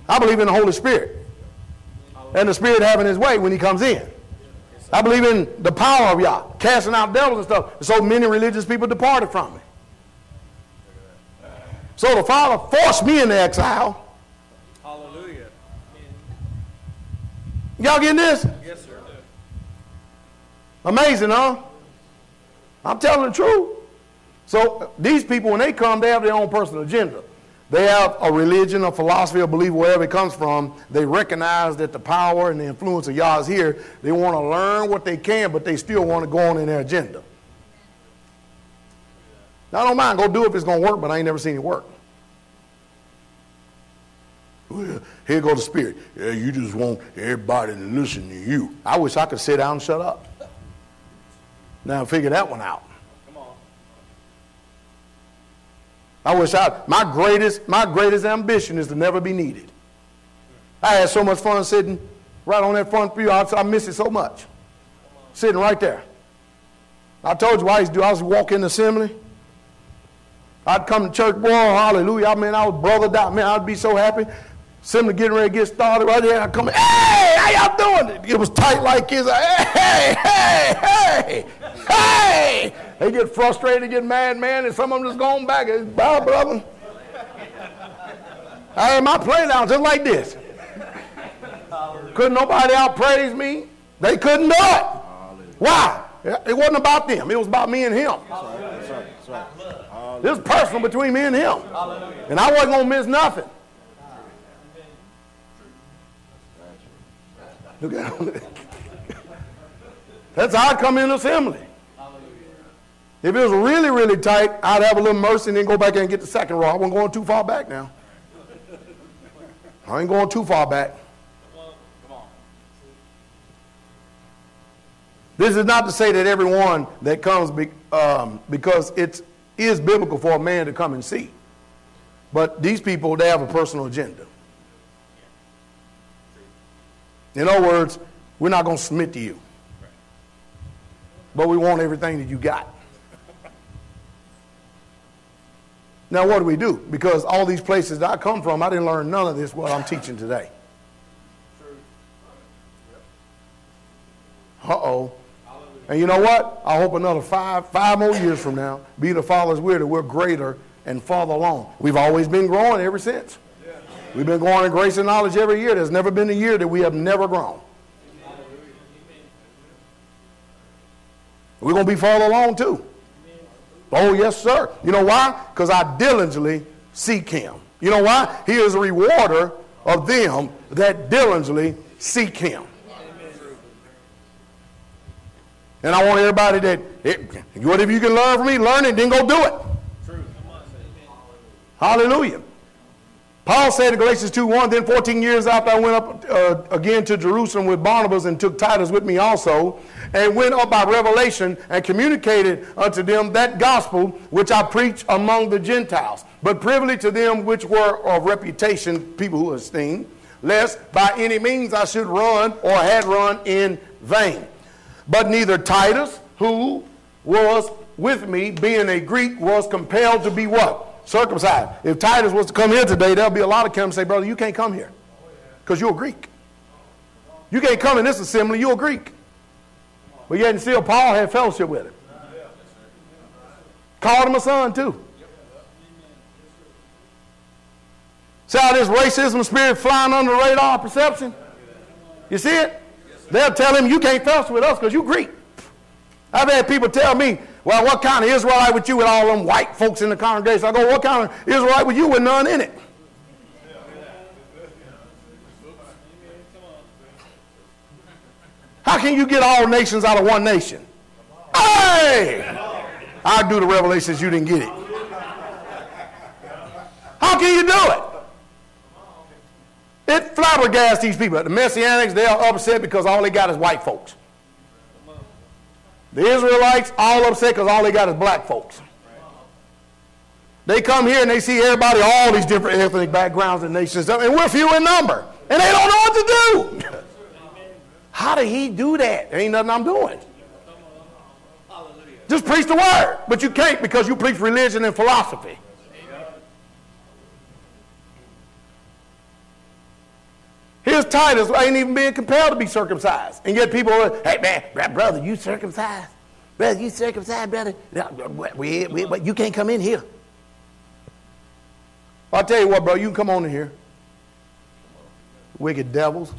I believe in the Holy Spirit. And the Spirit having his way when he comes in. I believe in the power of Yah, casting out devils and stuff. So many religious people departed from me. So the Father forced me into exile. Hallelujah. Y'all getting this? Yes, sir. Amazing, huh? I'm telling the truth. So these people, when they come, they have their own personal agenda. They have a religion, a philosophy, a belief, wherever it comes from. They recognize that the power and the influence of Yah is here. They want to learn what they can, but they still want to go on in their agenda. Now, I don't mind. Go do it if it's going to work, but I ain't never seen it work. Here go the spirit. Yeah, you just want everybody to listen to you. I wish I could sit down and shut up. Now figure that one out. Come on. I wish I my greatest my greatest ambition is to never be needed. I had so much fun sitting right on that front pew. I, I miss it so much. Sitting right there. I told you I used to do. I was walking the assembly. I'd come to church, boy, hallelujah. I mean, I was brother out. Man, I'd be so happy. Assembly getting ready to get started right there. I come in, hey, how y'all doing? It was tight like this. Hey, hey, hey, hey. They get frustrated, they get mad, man, and some of them just going back. Bye, brother. I had my play down just like this. Couldn't nobody outpraise me. They couldn't do it. Why? It wasn't about them. It was about me and him. This was personal between me and him. And I wasn't going to miss nothing. Look at that. That's how I come in assembly. If it was really, really tight, I'd have a little mercy and then go back and get the second row. I wasn't going too far back now. I ain't going too far back. This is not to say that everyone that comes be, um, because it is biblical for a man to come and see. But these people, they have a personal agenda. In other words, we're not going to submit to you. But we want everything that you got. Now, what do we do? Because all these places that I come from, I didn't learn none of this what I'm teaching today. Uh-oh. And you know what? I hope another five, five more years from now, be the Father's will that we're greater and farther along. We've always been growing ever since. We've been growing in grace and knowledge every year. There's never been a year that we have never grown. We're going to be farther along too. Oh, yes, sir. You know why? Because I diligently seek him. You know why? He is a rewarder of them that diligently seek him. And I want everybody that, it, whatever you can learn from me, learn it, then go do it. Hallelujah. Paul said in Galatians 2 1, then 14 years after I went up uh, again to Jerusalem with Barnabas and took Titus with me also, and went up by revelation and communicated unto them that gospel which I preach among the Gentiles, but privily to them which were of reputation, people who esteemed, lest by any means I should run or had run in vain. But neither Titus, who was with me, being a Greek, was compelled to be what? Circumcised. If Titus was to come here today, there'll be a lot of come say, brother, you can't come here because you're a Greek. You can't come in this assembly, you're a Greek. But yet and still, Paul had fellowship with him. Called him a son, too. See how this racism spirit flying under the radar perception? You see it? They'll tell him, you can't fellowship with us because you're Greek. I've had people tell me, well, what kind of Israelite with you with all them white folks in the congregation? I go, what kind of Israelite with you with none in it? How can you get all nations out of one nation? Hey! I do the revelations, you didn't get it. How can you do it? It flabbergasts these people. The Messianics, they're upset because all they got is white folks. The Israelites, all upset because all they got is black folks. They come here and they see everybody, all these different ethnic backgrounds and nations, and we're few in number. And they don't know what to do. How did he do that? There ain't nothing I'm doing. Just preach the word. But you can't because you preach religion and philosophy. Here's Titus ain't even being compelled to be circumcised. And yet people are, hey man, brother, you circumcised? Brother, you circumcised, brother? We, we, we, you can't come in here. I'll tell you what, bro, you can come on in here. Wicked devils.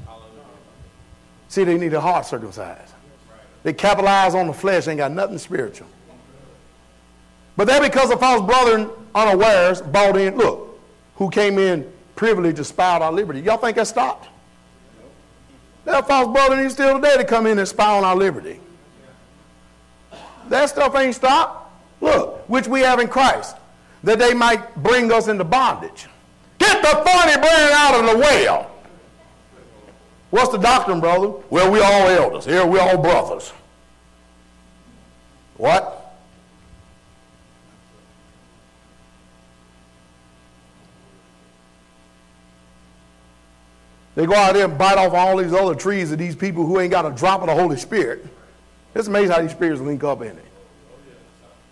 See, they need a heart circumcised. They capitalize on the flesh, ain't got nothing spiritual. But that because of false brethren unawares bought in, look, who came in privilege to spy out our liberty. Y'all think that stopped? That false brother is still today to come in and spy on our liberty. That stuff ain't stopped. Look, which we have in Christ, that they might bring us into bondage. Get the funny brand out of the well. What's the doctrine, brother? Well, we all elders. Here, we all brothers. What? They go out there and bite off all these other trees of these people who ain't got a drop of the Holy Spirit. It's amazing how these spirits link up in it.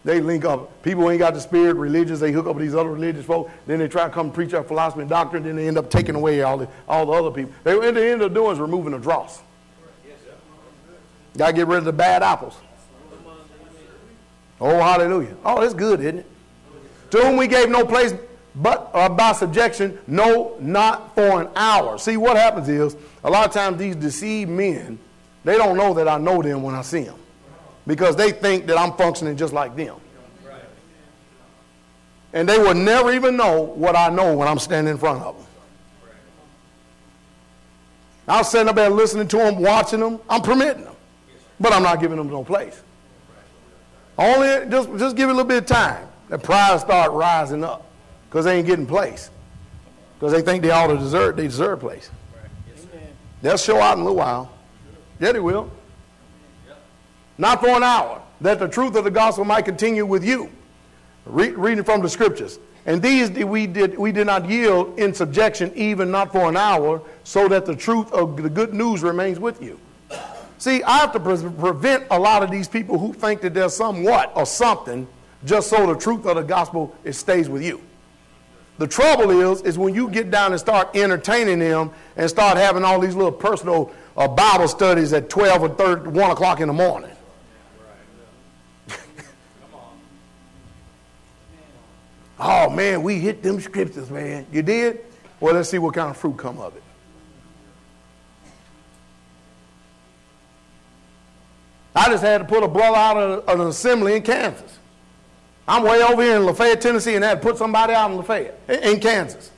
They link up. People ain't got the spirit, religious, they hook up with these other religious folk. Then they try to come preach our philosophy and doctrine. Then they end up taking away all the, all the other people. They, what they end up doing is removing the dross. Got to get rid of the bad apples. Oh, hallelujah. Oh, that's good, isn't it? To whom we gave no place but uh, by subjection, no, not for an hour. See, what happens is, a lot of times these deceived men, they don't know that I know them when I see them. Because they think that I'm functioning just like them. And they will never even know what I know when I'm standing in front of them. I'm sitting up there listening to them, watching them. I'm permitting them. But I'm not giving them no place. Only just, just give it a little bit of time. The pride start rising up because they ain't getting place. Because they think they ought to deserve, they deserve place. They'll show out in a little while. Yeah, they will. Not for an hour, that the truth of the gospel might continue with you. Re- reading from the scriptures. And these we did, we did not yield in subjection, even not for an hour, so that the truth of the good news remains with you. See, I have to pre- prevent a lot of these people who think that there's somewhat or something just so the truth of the gospel it stays with you. The trouble is, is when you get down and start entertaining them and start having all these little personal uh, Bible studies at 12 or 30, 1 o'clock in the morning. oh, man, we hit them scriptures, man. You did? Well, let's see what kind of fruit come of it. I just had to put a brother out of an assembly in Kansas. I'm way over here in Lafayette, Tennessee, and had to put somebody out in Lafayette, in Kansas.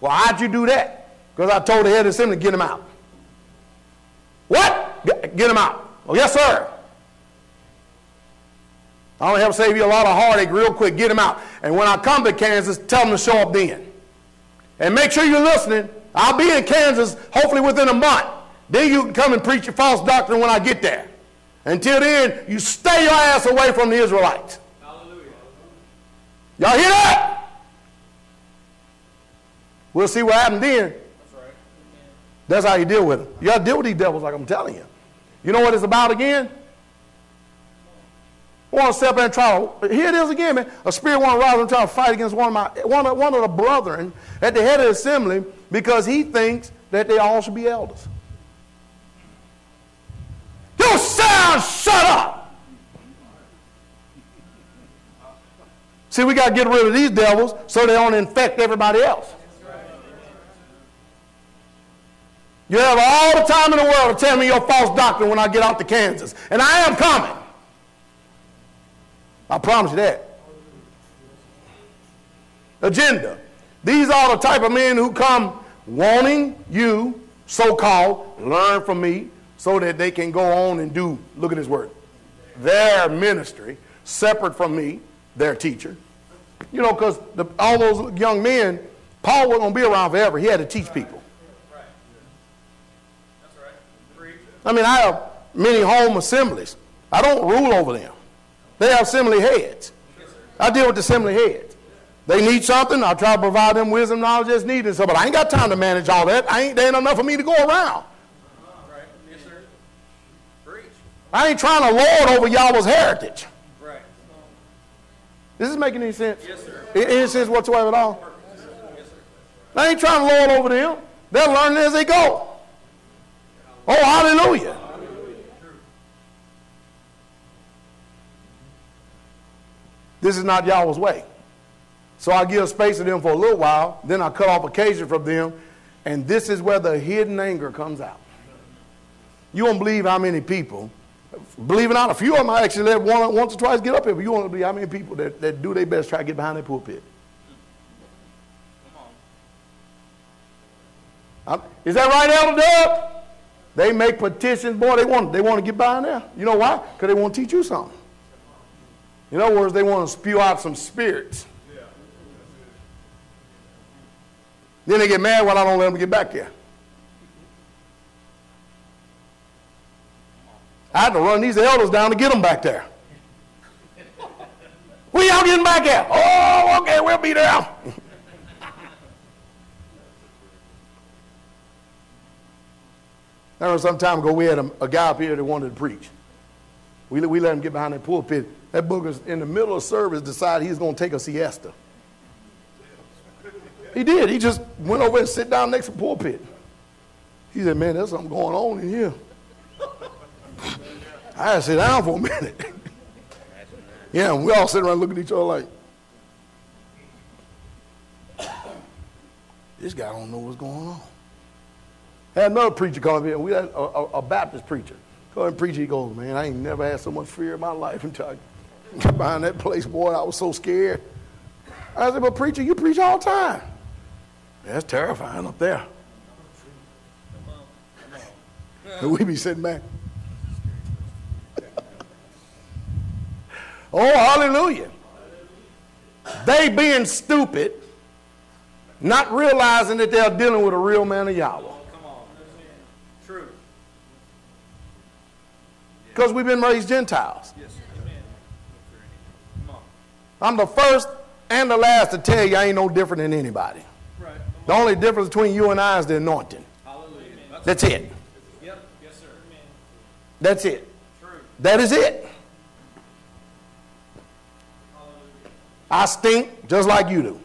Well, how'd you do that? Because I told the head of the assembly, get him out. What? Get, him out. Oh, yes, sir. I have to save you a lot of heartache real quick. Get him out. And when I come to Kansas, tell them to show up then. And make sure you're listening. I'll be in Kansas hopefully within a month. Then you can come and preach your false doctrine when I get there. Until then, you stay your ass away from the Israelites. Y'all hear that? We'll see what happens then. That's how you deal with them. You got to deal with these devils like I'm telling you. You know what it's about again? Want to step in and try to, here it is again, man. A spirit want to rise and try to fight against one of my, one of, one of the brethren at the head of the assembly because he thinks that they all should be elders. You sound, shut up! See, we got to get rid of these devils so they don't infect everybody else. You have all the time in the world to tell me your false doctrine when I get out to Kansas. And I am coming. I promise you that. Agenda. These are the type of men who come wanting you, so called, learn from me so that they can go on and do, look at his word, their ministry, separate from me, their teacher. You know, because all those young men, Paul wasn't going to be around forever. He had to teach people. That's right. I mean, I have many home assemblies. I don't rule over them. They have assembly heads. I deal with the assembly heads. They need something, I try to provide them wisdom, knowledge that's needed. So, but I ain't got time to manage all that. I ain't, there ain't enough for me to go around. Right. Yes, sir. Preach. I ain't trying to lord over y'all's heritage. This is making any sense? Yes, sir. Any sense whatsoever at all? Yes, sir. I ain't trying to lord over them. They're learning as they go. Oh, hallelujah. This is not Yahweh's way. So I give space to them for a little while, then I cut off occasion from them, and this is where the hidden anger comes out. You won't believe how many people, believe it or not, a few of them I actually let one, once or twice get up here, but you want to be how many people that, that do their best try to get behind their pulpit. Come on. I'm- Is that right, Elder Dub? They make petitions, boy, they want, they want to get by in there. You know why? Because they want to teach you something. In other words, they want to spew out some spirits. Then they get mad when I don't let them get back there. I had to run these elders down to get them back there. Where y'all getting back at? Oh, okay, we'll be there. I remember some time ago we had a, a guy up here that wanted to preach. We, let- we let him get behind that pulpit. That booger's in the middle of service decided he was going to take a siesta. He did. He just went over and sit down next to the pulpit. He said, man, there's something going on in here. I had to sit down for a minute. yeah, we all sit around looking at each other like, this guy don't know what's going on. Had another preacher come here. We had a, a, a Baptist preacher. Come and preach. He goes, man, I ain't never had so much fear in my life until I got behind that place, boy. I was so scared. I said, but preacher, you preach all the time. That's terrifying up there. Come on. Come And we be sitting back. Oh, hallelujah. They being stupid, not realizing that they're dealing with a real man of Yahweh. Oh, come on. True. Because we've been raised Gentiles. Yes. Amen. Come on. I'm the first and the last to tell you I ain't no different than anybody. Right. The only difference between you and I is the anointing. Hallelujah. That's it. Yep. Yes, sir. Amen. That's it. True. That is it. I stink just like you do.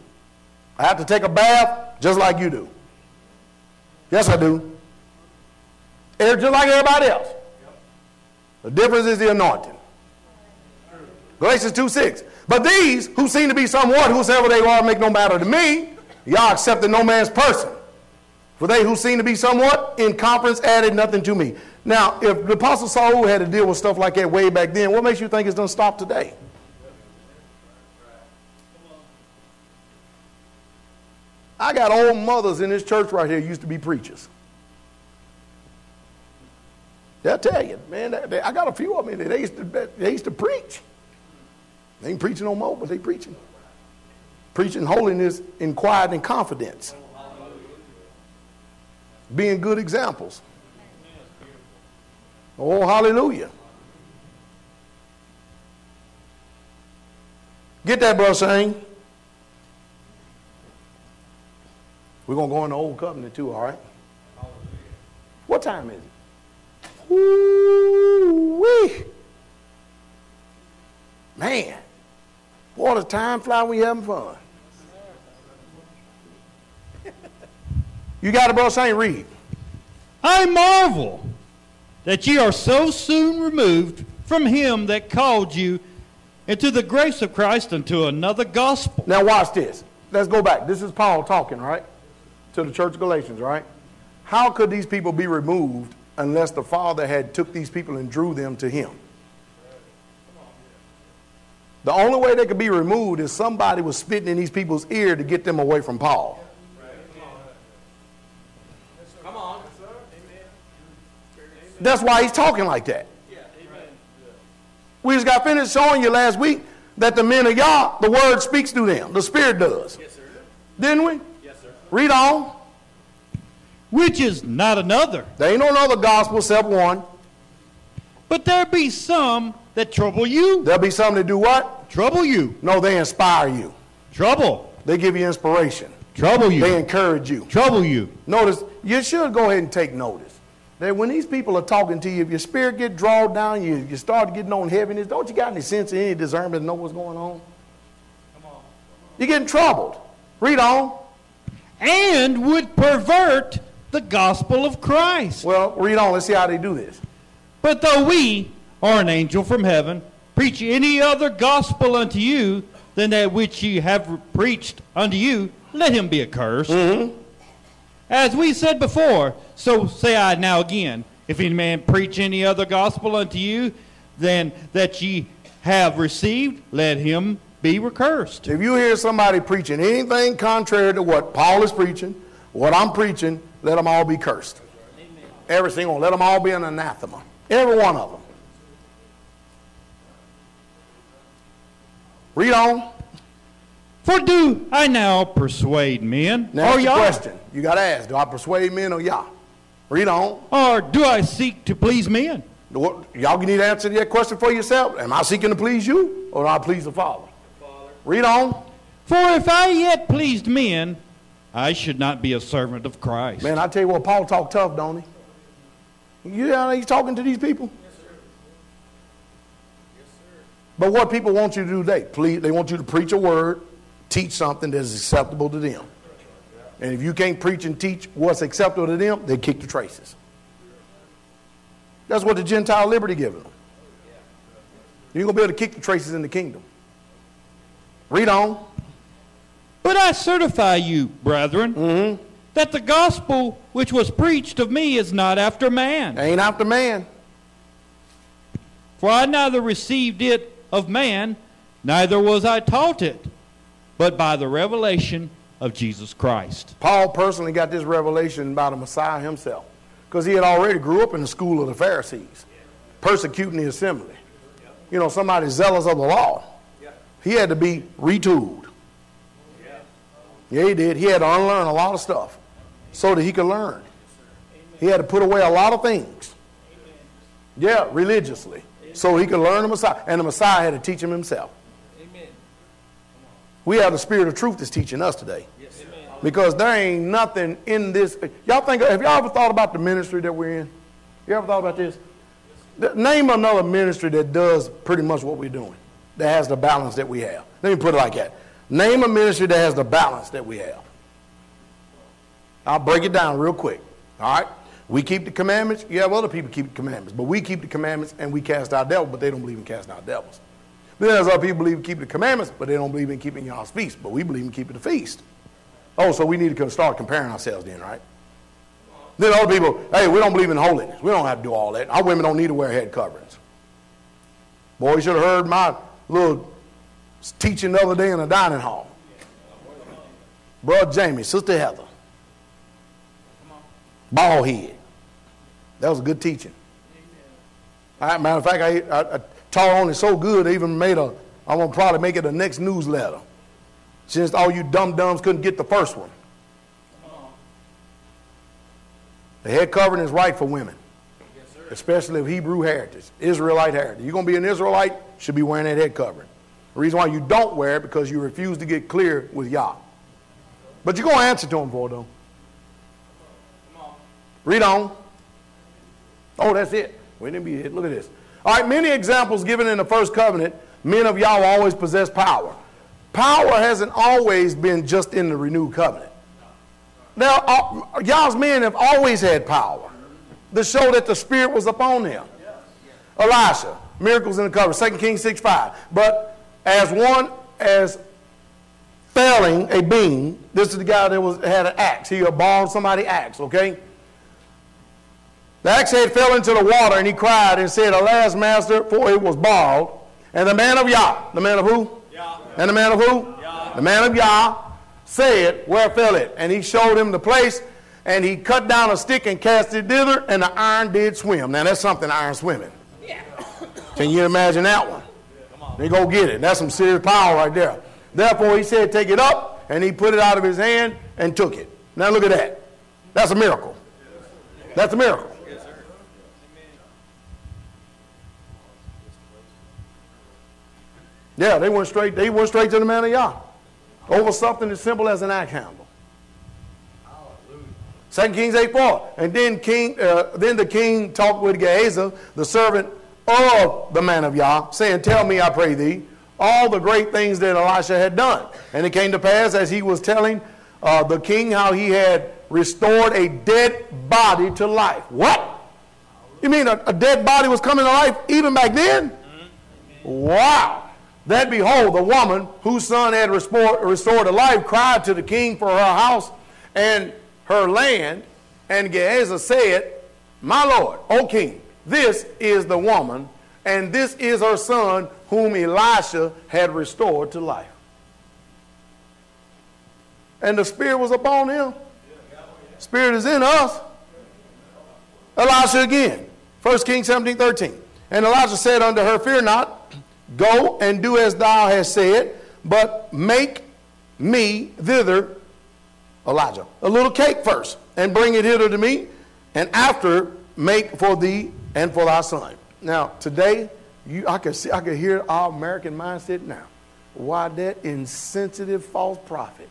I have to take a bath just like you do. Yes, I do. Just like everybody else. The difference is the anointing. Galatians 2 6. But these who seem to be somewhat, whosoever they are, make no matter to me, y'all accepted no man's person. For they who seem to be somewhat in conference added nothing to me. Now, if the Apostle Saul had to deal with stuff like that way back then, what makes you think it's going to stop today? I got old mothers in this church right here used to be preachers. They'll tell you, man, they- they- I got a few of them. They used to, they used to preach. They ain't preaching no more, but they preaching. Preaching holiness in quiet and confidence. Being good examples. Oh, hallelujah. Get that, brother Shane. We're going to go in the old covenant too, all right? What time is it? Ooh-wee. Man, what a time fly when you having fun. You got it, brother Shane? Read. I marvel that ye are so soon removed from him that called you into the grace of Christ unto another gospel. Now watch this. Let's go back. This is Paul talking, right? To the church of Galatians, right? How could these people be removed unless the Father had took these people and drew them to him? The only way they could be removed is somebody was spitting in these people's ear to get them away from Paul. Come on. That's why he's talking like that. We just got finished showing you last week that the men of Yah, the word speaks through them. The Spirit does. Didn't we? Read on. which is not another. There ain't no other gospel except one. But there be some that trouble you. There'll be some that do what? Trouble you. No, they inspire you. Trouble. They give you inspiration. Trouble you. They encourage you. Trouble you. Notice, you should go ahead and take notice that when these people are talking to you, if your spirit get drawn down, you, you start getting on heaviness, don't you got any sense of any discernment to know what's going on? Come on? You're getting troubled. Read on. And would pervert the gospel of Christ. Well, read on. Let's see how they do this. But though we, or an angel from heaven, preach any other gospel unto you than that which ye have preached unto you, let him be accursed. Mm-hmm. As we said before, so say I now again, if any man preach any other gospel unto you than that ye have received, let him be recursed. If you hear somebody preaching anything contrary to what Paul is preaching, what I'm preaching, let them all be cursed. Every single one. Let them all be an anathema. Every one of them. Read on. For do I now persuade men, Now, or that's the y'all, question. You got to ask, do I persuade men or y'all? Read on. or do I seek to please men? What- Y'all need to answer that question for yourself. Am I seeking to please you or do I please the Father? Read on. For if I yet pleased men, I should not be a servant of Christ. Man, I tell you what, Paul talk tough, don't he? You know how he's talking to these people? Yes, sir. But what people want you to do today, please, they want you to preach a word, teach something that is acceptable to them. And if you can't preach and teach what's acceptable to them, they kick the traces. That's what the Gentile liberty giving them. You're going to be able to kick the traces in the kingdom. Read on. But I certify you, brethren, Mm-hmm. that the gospel which was preached of me is not after man. Ain't after man. For I neither received it of man, neither was I taught it, but by the revelation of Jesus Christ. Paul personally got this revelation by the Messiah himself because he had already grew up in the school of the Pharisees, persecuting the assembly. You know, somebody zealous of the law. He had to be retooled. Yeah, he did. He had to unlearn a lot of stuff so that he could learn. He had to put away a lot of things. Yeah, religiously, so he could learn the Messiah. And the Messiah had to teach him himself. Amen. We have the spirit of truth that's teaching us today. Because there ain't nothing in this. Y'all think, have y'all ever thought about the ministry that we're in? You ever thought about this? Name another ministry that does pretty much what we're doing, that has the balance that we have. Let me put it like that. Name a ministry that has the balance that we have. I'll break it down real quick. All right? We keep the commandments. You have other people keep the commandments, but we keep the commandments and we cast out devils, but they don't believe in casting out devils. Then there's other people believe in keeping the commandments, but they don't believe in keeping y'all's feast, but we believe in keeping the feast. Oh, so we need to start comparing ourselves then, right? Then other people, hey, we don't believe in holiness. We don't have to do all that. Our women don't need to wear head coverings. Boy, you should have heard my little teaching the other day in the dining hall. Brother Jamie, Sister Heather. Bald head. That was a good teaching. I, matter of fact, I, I, I taught on it so good, I even made a, I'm going to probably make it the next newsletter. Since all you dumb dumbs couldn't get the first one. The head covering is right for women, especially of Hebrew heritage, Israelite heritage. You're going to be an Israelite, should be wearing that head covering. The reason why you don't wear it because you refuse to get clear with Yah. But you're going to answer to him for it, though. Read on. Oh, that's it. We didn't be hit. Look at this. All right, many examples given in the first covenant, men of Yah always possess power. Power hasn't always been just in the renewed covenant. Now, uh, Yah's men have always had power to show that the Spirit was upon them. Elisha, miracles in the cover, 2 Kings 6 5. But as one as felling a beam, this is the guy that was had an axe. He borrowed somebody's axe, okay? The axe head fell into the water, and he cried and said, Alas, master, for it was borrowed. And the man of Yah, the man of who? Yah. And the man of who? Yah. The man of Yah said, Where fell it? And he showed him the place, and he cut down a stick and cast it thither, and the iron did swim. Now that's something iron swimming. Yeah. Can you imagine that one? They go get it. That's some serious power right there. Therefore, he said, Take it up, and he put it out of his hand and took it. Now look at that. That's a miracle. That's a miracle. Yes, Yeah, they went straight. They went straight to the man of Yah over something as simple as an axe handle. Second Kings 8 4. And then king uh, then the king talked with Gehazi, the servant of the man of Yah, saying, Tell me, I pray thee, all the great things that Elisha had done. And it came to pass as he was telling uh, the king how he had restored a dead body to life. What? You mean a, a dead body was coming to life even back then? Wow. That behold, the woman whose son had restored, restored to life cried to the king for her house and her land. And Gehazi said, My lord, O king, this is the woman, and this is her son whom Elisha had restored to life. And the Spirit was upon him. Spirit is in us. Elisha again. 1 Kings 17 13. And Elijah said unto her, Fear not, Go and do as thou hast said, but make me thither, Elijah, a little cake first, and bring it hither to me, and after make for thee and for thy son. Now, today, you, I can see, I can hear our American mindset now. Why that insensitive false prophet?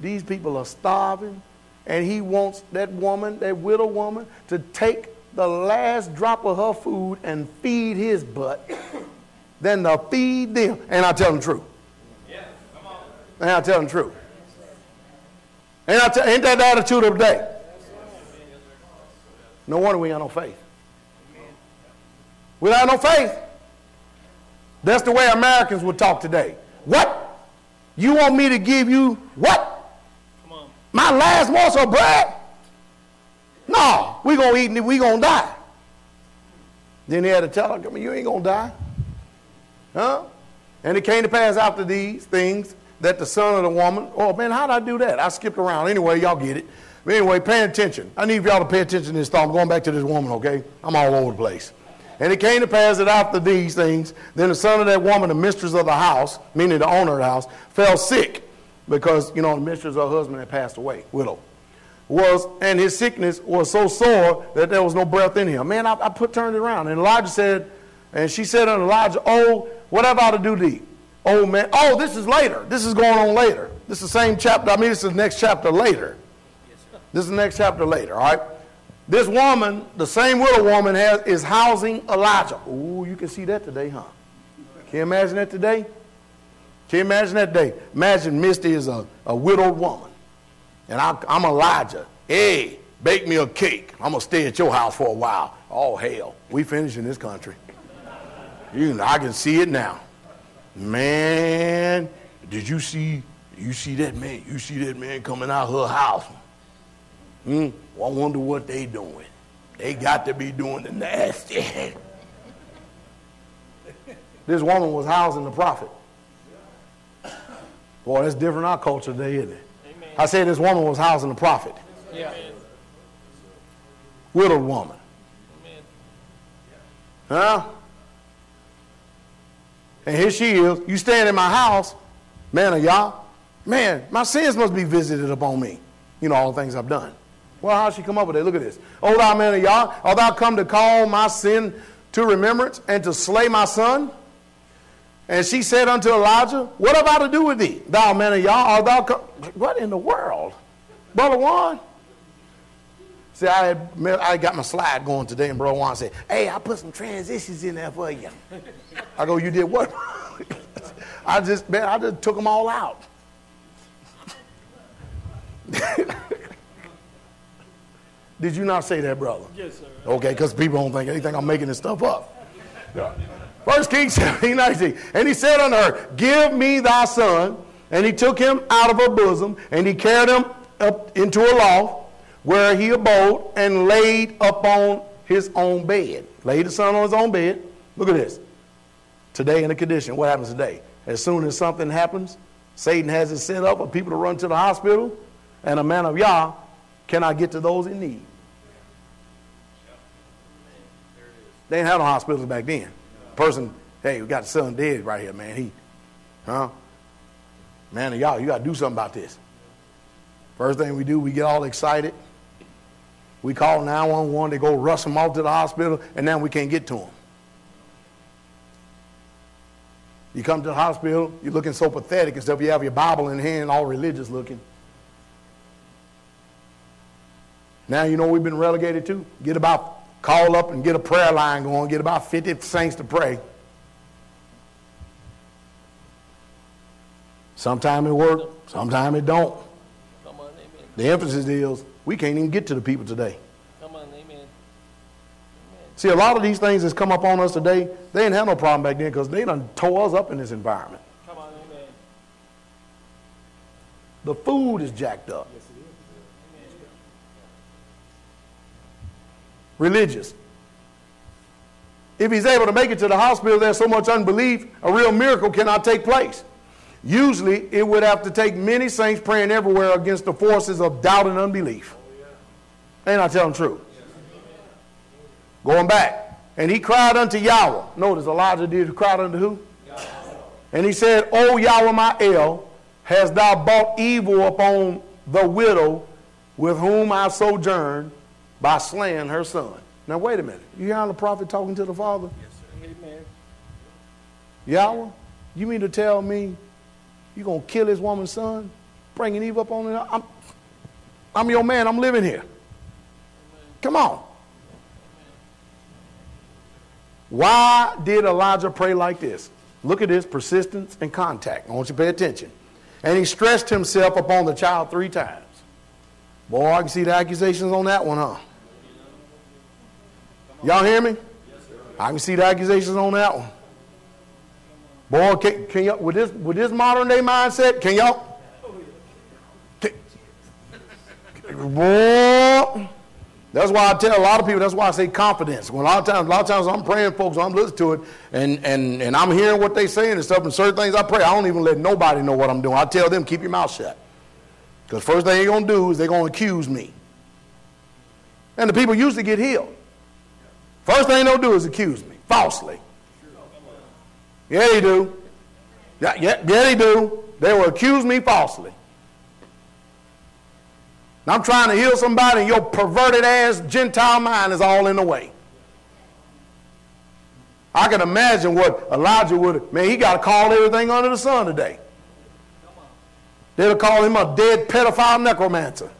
These people are starving, and he wants that woman, that widow woman, to take the last drop of her food and feed his butt than to feed them. And I tell them the truth. Yeah, come on. And I tell them the And ain't that the attitude of the day? No wonder we got no faith. We Without no faith. That's the way Americans would talk today. What? You want me to give you what? My last morsel of bread? No, we gonna eat and we gonna die. Then he had to tell her, you ain't gonna die. Huh? And it came to pass after these things that the son of the woman, oh man, how did I do that? I skipped around. Anyway, y'all get it. But anyway, pay attention. I need y'all to pay attention to this thought. I'm going back to this woman, okay? I'm all over the place. And it came to pass that after these things, then the son of that woman, the mistress of the house, meaning the owner of the house, fell sick because, you know, the mistress of her husband had passed away, widow. Was, and his sickness was so sore that there was no breath in him. Man, I, I put turned it around. And Elijah said, and she said unto Elijah, Oh, what have I to do thee? Oh, man. Oh, this is later. This is going on later. This is the same chapter. I mean, this is the next chapter later. This is the next chapter later, all right? This woman, the same widow woman, has, is housing Elijah. Ooh, you can see that today, huh? Can you imagine that today? Can you imagine that day? Imagine Misty is a, a widowed woman. And I, I'm Elijah. Hey, bake me a cake. I'm going to stay at your house for a while. Oh, hell. We finished in this country. You know, I can see it now. Man, did you see you see that man? You see that man coming out her house? Hmm? Well, I wonder what they doing. They got to be doing the nasty. this woman was housing the prophet. Boy, that's different in our culture today, isn't it? Amen. I said this woman was housing the prophet. Yeah. Widowed woman. Amen. Huh? And here she is. You stand in my house, man of Yah. Man, my sins must be visited upon me. You know, all the things I've done. Well, how'd she come up with it? Look at this. O thou man of Yah, art thou come to call my sin to remembrance and to slay my son? And she said unto Elijah, What have I to do with thee, thou man of Yah? Art thou come? What in the world? Brother Juan? See, I had I got my slide going today, and Bro Juan said, Hey, I put some transitions in there for you. I go, You did what? I just, man, I just took them all out. Did you not say that, brother? Yes, sir. Okay, because people don't think anything I'm making this stuff up. First Kings 17, 19. And he said unto her, Give me thy son. And he took him out of her bosom, and he carried him up into a loft, where he abode, and laid upon his own bed. Laid the son on his own bed. Look at this. Today in the condition, what happens today? As soon as something happens, Satan has it set up for people to run to the hospital, and a man of Yah cannot get to those in need. They didn't have no hospitals back then. Person, hey, we got the son dead right here, man. He, huh? Man, y'all, you got to do something about this. First thing we do, we get all excited. We call 911. They go rush them off to the hospital, and now we can't get to them. You come to the hospital, you're looking so pathetic and stuff. You have your Bible in hand, all religious looking. Now you know we've been relegated to? Get about call up and get a prayer line going, get about 50 saints to pray. Sometime it works, sometime it don't. Come on, amen. The emphasis is we can't even get to the people today. Come on, amen. See, a lot of these things that's come up on us today, they didn't have no problem back then because they done tore us up in this environment. Come on, amen. The food is jacked up. Yes, it is. Amen. Religious. If he's able to make it to the hospital, there's so much unbelief, a real miracle cannot take place. Usually, it would have to take many saints praying everywhere against the forces of doubt and unbelief. Ain't I telling truth? Going back. And he cried unto Yahweh. Notice Elijah did cried unto who? And he said, O Yahweh my El, hast thou brought evil upon the widow with whom I sojourn by slaying her son. Now wait a minute. You hear how the prophet talking to the father? Amen. Yahweh, you mean to tell me you're going to kill this woman's son? Bringing evil upon her? I'm, I'm your man. I'm living here. Come on. Why did Elijah pray like this? Look at this persistence and contact. I want you to pay attention. And he stressed himself upon the child three times. Boy, I can see the accusations on that one, huh? Y'all hear me? I can see the accusations on that one. Boy, can, can y'all, with this, with this modern day mindset, can y'all? Can, boy, that's why I tell a lot of people, that's why I say confidence. A lot of times, a lot of times I'm praying, folks, I'm listening to it, and, and, and I'm hearing what they're saying and stuff, and certain things I pray, I don't even let nobody know what I'm doing. I tell them, keep your mouth shut. Because first thing they're going to do is they're going to accuse me. And the people used to get healed. First thing they'll do is accuse me, falsely. Yeah, they do. Yeah, yeah, yeah, they do. They will accuse me falsely. And I'm trying to heal somebody, and your perverted ass Gentile mind is all in the way. I can imagine what Elijah would man, he got to call everything under the sun today. They'll call him a dead pedophile necromancer.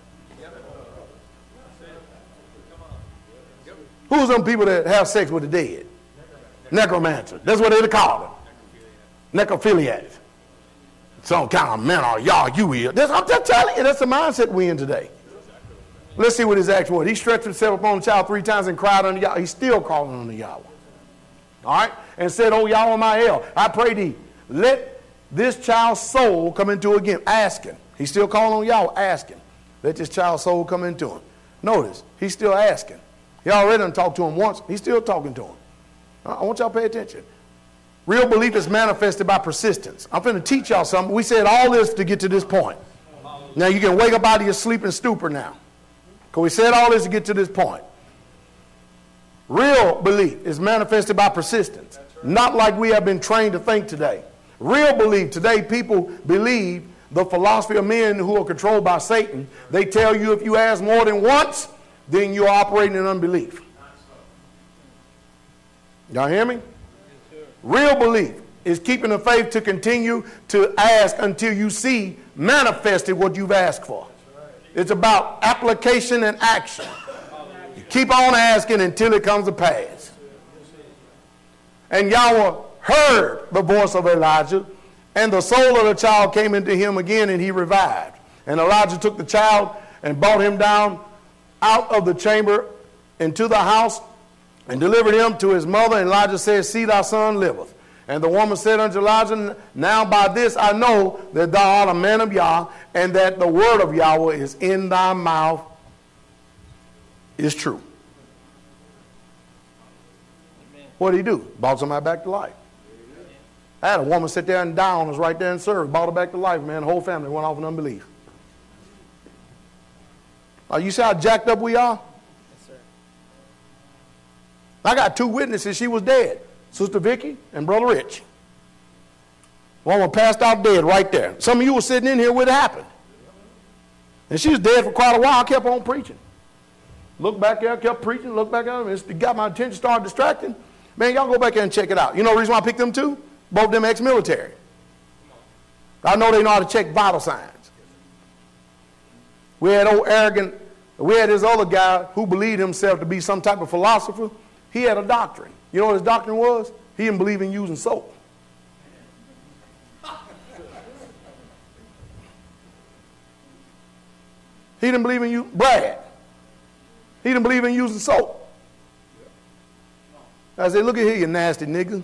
Who's them people that have sex with the dead? Necromancer. That's what they'd call them. Necrophiliacs. Some kind of man or y'all you here. That's, I'm just telling you, that's the mindset we in today. Let's see what his actual word. He stretched himself upon the child three times and cried unto Yahweh. He's still calling on the Yahweh. All right? And said, Oh Yahweh my El, I pray thee, let this child's soul come into again. Asking. He's still calling on Yahweh, asking. Let this child's soul come into him. Notice, he's still asking. He already done talked to him once. He's still talking to him. I want y'all to pay attention. Real belief is manifested by persistence. I'm going to teach y'all something. We said all this to get to this point. Now you can wake up out of your sleep and stupor now. Because we said all this to get to this point. Real belief is manifested by persistence. Not like we have been trained to think today. Real belief. Today, people believe the philosophy of men who are controlled by Satan. They tell you if you ask more than once, then you're operating in unbelief. Y'all hear me? Real belief is keeping the faith to continue to ask until you see manifested what you've asked for. It's about application and action. You keep on asking until it comes to pass. And Yahweh heard the voice of Elijah, and the soul of the child came into him again, and he revived. And Elijah took the child and brought him down out of the chamber into the house and delivered him to his mother. And Elijah said, See, thy son liveth. And the woman said unto Elijah, Now by this I know that thou art a man of Yah, and that the word of Yahweh is in thy mouth is true. What did he do? Brought somebody back to life. I had a woman sit there and down, was right there and served, brought her back to life, man. The whole family went off in unbelief. Uh, you see how jacked up we are? I got two witnesses. She was dead. Sister Vicky and Brother Rich. One was passed out dead right there. Some of you were sitting in here when it happened. And she was dead for quite a while. I kept on preaching. Look back there, kept preaching, look back there. It got my attention, started distracting. Man, y'all go back there and check it out. You know the reason why I picked them two? Both them ex-military. I know they know how to check vital signs. We had old arrogant, we had this other guy who believed himself to be some type of philosopher. He had a doctrine. You know what his doctrine was? He didn't believe in using soap. He didn't believe in you, Brad. He didn't believe in using soap. I said, look at here, you nasty nigga.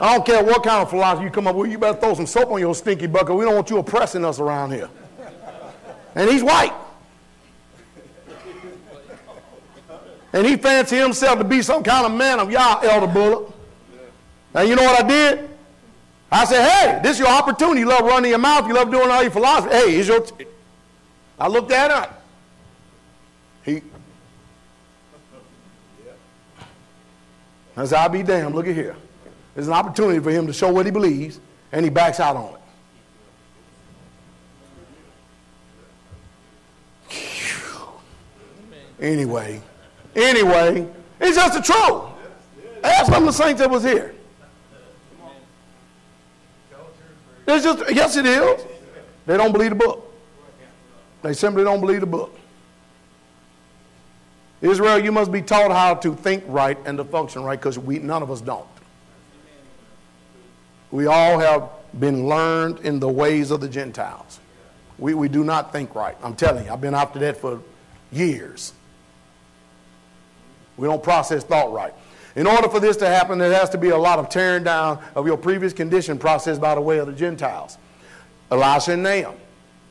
I don't care what kind of philosophy you come up with, you better throw some soap on your stinky bucket. We don't want you oppressing us around here. And he's white. And he fancied himself to be some kind of man of Yah, Elder Bullock. Now, you know what I did? I said, hey, this is your opportunity. You love running your mouth. You love doing all your philosophy. Hey, here's your. I looked at him. He. I said, I'll be damned. Look at here. There's an opportunity for him to show what he believes, and he backs out on it. Anyway. Anyway, it's just the truth. Ask some of the saints that was here. It's just, yes, it is. They don't believe the book. They simply don't believe the book. Israel, you must be taught how to think right and to function right because we none of us don't. We all have been learned in the ways of the Gentiles. We, we do not think right. I'm telling you, I've been after that for years. We don't process thought right. In order for this to happen, there has to be a lot of tearing down of your previous condition processed by the way of the Gentiles. Elisha and Naaman.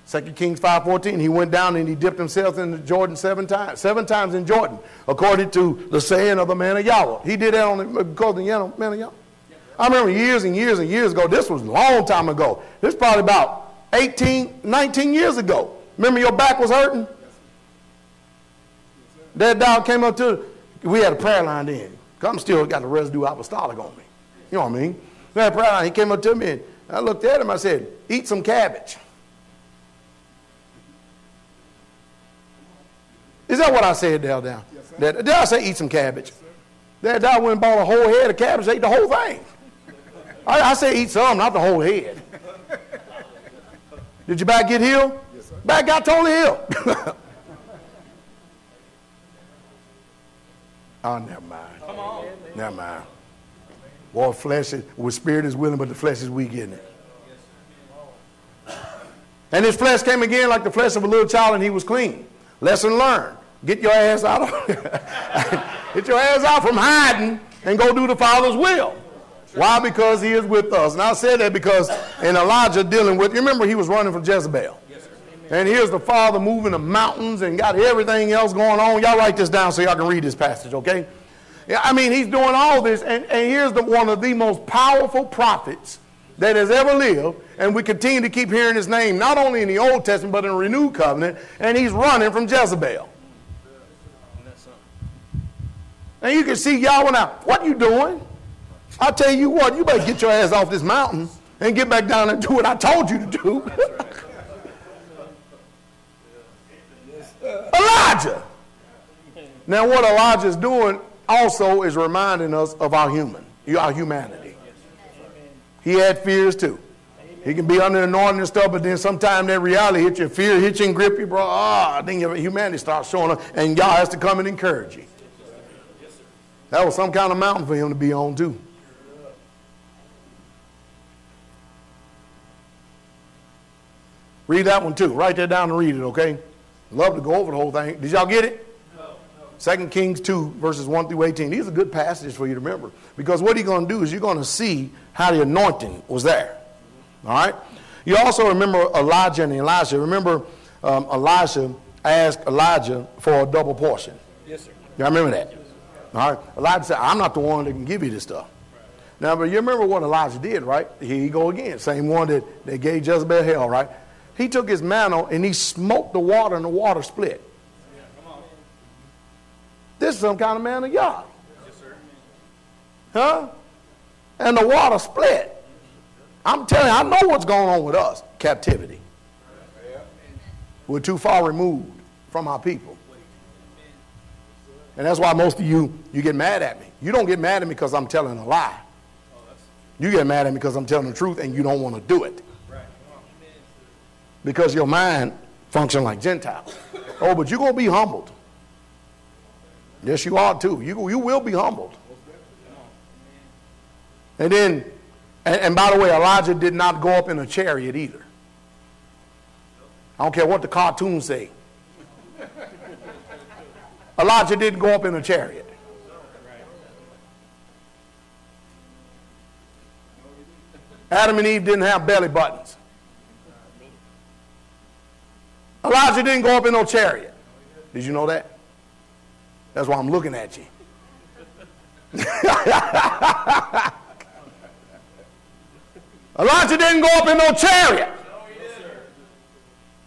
2 Kings 5.14, he went down and he dipped himself in the Jordan seven times. Seven times in Jordan, according to the saying of the man of Yahweh. He did that on the, because the man of Yahweh. I remember years and years and years ago, this was a long time ago. This is probably about 18, 19 years ago. Remember your back was hurting? That dog came up to we had a prayer line then. I'm still got the residue apostolic on me. You know what I mean? We had a prayer line. He came up to me and I looked at him. I said, eat some cabbage. Is that what I said down there? Yes, that, did I say eat some cabbage? Yes, that went and bought a whole head of cabbage, ate the whole thing. I, I said eat some, not the whole head. Did your back get healed? Yes, sir. Back got totally healed. Oh, never mind. Come on. Never mind. Boy, flesh is, with spirit is willing, but the flesh is weak, isn't it? And his flesh came again like the flesh of a little child, and he was clean. Lesson learned. Get your ass out of get your ass out from hiding and go do the Father's will. Why? Because he is with us. And I said that because in Elijah dealing with, you remember he was running from Jezebel. And here's the Father moving the mountains and got everything else going on. Y'all write this down so y'all can read this passage, okay? Yeah, I mean, he's doing all this, and, and here's the, one of the most powerful prophets that has ever lived, and we continue to keep hearing his name, not only in the Old Testament, but in the renewed covenant, and he's running from Jezebel. And you can see Yahweh now, what you doing? I tell you what, you better get your ass off this mountain and get back down and do what I told you to do. Elijah. Now, what Elijah is doing also is reminding us of our human, our humanity. He had fears too. He can be under anointing and stuff, but then sometimes that reality hits you, fear hits you and grip you, bro. Ah, then your humanity starts showing up, and y'all has to come and encourage you. That was some kind of mountain for him to be on too. Read that one too. Write that down and read it, okay? Love to go over the whole thing. Did y'all get it? No, no. Second Kings 2, verses 1 through 18. These are good passages for you to remember. Because what you're going to do is you're going to see how the anointing was there. All right? You also remember Elijah and Elisha. Remember, um, Elisha asked Elijah for a double portion. Yes, sir. Y'all remember that? All right? Elijah said, I'm not the one that can give you this stuff. Now, but you remember what Elijah did, right? Here you go again. Same one that they gave Jezebel hell, right? He took his mantle and he smoked the water and the water split. This is some kind of man of God. Huh? And the water split. I'm telling you, I know what's going on with us captivity. We're too far removed from our people. And that's why most of you, you get mad at me. You don't get mad at me because I'm telling a lie. You get mad at me because I'm telling the truth and you don't want to do it. Because your mind functions like Gentiles. Oh, but you're going to be humbled. Yes, you are too. You, you will be humbled. And then, and, and by the way, Elijah did not go up in a chariot either. I don't care what the cartoons say. Elijah didn't go up in a chariot. Adam and Eve didn't have belly buttons. Elijah didn't go up in no chariot. Did you know that? That's why I'm looking at you. Elijah didn't go up in no chariot.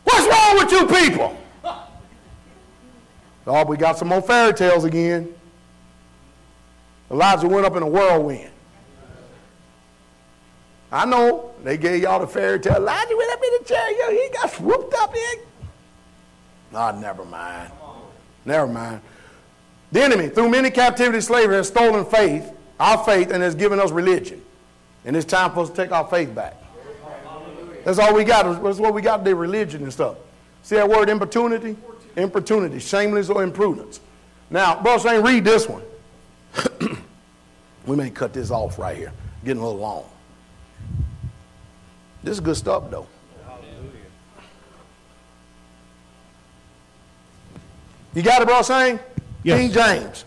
What's wrong with you people? Oh, we got some more fairy tales again. Elijah went up in a whirlwind. I know they gave y'all the fairy tale. Elijah went up in the chariot. He got swooped up in. Ah, never mind. Never mind. The enemy, through many captivity and slavery, has stolen faith, our faith, and has given us religion. And it's time for us to take our faith back. That's all we got. That's what we got today, religion and stuff. See that word importunity? Importunity, shameless or imprudence. Now, Brother saying, read this one. we may cut this off right here. Getting a little long. This is good stuff, though. You got it, bro, saying? Yes. King James.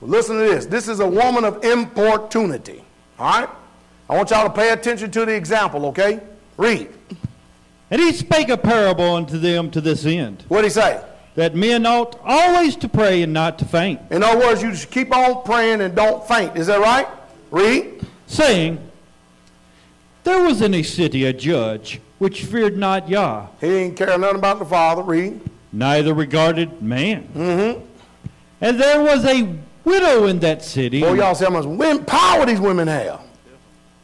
Well, listen to this. This is a woman of importunity. All right? I want y'all to pay attention to the example, okay? Read. And he spake a parable unto them to this end, What'd he say? that men ought always to pray and not to faint, In other words, you just keep on praying and don't faint. Is that right? Read. saying, There was in a city a judge which feared not Yah, He didn't care nothing about the Father. Read. Neither regarded man. Mm-hmm. And there was a widow in that city. Boy, Yah see how much women, power these women have.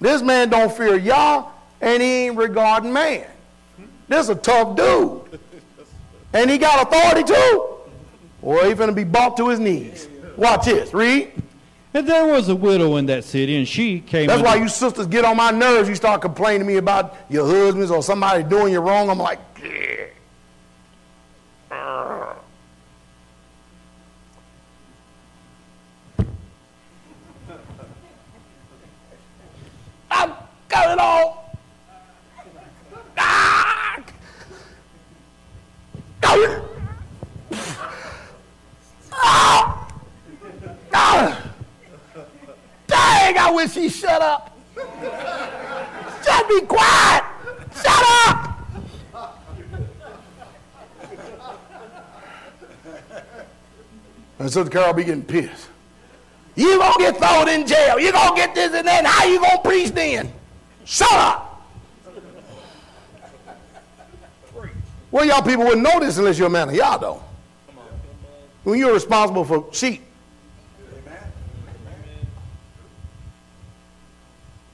This man don't fear y'all, and he ain't regarding man. This is a tough dude. And he got authority too. Boy, he to be brought to his knees. Watch this. Read. And there was a widow in that city, and she came. That's why you sisters get on my nerves. You start complaining to me about your husbands or somebody doing you wrong. I'm like, yeah. I've going! Ah! Dang, I wish he shut up. Just be quiet. Shut up. And Sister Carol be getting pissed. You gonna get thrown in jail. You gonna get this and that. How you gonna preach then? Shut up. Well, Yah people wouldn't know this unless you're a man of y'all, though. When you're responsible for sheep.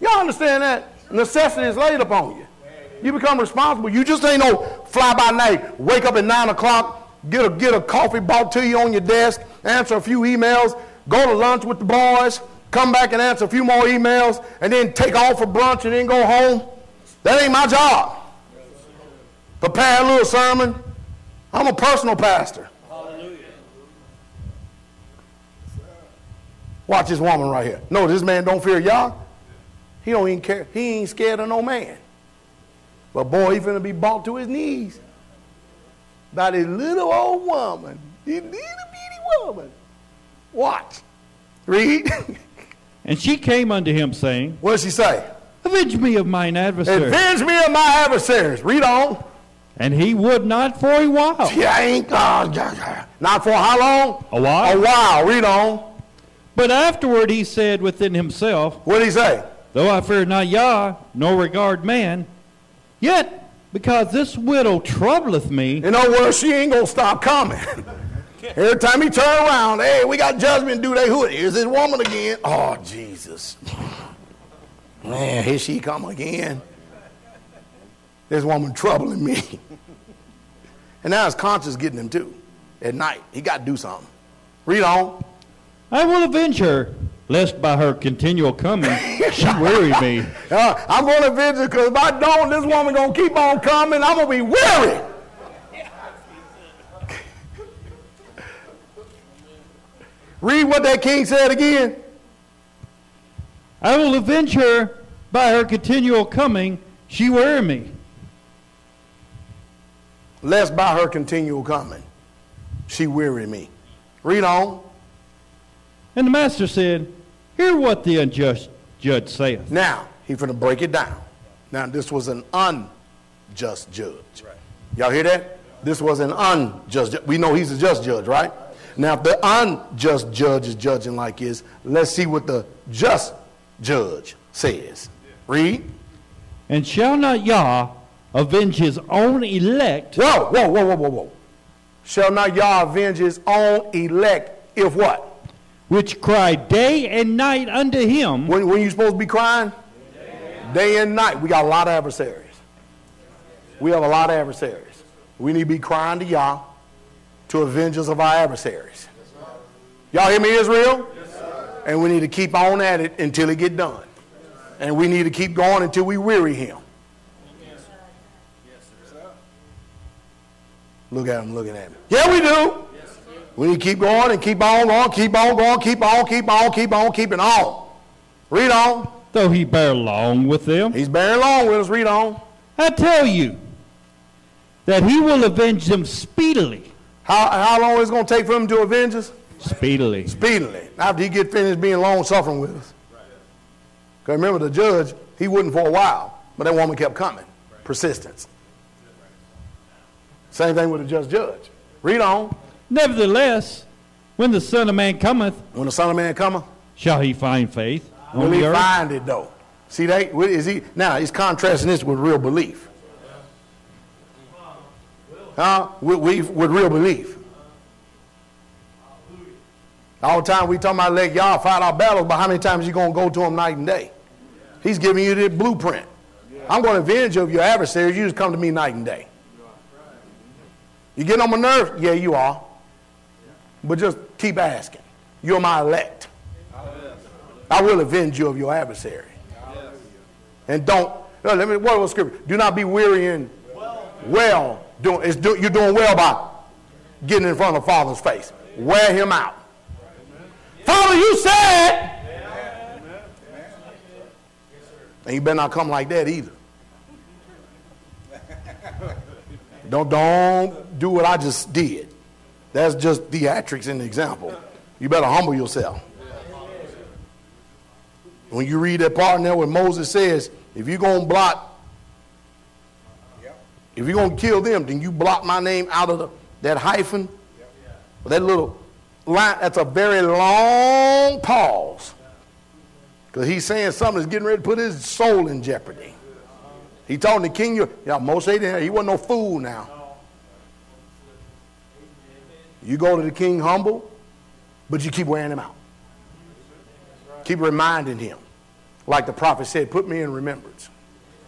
Y'all understand that. Necessity is laid upon you. You become responsible. You just ain't no fly by night. Wake up at 9 o'clock, get a, get a coffee brought to you on your desk, answer a few emails, go to lunch with the boys, come back and answer a few more emails, and then take off for brunch and then go home. That ain't my job. Prepare a little sermon. I'm a personal pastor. Hallelujah. Watch this woman right here. No, this man don't fear Yah. He don't even care. He ain't scared of no man. But boy, he finna be brought to his knees by this little old woman. This little bitty woman. Watch. Read. And she came unto him, saying, what does she say? Avenge me of mine adversaries. Avenge me of my adversaries. Read on. And he would not for a while. Yeah, ain't yeah. Not for how long? A while. A while. Read on. But afterward he said within himself, What did he say? Though I fear not Yah, nor regard man, yet because this widow troubleth me, In other words, she ain't gonna stop coming. Every time he turn around, hey, we got judgment due. They who? Here's this woman again. Oh Jesus, man, here she come again. This woman troubling me. And now his conscience getting him too. At night, he got to do something. Read on. I will avenge her, lest by her continual coming she weary me. Uh, I'm going to visit because if I don't, this woman going to keep on coming. I'm going to be weary. Read what that king said again. I will avenge her by her continual coming she weary me. Lest by her continual coming, she weary me. Read on. And the master said, Hear what the unjust judge saith. Now, he finna break it down. Now, this was an unjust judge. Y'all hear that? This was an unjust judge. We know he's a just judge, right? Now, if the unjust judge is judging like this, let's see what the just judge says. Read. And shall not Yah avenge his own elect Whoa, whoa, whoa, whoa, whoa, whoa. Shall not Yah avenge his own elect if what? Which cry day and night unto him? When, when you supposed to be crying? Day and night. We got a lot of adversaries. We have a lot of adversaries. We need to be crying to Yah to avenge us of our adversaries. Y'all hear me, Israel? Yes, sir. and we need to keep on at it until it get done. And we need to keep going until we weary him. Yes, sir. Look at him looking at me. Yeah, we do. We need to keep going and keep on going, keep on going, keep on, keep on, keep on, keeping on. Read on. Though he bear long with them, He's bearing along with us. Read on. I tell you that he will avenge them speedily. How, how long is it going to take for him to avenge us? Speedily. Speedily. After he get finished being long suffering with us. Because remember, the judge, he wouldn't for a while, but that woman kept coming. Persistence. Same thing with the just judge. Read on. Nevertheless, when the Son of Man cometh, When the Son of Man cometh, shall he find faith will he earth? find it though? See, they, is he, now he's contrasting this with real belief. Huh? With, with, with real belief. All the time we talking about let y'all fight our battles, but how many times you going to go to him night and day? He's giving you the blueprint. I'm going to avenge you of your adversaries. You just come to me night and day. You getting on my nerves? Yeah, you are. But just keep asking. You're my elect. I will avenge you of your adversary. And don't, let me, what was scripture? Do not be weary in well doing, it's do, you're doing well by getting in front of the Father's face. Wear him out. Father, you said. And you better not come like that either. Don't, don't do what I just did. That's just theatrics in the example. You better humble yourself. When you read that part in there where Moses says, if you're going to blot, if you're going to kill them, then you blot my name out of the, that hyphen, that little line, that's a very long pause. Because he's saying something that's getting ready to put his soul in jeopardy. He told the king, yeah, didn't, he wasn't no fool now. You go to the king humble, but you keep wearing him out. Keep reminding him. Like the prophet said, put me in remembrance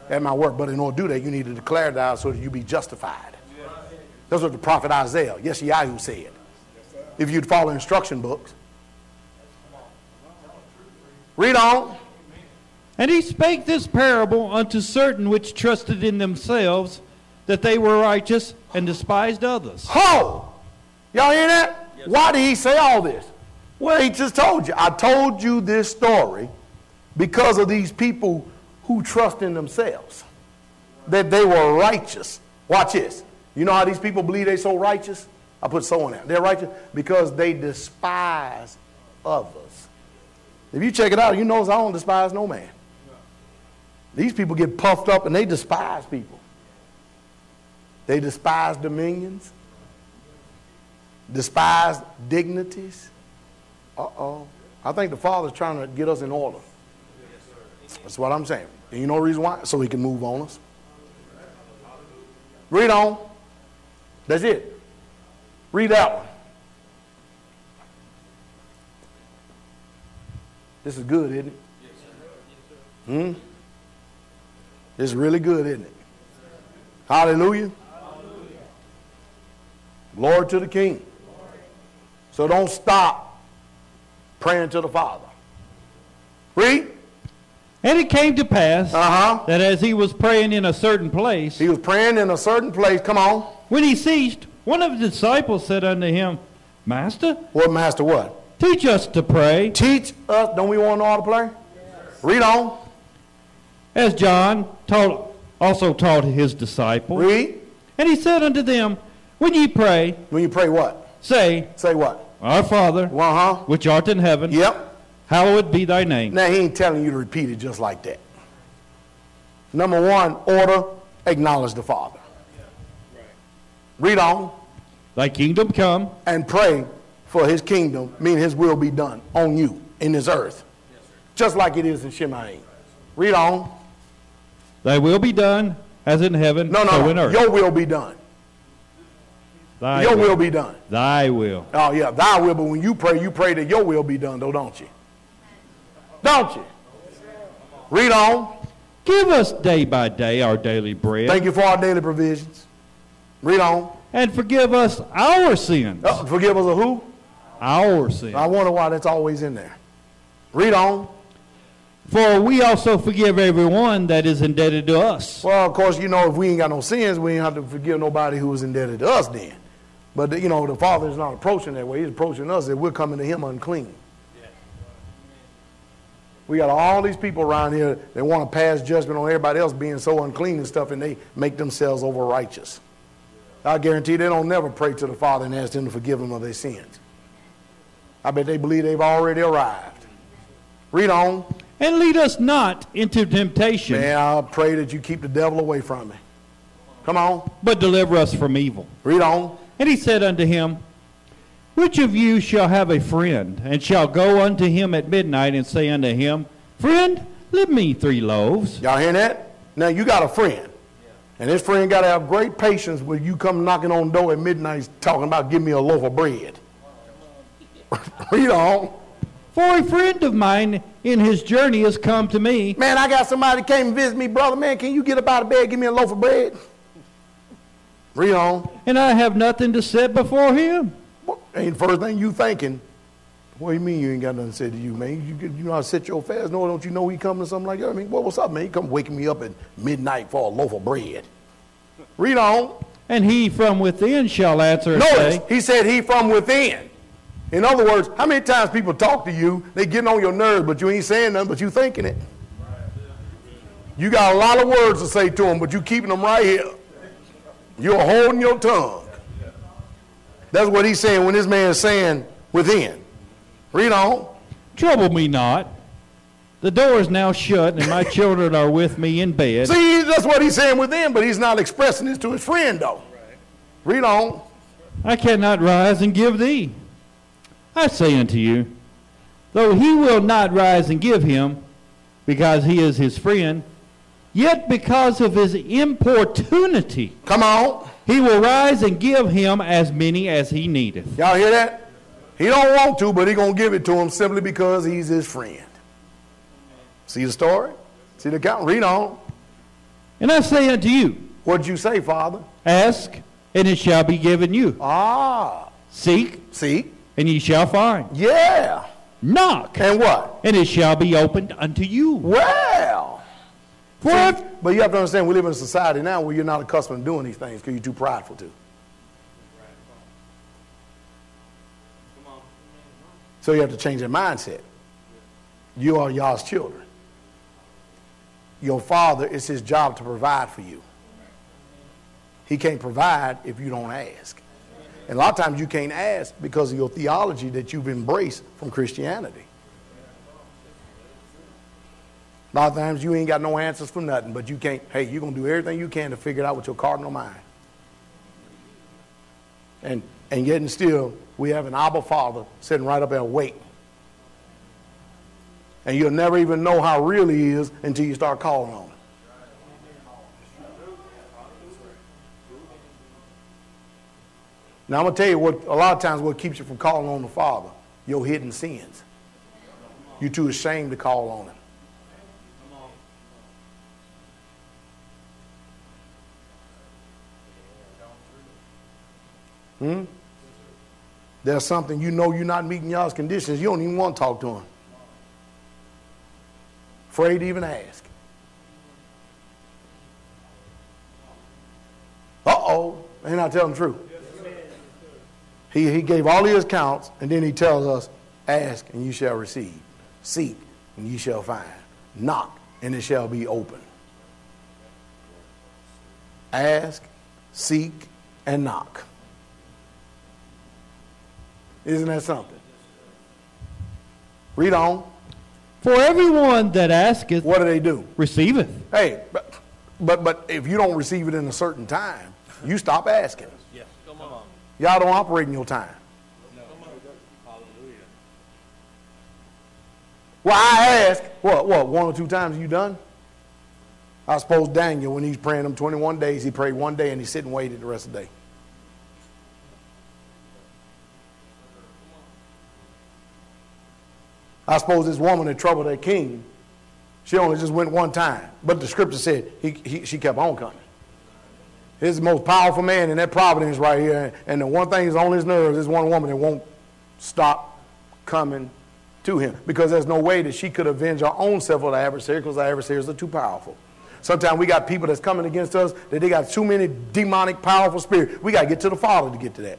at my work. But in order to do that, you need to declare it so that you be justified. That's what the prophet Isaiah, Yeshayahu said. If you'd follow instruction books. Read on. And he spake this parable unto certain which trusted in themselves that they were righteous and despised others. Ho! Y'all hear that? Why did he say all this? Well, he just told you. I told you this story because of these people who trust in themselves, that they were righteous. Watch this. You know how these people believe they're so righteous? I put so in there. They're righteous because they despise others. If you check it out, you notice I don't despise no man. These people get puffed up and they despise people. They despise dominions, despise dignities. Uh oh. I think the Father's trying to get us in order. That's what I'm saying. And you know the reason why? So he can move on us. Read on. That's it. Read that one. This is good, isn't it? Hmm? This is really good, isn't it? Hallelujah. Glory to the King. So don't stop praying to the Father. Read. And it came to pass Uh huh. that as he was praying in a certain place, He was praying in a certain place. Come on. when he ceased, one of the disciples said unto him, Master, What, Master, what? teach us to pray, Teach us. Don't we want to know how to play? Read on. as John taught, also taught his disciples. Read. And he said unto them, When ye pray, When you pray, what? Say, Say what? Our Father, Uh huh. which art in heaven, Yep. hallowed be thy name. Now, he ain't telling you to repeat it just like that. Number one, order, acknowledge the Father. Read on. Thy kingdom come, and pray for his kingdom, meaning his will be done on you in this earth. Just like it is in Shemaim. Read on. thy will be done, as in heaven, No, so no, in earth. Your will be done. Thy Your will. will be done. Thy will. Oh, yeah, thy will, but when you pray, you pray that your will be done, though, don't you? Don't you? Read on. Give us day by day our daily bread, Thank you for our daily provisions. Read on. and forgive us our sins. Oh, forgive us of who? Our sins. I wonder why that's always in there. Read on. For we also forgive everyone that is indebted to us. Well, of course, you know, if we ain't got no sins, we ain't have to forgive nobody who was indebted to us then. But, you know, the Father is not approaching that way. He's approaching us that we're coming to Him unclean. We got all these people around here that want to pass judgment on everybody else being so unclean and stuff, and they make themselves over righteous. I guarantee they don't never pray to the Father and ask Him to forgive them of their sins. I bet they believe they've already arrived. Read on. And lead us not into temptation, Man, I pray that you keep the devil away from me. Come on. but deliver us from evil. Read on. And he said unto him, Which of you shall have a friend, and shall go unto him at midnight, and say unto him, Friend, lend me three loaves? Y'all hear that? Now you got a friend. And this friend got to have great patience when you come knocking on the door at midnight talking about give me a loaf of bread. Read on. For a friend of mine in his journey has come to me, Man, I got somebody came and visit me, brother. Man, can you get up out of bed, give me a loaf of bread? Read on. and I have nothing to set before him. What ain't the first thing you thinking? What do you mean you ain't got nothing to say to you, man? You, you know how to set your fast? No, don't you know he coming or something like that? I mean, what, what's up, man? He come waking me up at midnight for a loaf of bread. Read on. And he from within shall answer Notice, say, he said he from within. In other words, how many times people talk to you, they getting on your nerves, but you ain't saying nothing, but you thinking it. You got a lot of words to say to them, but you keeping them right here. You're holding your tongue. That's what he's saying when this man is saying within. Read on. Trouble me not. The door is now shut, and my children are with me in bed. See, that's what he's saying within, but he's not expressing this to his friend, though. Read on. I cannot rise and give thee. I say unto you, though he will not rise and give him, because he is his friend, yet because of his importunity, Come on. he will rise and give him as many as he needeth. Y'all hear that? He don't want to, but he gonna give it to him simply because he's his friend. See the story? See the account? Read on. And I say unto you, What'd you say, Father? ask, and it shall be given you. Ah, Seek, Seek. and ye shall find. Yeah. Knock, And what? and it shall be opened unto you. Well. See, but you have to understand, we live in a society now where you're not accustomed to doing these things because you're too prideful to. So you have to change your mindset. You are Yah's children. Your father, it's his job to provide for you. He can't provide if you don't ask. And a lot of times you can't ask because of your theology that you've embraced from Christianity. A lot of times you ain't got no answers for nothing, but you can't, hey, you're going to do everything you can to figure it out with your cardinal mind. And, and yet and still, we have an Abba Father sitting right up there waiting. And you'll never even know how real he is until you start calling on him. Now I'm gonna tell you what a lot of times what keeps you from calling on the Father, your hidden sins. You're too ashamed to call on him. Hmm? There's something you know you're not meeting Yah's conditions. You don't even want to talk to him. Afraid to even ask. Uh oh. Ain't I telling the truth? He, he gave all his counts, and then he tells us, Ask, and you shall receive. Seek, and you shall find. Knock, and it shall be open. Ask, seek, and knock. Isn't that something? Read on. for everyone that asketh What do they do? receiveth, Hey, but, but, but if you don't receive it in a certain time, you stop asking. Yes, Come on. Y'all don't operate in your time. Well, I ask, what, what, one or two times you done? I suppose Daniel, when he's praying them 21 days, he prayed one day and he sit and waited the rest of the day. I suppose this woman that troubled that king, she only just went one time. But the scripture said he, he, she kept on coming. He's the most powerful man in that providence right here. And the one thing that's on his nerves is one woman that won't stop coming to him. Because there's no way that she could avenge her own self of the adversary because the adversaries are too powerful. Sometimes we got people that's coming against us that they got too many demonic, powerful spirits. We got to get to the Father to get to that.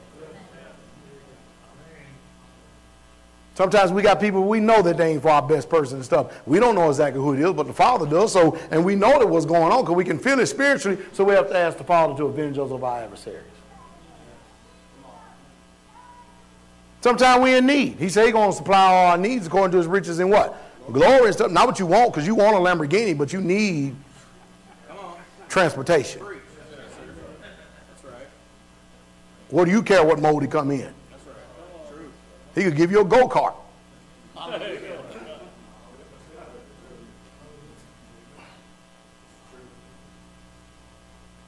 Sometimes we got people we know that they ain't for our best person and stuff. We don't know exactly who it is, but the Father does. So, and we know that what's going on because we can feel it spiritually. So we have to ask the Father to avenge us of our adversaries. Sometimes we in need. He said He's going to supply all our needs according to His riches in what glory and stuff. Not what you want because you want a Lamborghini, but you need transportation. What do you care what mode he come in? He could give you a go kart.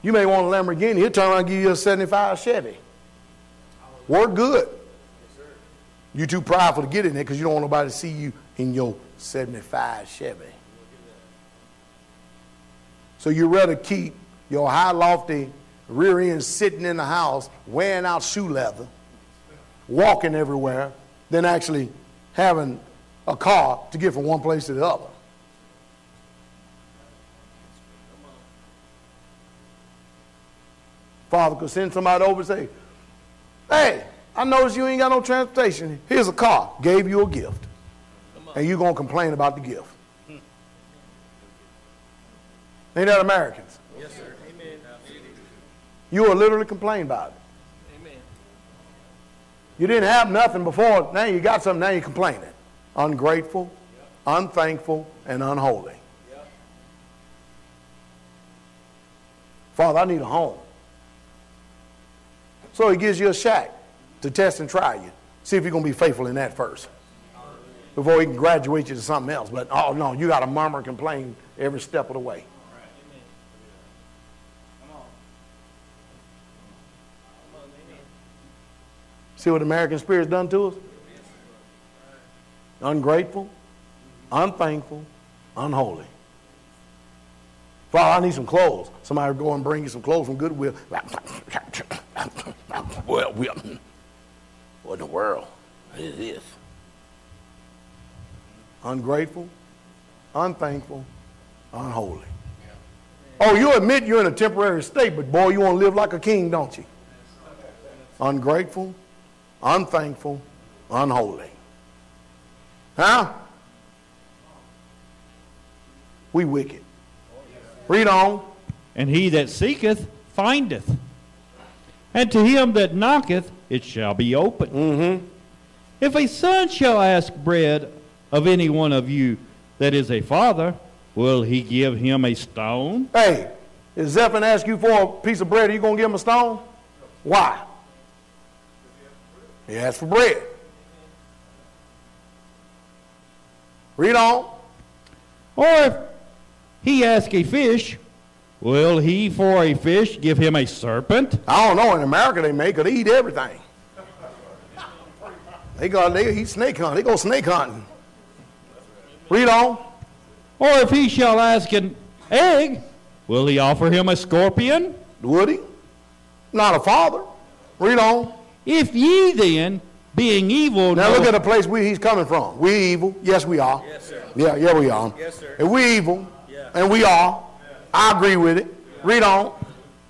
You may want a Lamborghini. He'll turn around and give you a 75 Chevy. Work good. You're too prideful to get in there because you don't want nobody to see you in your 75 Chevy. So you rather keep your high lofty rear end sitting in the house, wearing out shoe leather, walking everywhere, than actually having a car to get from one place to the other. Father could send somebody over and say, Hey, I noticed you ain't got no transportation. Here's a car. Gave you a gift. And you're going to complain about the gift. Ain't that Americans? Yes, sir. Amen. You will literally complain about it. You didn't have nothing before. Now you got something. Now you're complaining. Ungrateful, unthankful, and unholy. Father, I need a home. So he gives you a shack to test and try you. See if you're going to be faithful in that first. Before he can graduate you to something else. But oh no, you got to murmur and complain every step of the way. See what American spirit's done to us? Ungrateful, unthankful, Unholy. Father, I need some clothes. Somebody go and bring you some clothes from Goodwill. Well, we, what in the world is this? Ungrateful, unthankful, unholy. Oh, you admit you're in a temporary state, but boy, you want to live like a king, don't you? Ungrateful, unthankful, unholy. Huh? We wicked. Read on. And he that seeketh findeth. And to him that knocketh it shall be opened. Mm-hmm. If a son shall ask bread of any one of you that is a father, will he give him a stone? Hey, if Zephon ask you for a piece of bread, are you going to give him a stone? Why? He asked for bread. Read on. Or if he ask a fish, will he for a fish give him a serpent? I don't know. In America, they make it eat everything. They go, they eat snake hunting. They go snake hunting. Read on. Or if he shall ask an egg, will he offer him a scorpion? Would he? Not a father. Read on. If ye then, being evil, Now know- look at the place we, he's coming from. We evil. Yes, we are. Yes, sir. Yeah, yeah, we are. Yes, sir. And we evil. Yeah. And we are. I agree with it. Read on.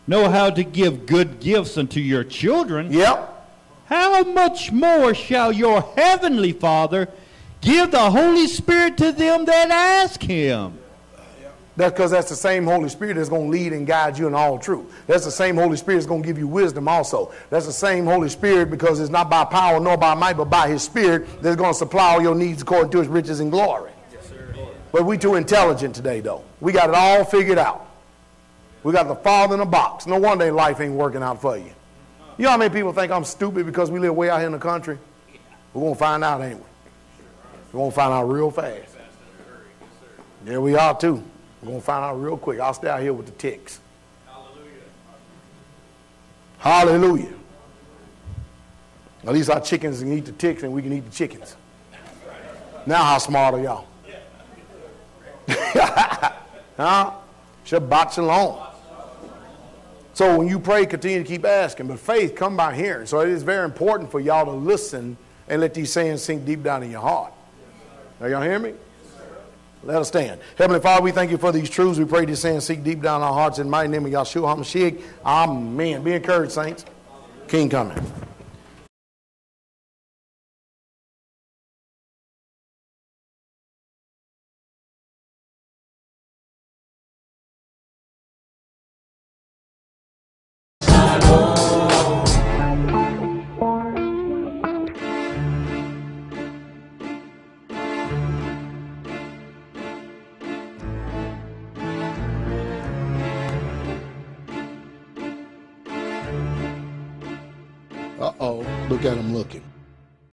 know how to give good gifts unto your children, Yep. how much more shall your heavenly Father give the Holy Spirit to them that ask him? That's because that's the same Holy Spirit that's going to lead and guide you in all truth. That's the same Holy Spirit that's going to give you wisdom also. That's the same Holy Spirit because it's not by power nor by might, but by His Spirit that's going to supply all your needs according to His riches and glory. But we too intelligent today, though. We got it all figured out. We got the Father in a box. No wonder life ain't working out for you. You know how many people think I'm stupid because we live way out here in the country? We're going to find out, ain't we? We're going to find out real fast. There we are, too. We're going to find out real quick. I'll stay out here with the ticks. Hallelujah. Hallelujah. At least our chickens can eat the ticks and we can eat the chickens. Now, how smart are y'all? huh? Shabbat shalom. So when you pray, continue to keep asking. But faith come by hearing. So it is very important for y'all to listen and let these sayings sink deep down in your heart. Are y'all hear me? Let us stand. Heavenly Father, we thank you for these truths. We pray these sayings seek deep down our hearts in the mighty name of Yahshua HaMashiach. Amen. Be encouraged, saints. King coming.